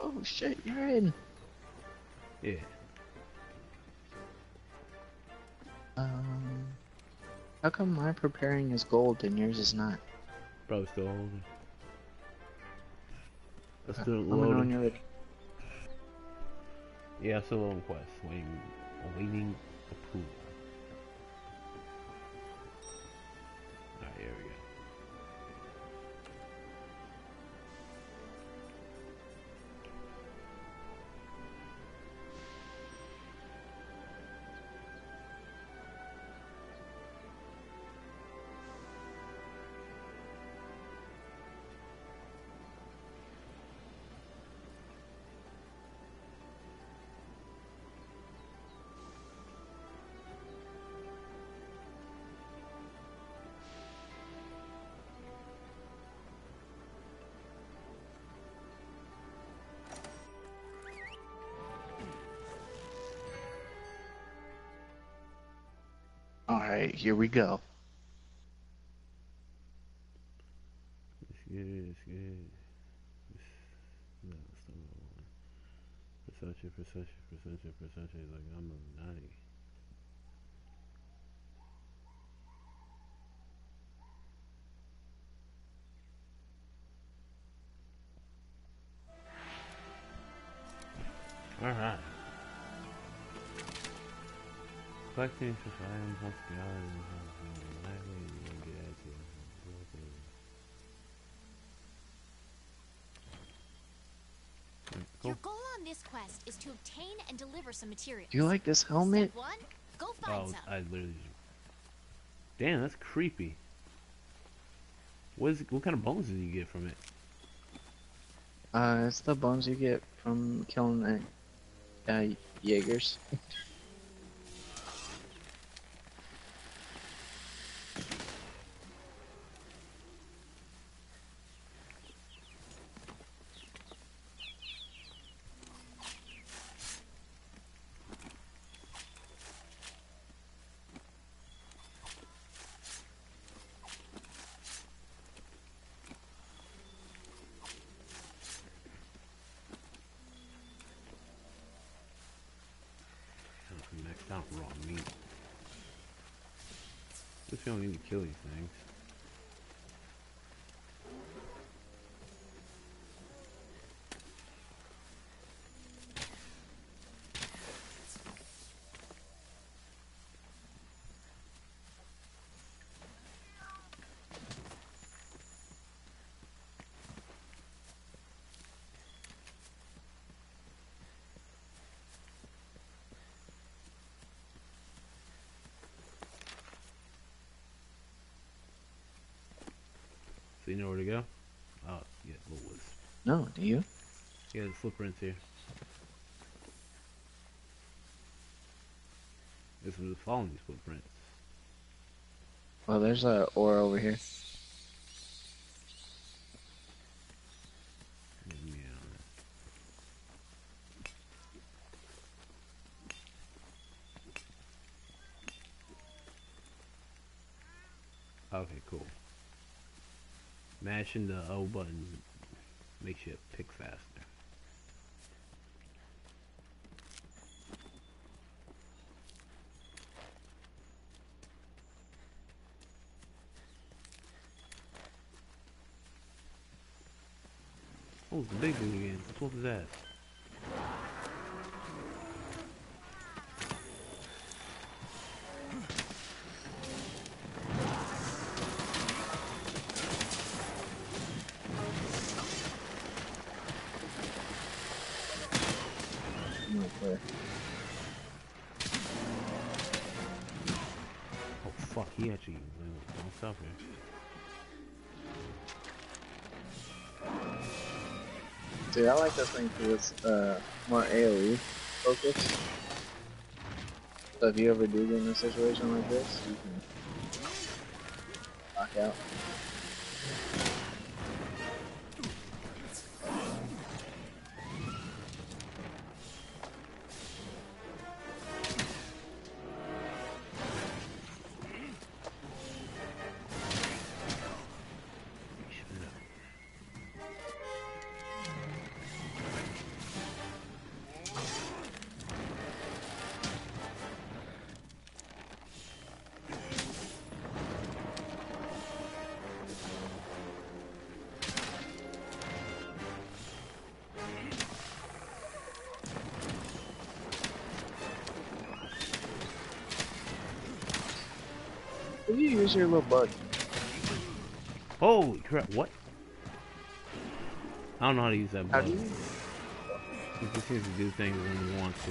Oh shit, you're in. Yeah. Um, how come my preparing is gold and yours is not? Probably still holding. Let's Uh, do it Let me know when loading. you're ready. Yeah, still loading quest. Waiting, awaiting Alright, here we go. Let's get it, let's get it. Let's- No, that's not I. Perception, perception, perception, perception. Like, I'm a 90. Get at you. Cool. Your goal on this quest is to obtain and deliver some materials. Do you like this helmet? Step one, go find Oh, some. I literally. Damn, that's creepy. What is? What kind of bones did you get from it? Uh, it's the bones you get from killing the uh, Jagras. Next out raw meat. Guess we don't need to kill these things. So you know where to go? Oh, yeah, what was? No, do you? Yeah, the footprints here. This was following these footprints. Well, there's a ore over here. Yeah. Okay, cool. Mashing the O button makes you pick faster. Oh, the big dude again. Whoop his ass. Dude, I like this thing because it's uh, more AoE focused. So if you ever do get in a situation like this, you can knock out. Can you use your little bug? Holy crap! What? I don't know how to use that bug. do you? It just seems to do things when you want to.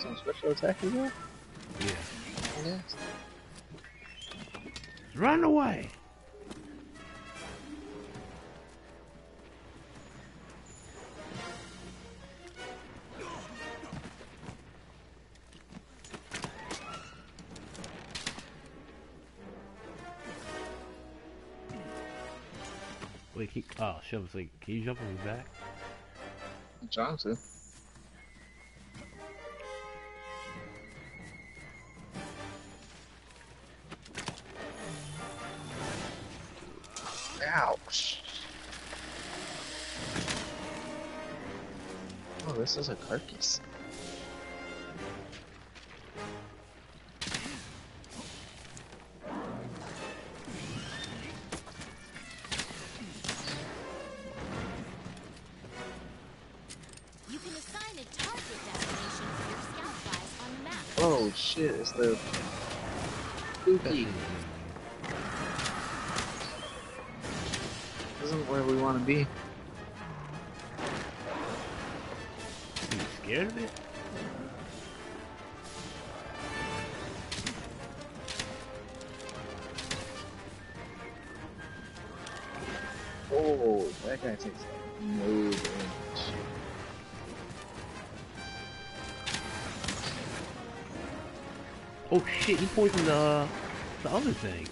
Is some special attack you got? Yeah. Yes. Run away! Wait, he, oh, was like, can you jump on his back? I'm this shit, he poisoned the, the other thing.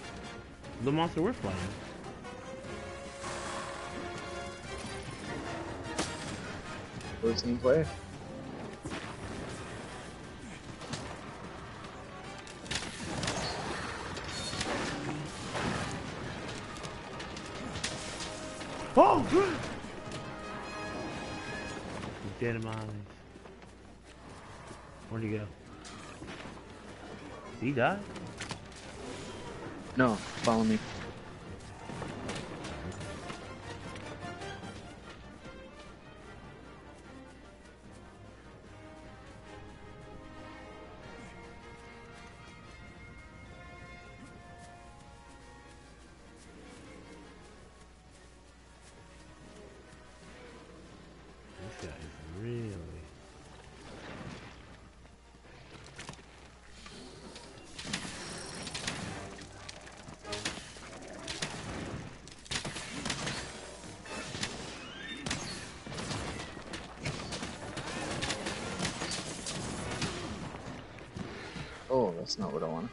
The monster we're fighting. Team player. Not what I want.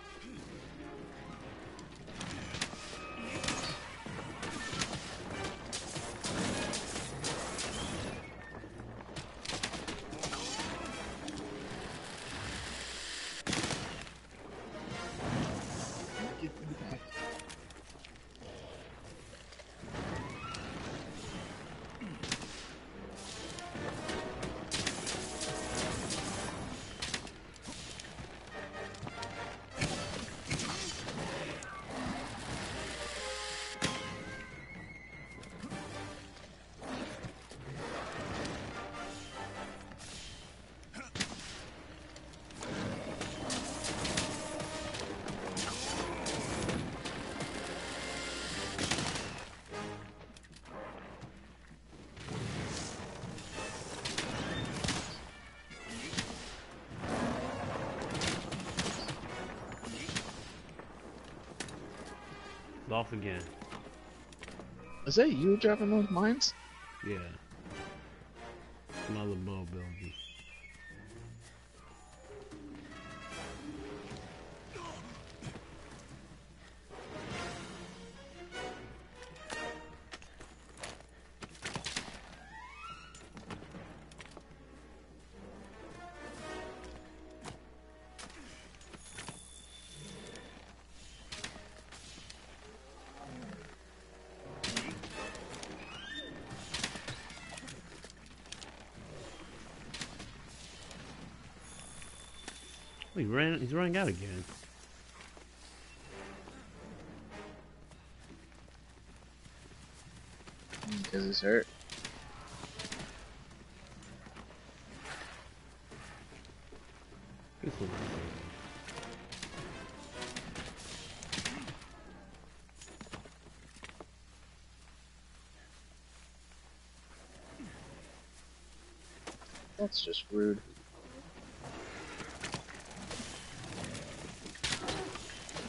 Off again. Is that you dropping those mines? Yeah. He ran. He's running out again. Because he's hurt. That's just rude.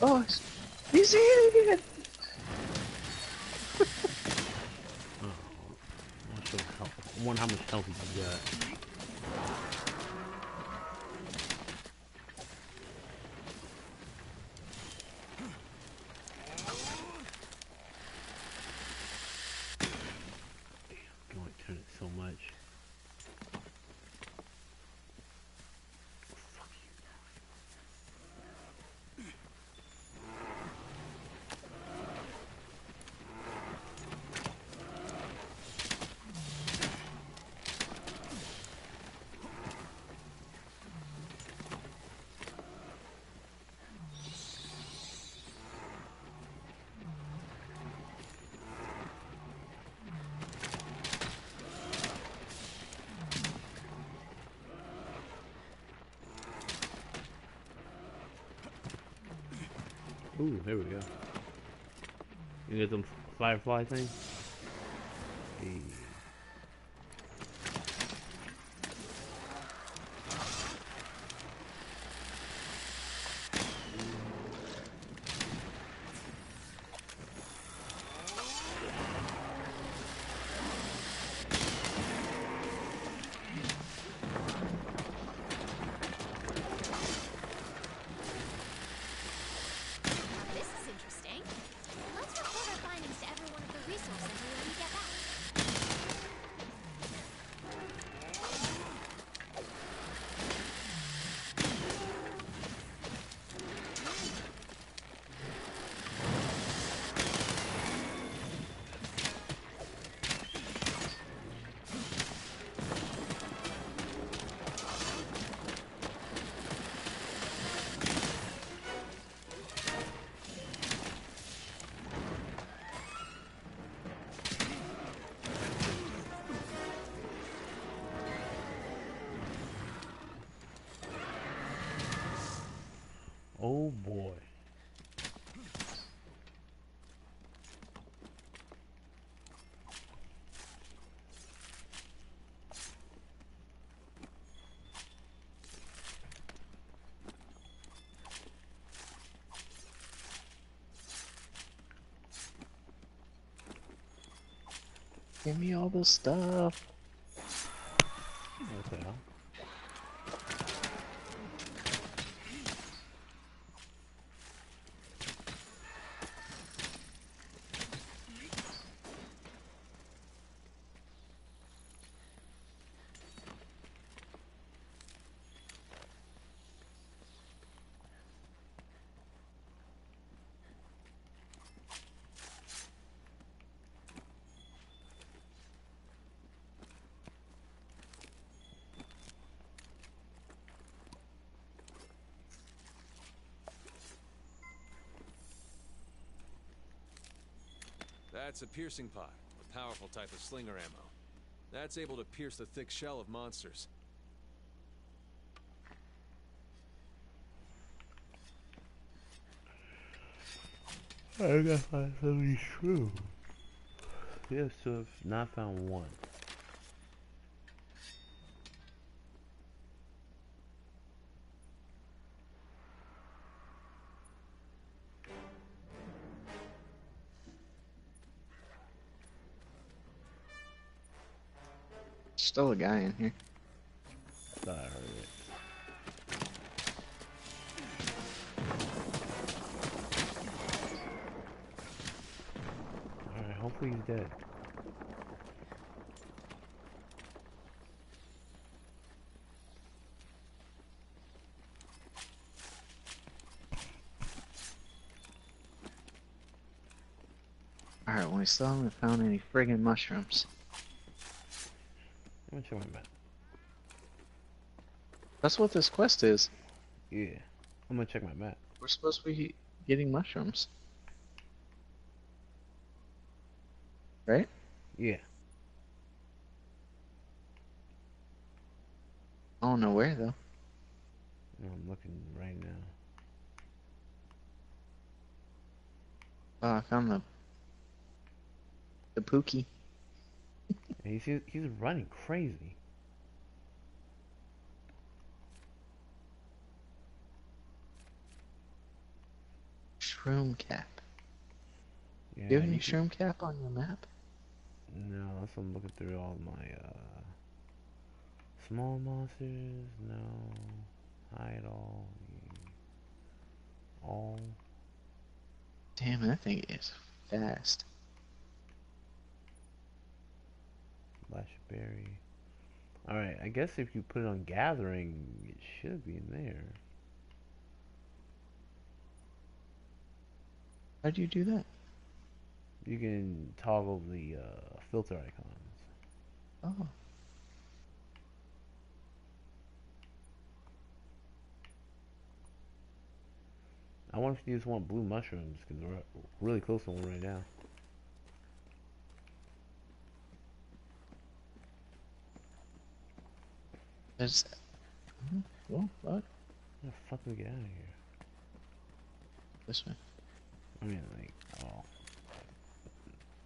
Oh, he's- eating it! Oh, I'm not. I wonder how much health he got. Damn, going to turn it so much. Fuck you. Ooh, there we go. You get them firefly thing? Give me all the stuff. What the hell? That's a piercing pod, a powerful type of slinger ammo. That's able to pierce the thick shell of monsters. I gotta find something true. Yes, so have not found one. Still a guy in here. Thought I heard it. Alright, hopefully he's dead. Alright, well, we still haven't found any friggin' mushrooms. You want about? That's what this quest is. Yeah. I'm gonna check my map. We're supposed to be getting mushrooms. Right? Yeah. I don't know where though. I'm looking right now. Oh, I found the the Pookie. He's he's running crazy. Shroom cap. Yeah, Do you have any you can- shroom cap on your map? No, that's what I'm looking through all my uh small monsters. No, hide all. All. Damn, that thing is fast. Flashberry. Alright, I guess if you put it on gathering, it should be in there. How do you do that? You can toggle the uh, filter icons. Oh. I wonder if you just want blue mushrooms, because we're really close to one right now. There's. Well, what? How the fuck do we get out of here? This way. I mean, like, oh.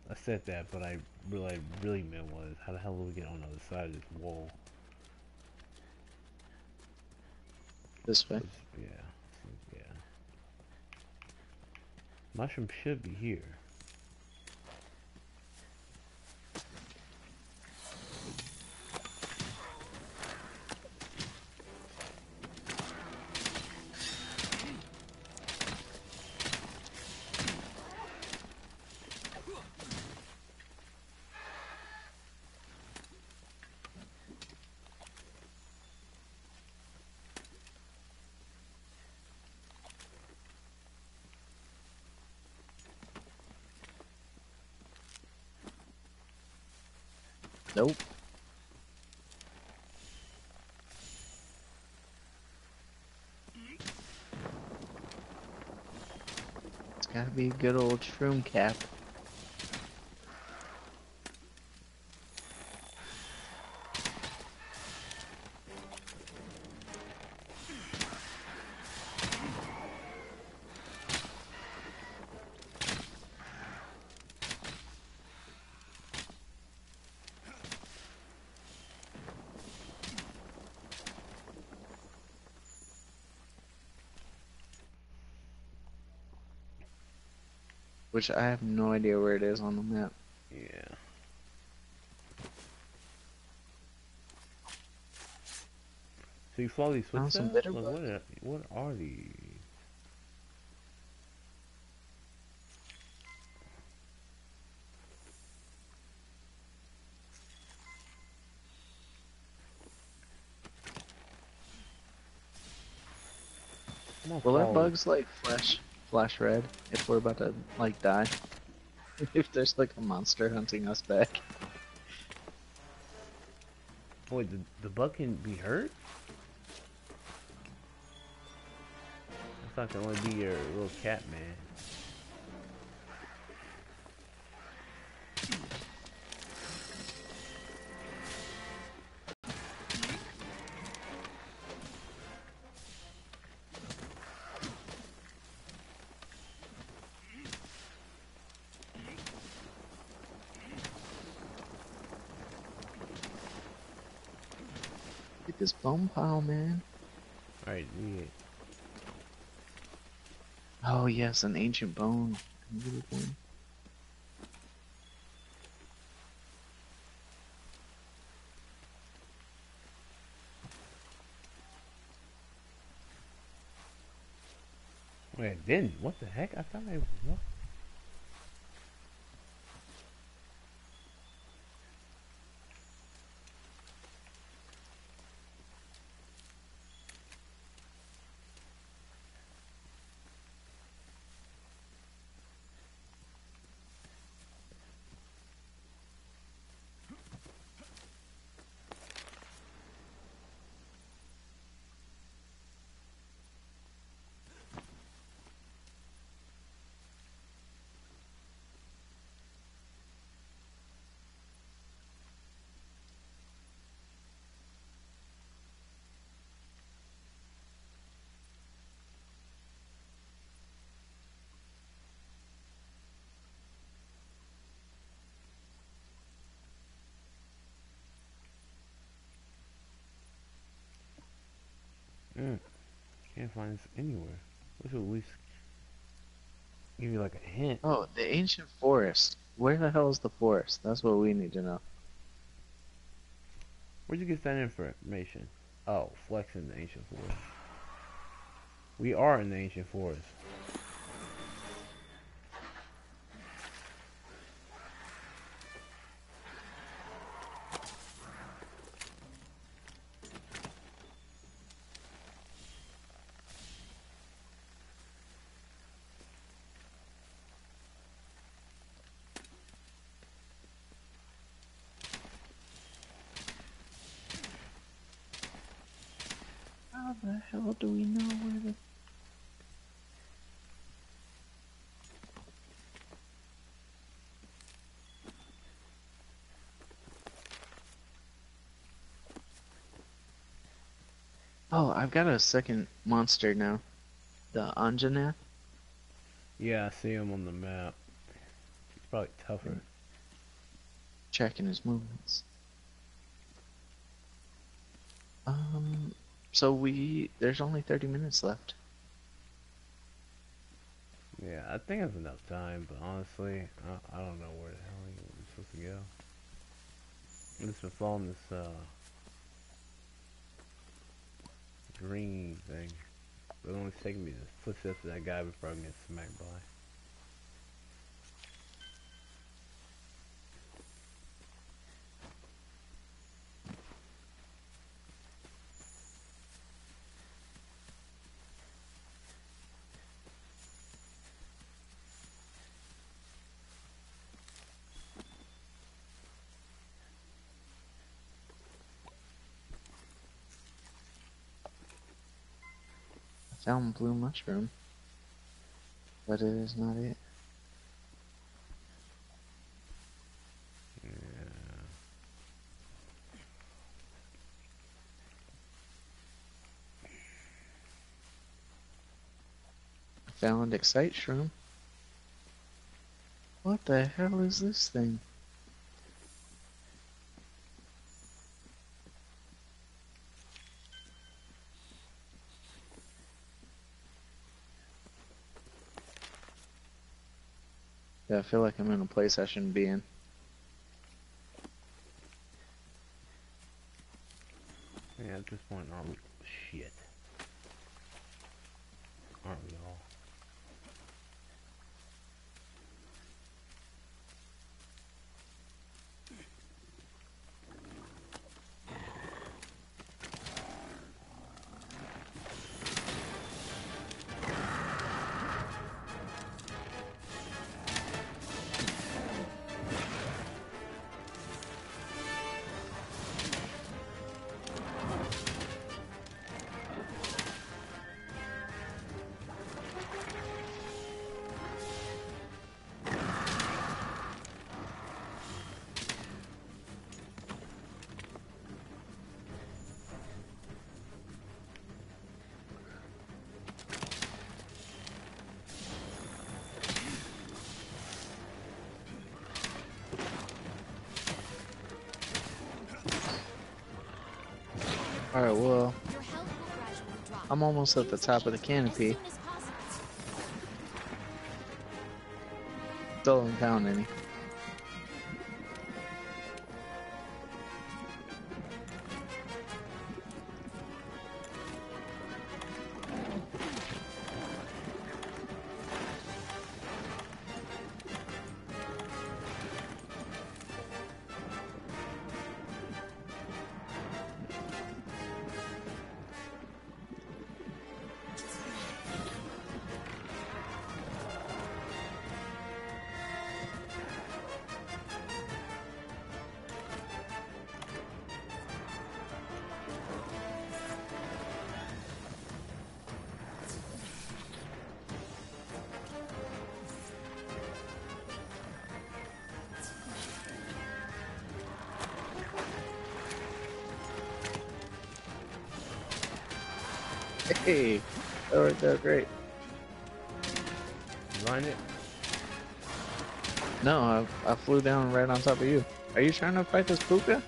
I said that, but I really, I really meant was, how the hell do we get on the other side of this wall? This way. Yeah, yeah. Mushroom should be here. Nope. It's gotta be a good old shroom cap. Which I have no idea where it is on the map. Yeah. So you follow these Found some footsteps? bitter Like, what, are, what are these? Will our bugs like flash flash red if we're about to like die? if there's like a monster hunting us back. Boy, the, the bug can be hurt? I thought could only be your little cat man. Bone pile, man. Alright, yeah. Oh yes, an ancient bone. Wait, it didn't. What the heck? I thought I. What? Can't find this anywhere. This will at least give you like a hint. Oh, the ancient forest. Where the hell is the forest? That's what we need to know. Where'd you get that information? Oh, Flex in the ancient forest. We are in the ancient forest. How the hell do we know where the... Oh, I've got a second monster now. The Anjanath. Yeah, I see him on the map. He's probably tougher. Checking his movements. Um, so we... There's only 30 minutes left. Yeah, I think that's enough time, but honestly, I, I don't know where the hell you're supposed to go. I'm just been following this, uh, green thing. But it only taking me the footsteps of that guy before I get smacked by. Found blue mushroom. But it is not it. Yeah. Found excite shroom. What the hell is this thing? I feel like I'm in a place I shouldn't be in. Yeah, at this point, aren't we? Shit. Aren't we I'm almost at the top of the canopy. Still haven't found any. On top of you. Are you trying to fight this puka?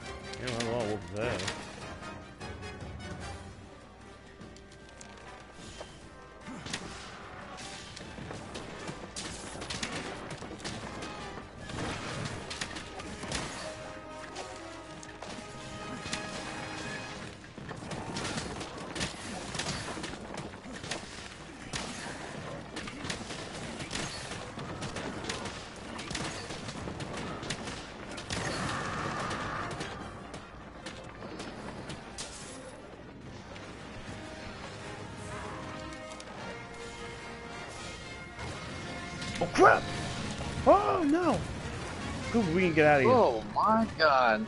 Get out of here. Oh my god.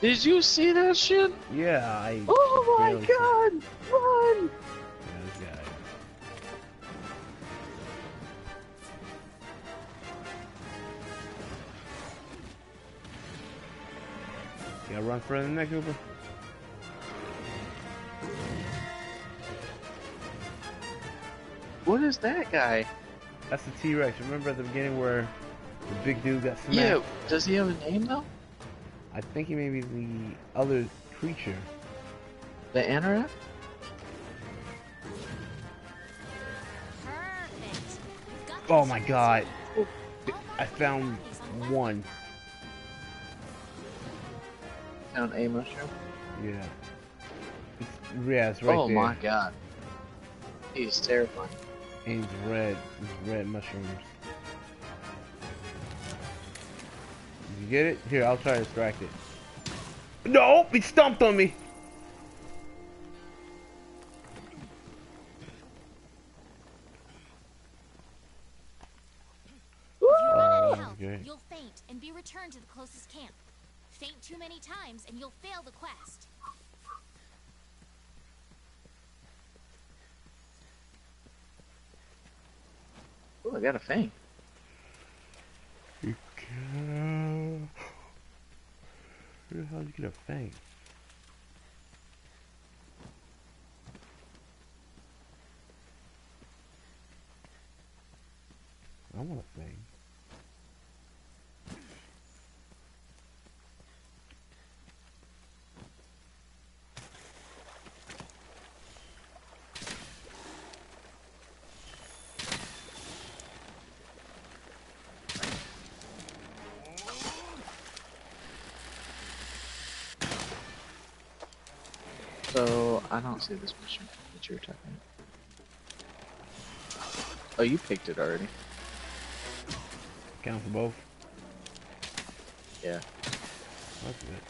Did you see that shit? Yeah, I. Oh my god! Run! Guy. You gotta run further than that, Cooper. What is that guy? That's the T-Rex. Remember at the beginning where the big dude got smacked? Yeah, does he have a name though? I think he may be the other creature. The Anorak? Perfect. You've got Oh my god. I found one. Found a mushroom. Yeah. It's, yeah, it's right oh there. my god. He's terrifying. And it's red. It's red mushrooms. Did you get it? Here, I'll try to distract it. No! He stomped on me! If you Oh, run out that of was health, great. you'll faint and be returned to the closest camp. Faint too many times and you'll fail the quest. Oh, I got a fang. You can... The hell you get a fang? I want a fang. So I don't see this mushroom that you were talking about. Oh, you picked it already. Count for both? Yeah. That's good.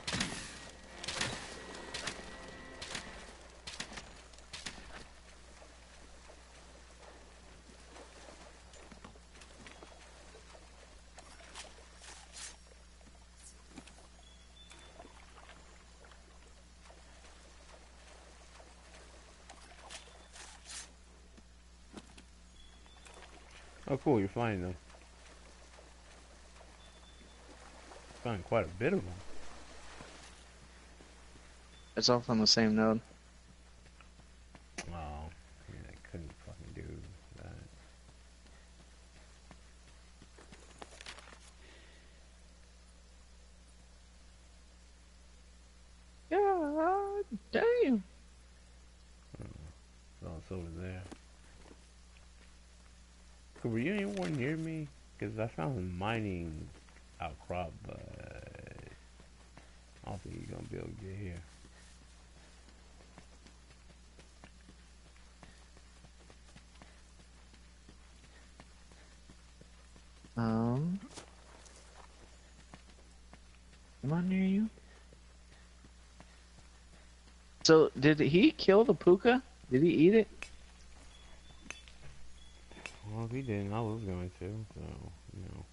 Oh, cool, you're finding them. Found quite a bit of them. It's all from the same node. Oh, yeah, I couldn't fucking do that. God damn. Oh, it's over there. Cool, Were you anywhere near me? Found a mining outcrop, but I don't think you're gonna be able to get here. Um. Am I near you? So, did he kill the puka? Did he eat it? Well, if he didn't, I was going to, so, you know.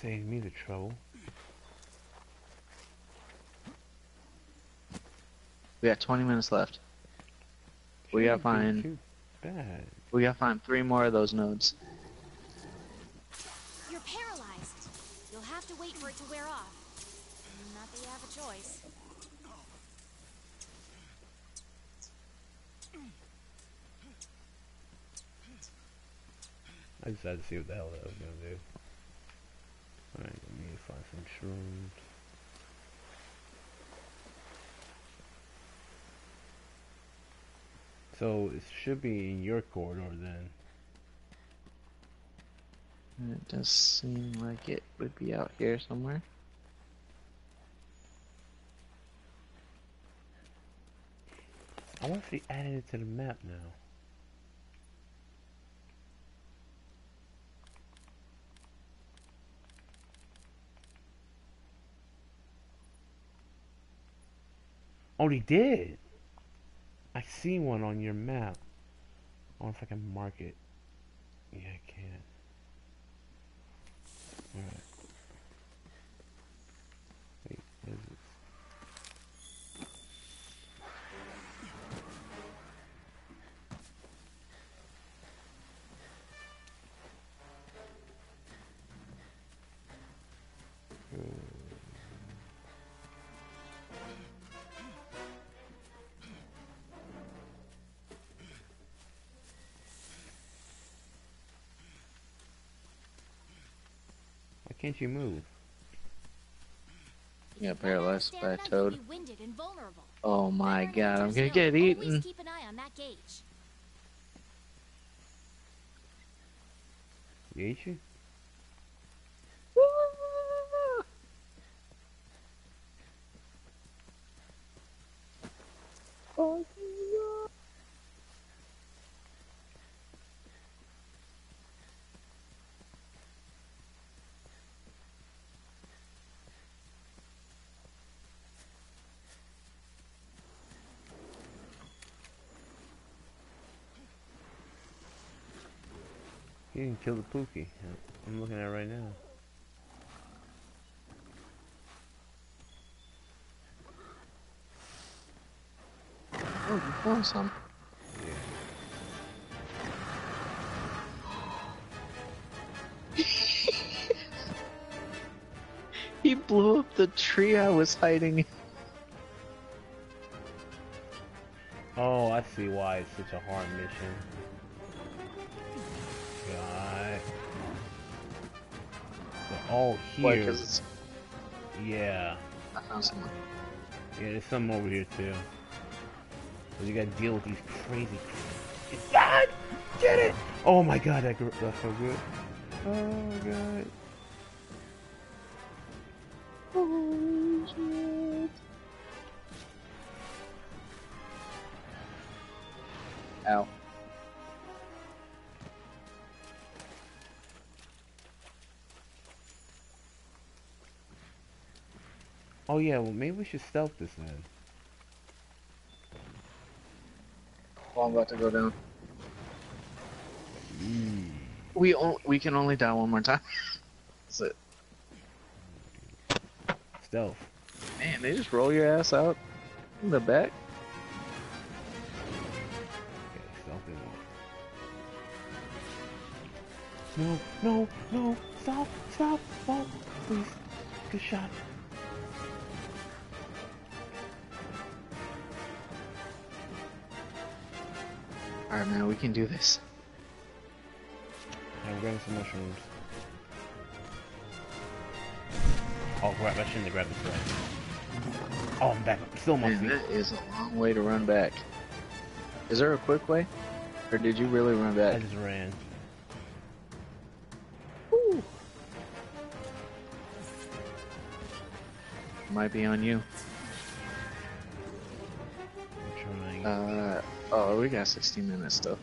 Save me the trouble. We got 20 minutes left. We gotta find- Too bad. We gotta find three more of those nodes. You're paralyzed. You'll have to wait for it to wear off. Not that you have a choice. I just had to see what the hell that was gonna do. Alright, let me find some shrooms. So it should be in your corridor then. It does seem like it would be out here somewhere. I want to see added it to the map now. Oh, he did. I see one on your map. I wonder if I can mark it. Yeah, I can. Alright. Can't you move? Yeah, paralyzed by a toad. be winded and vulnerable. Oh my god, I'm gonna get eaten. keep an eye on that gauge. You ate you? You didn't kill the Pookie. I'm looking at it right now. Oh, you found some. he blew up the tree I was hiding in. Oh, I see why it's such a hard mission. All Why? here. It's. Yeah. I found someone. Yeah, there's some over here too. But you gotta deal with these crazy. God! Get it! Oh my god, that, gr- that's so good. Oh god. Yeah, well maybe we should stealth this then. Oh, I'm about to go down. Mm. We on, we can only die one more time. That's it. Stealth. Man, they just roll your ass out in the back. Okay, No, no, no! Stop! Stop! Stop! Please. Good shot. Alright, man, we can do this. I'm grabbing some mushrooms. Oh crap, I shouldn't have grabbed this right. Oh, I'm back. I'm still my Man, that is a long way to run back. Is there a quick way? Or did you really run back? I just ran. Might be on you. We got 16 minutes though.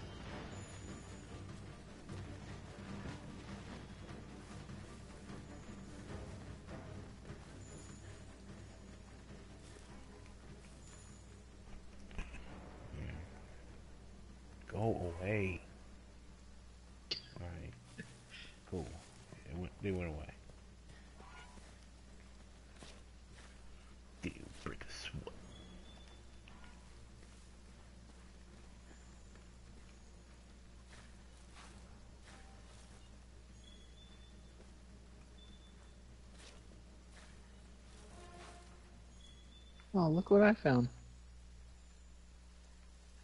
Oh, look what I found.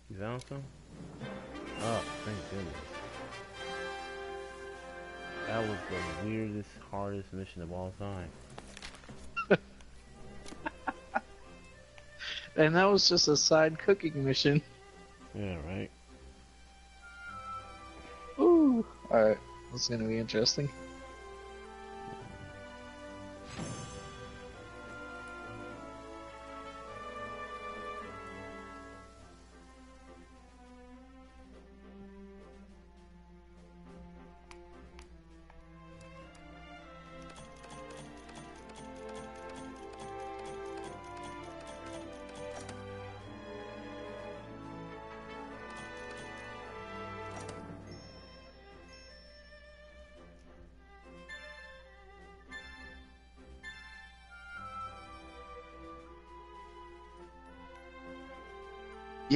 You found some? Oh, thank goodness. That was the weirdest, hardest mission of all time. And that was just a side cooking mission. Yeah, right? Ooh. Alright, that's gonna be interesting.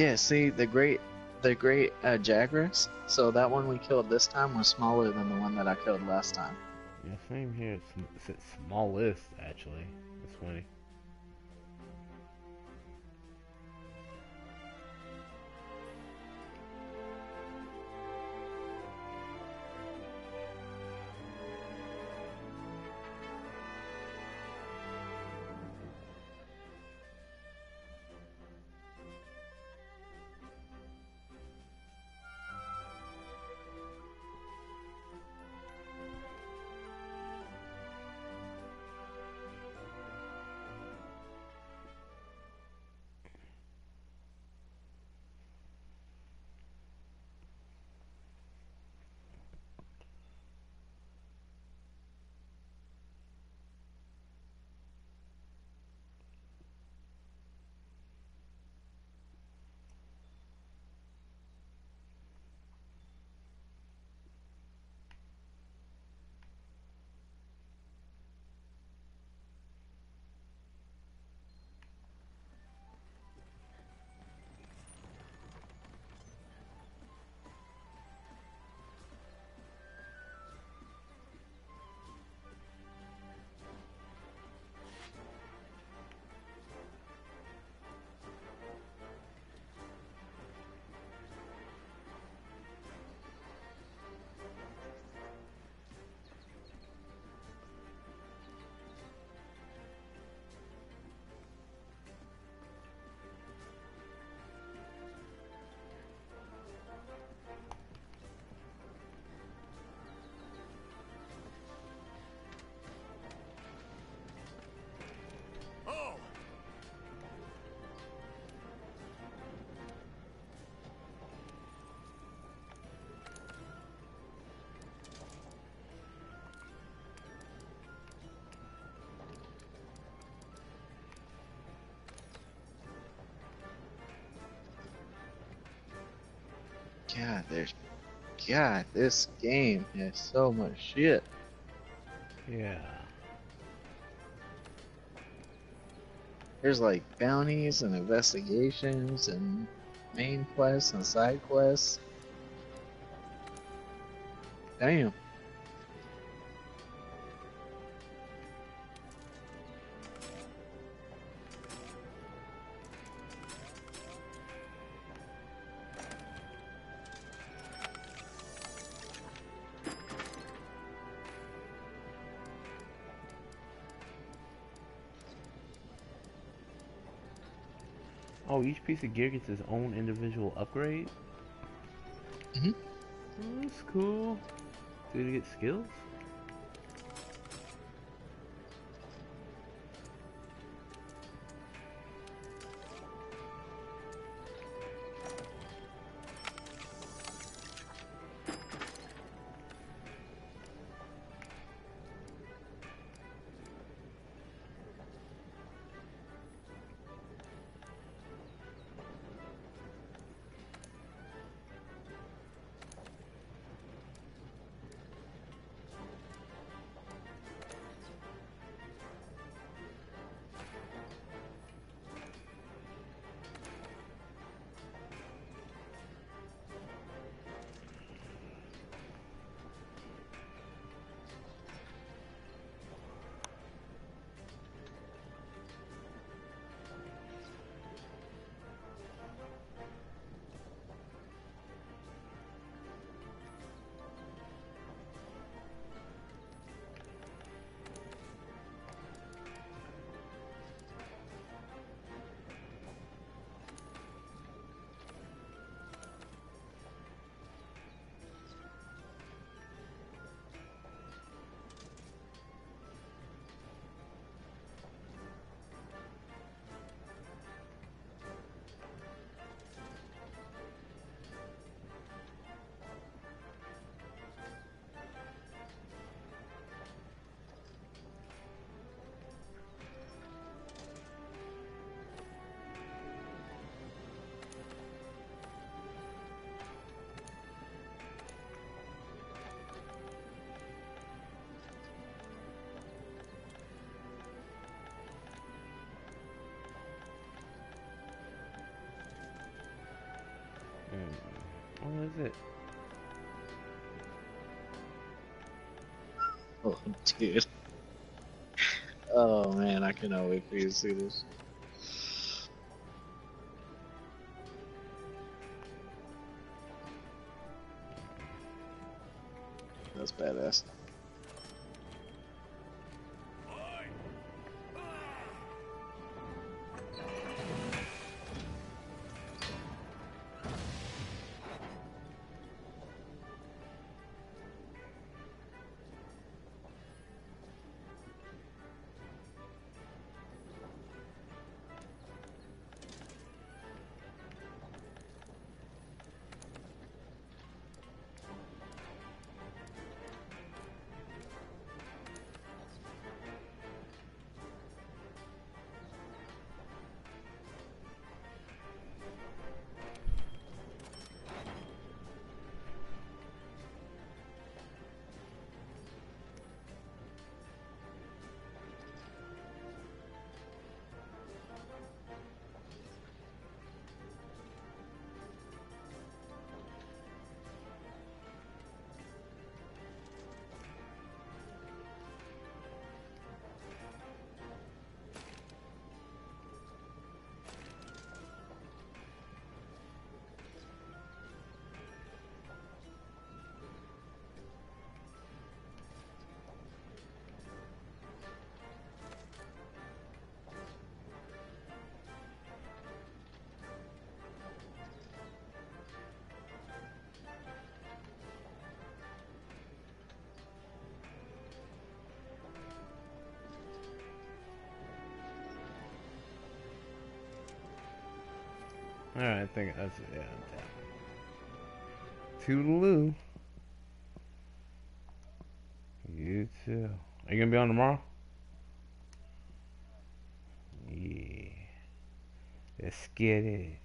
Yeah, see the great, the great uh. So that one we killed this time was smaller than the one that I killed last time. Yeah, same here. It's, it's, it's smallest actually. That's funny. God, there's, God, this game has so much shit. Yeah. There's like bounties and investigations and main quests and side quests. Damn. Piece of gear gets its own individual upgrade. Mhm. Oh, that's cool. Do to get skills? What is it? Oh, dude. Oh man, I cannot wait for you to see this. Alright, I think that's it. Yeah, I'm. Toodaloo. You too. Are you gonna be on tomorrow? Yeah. Let's get it.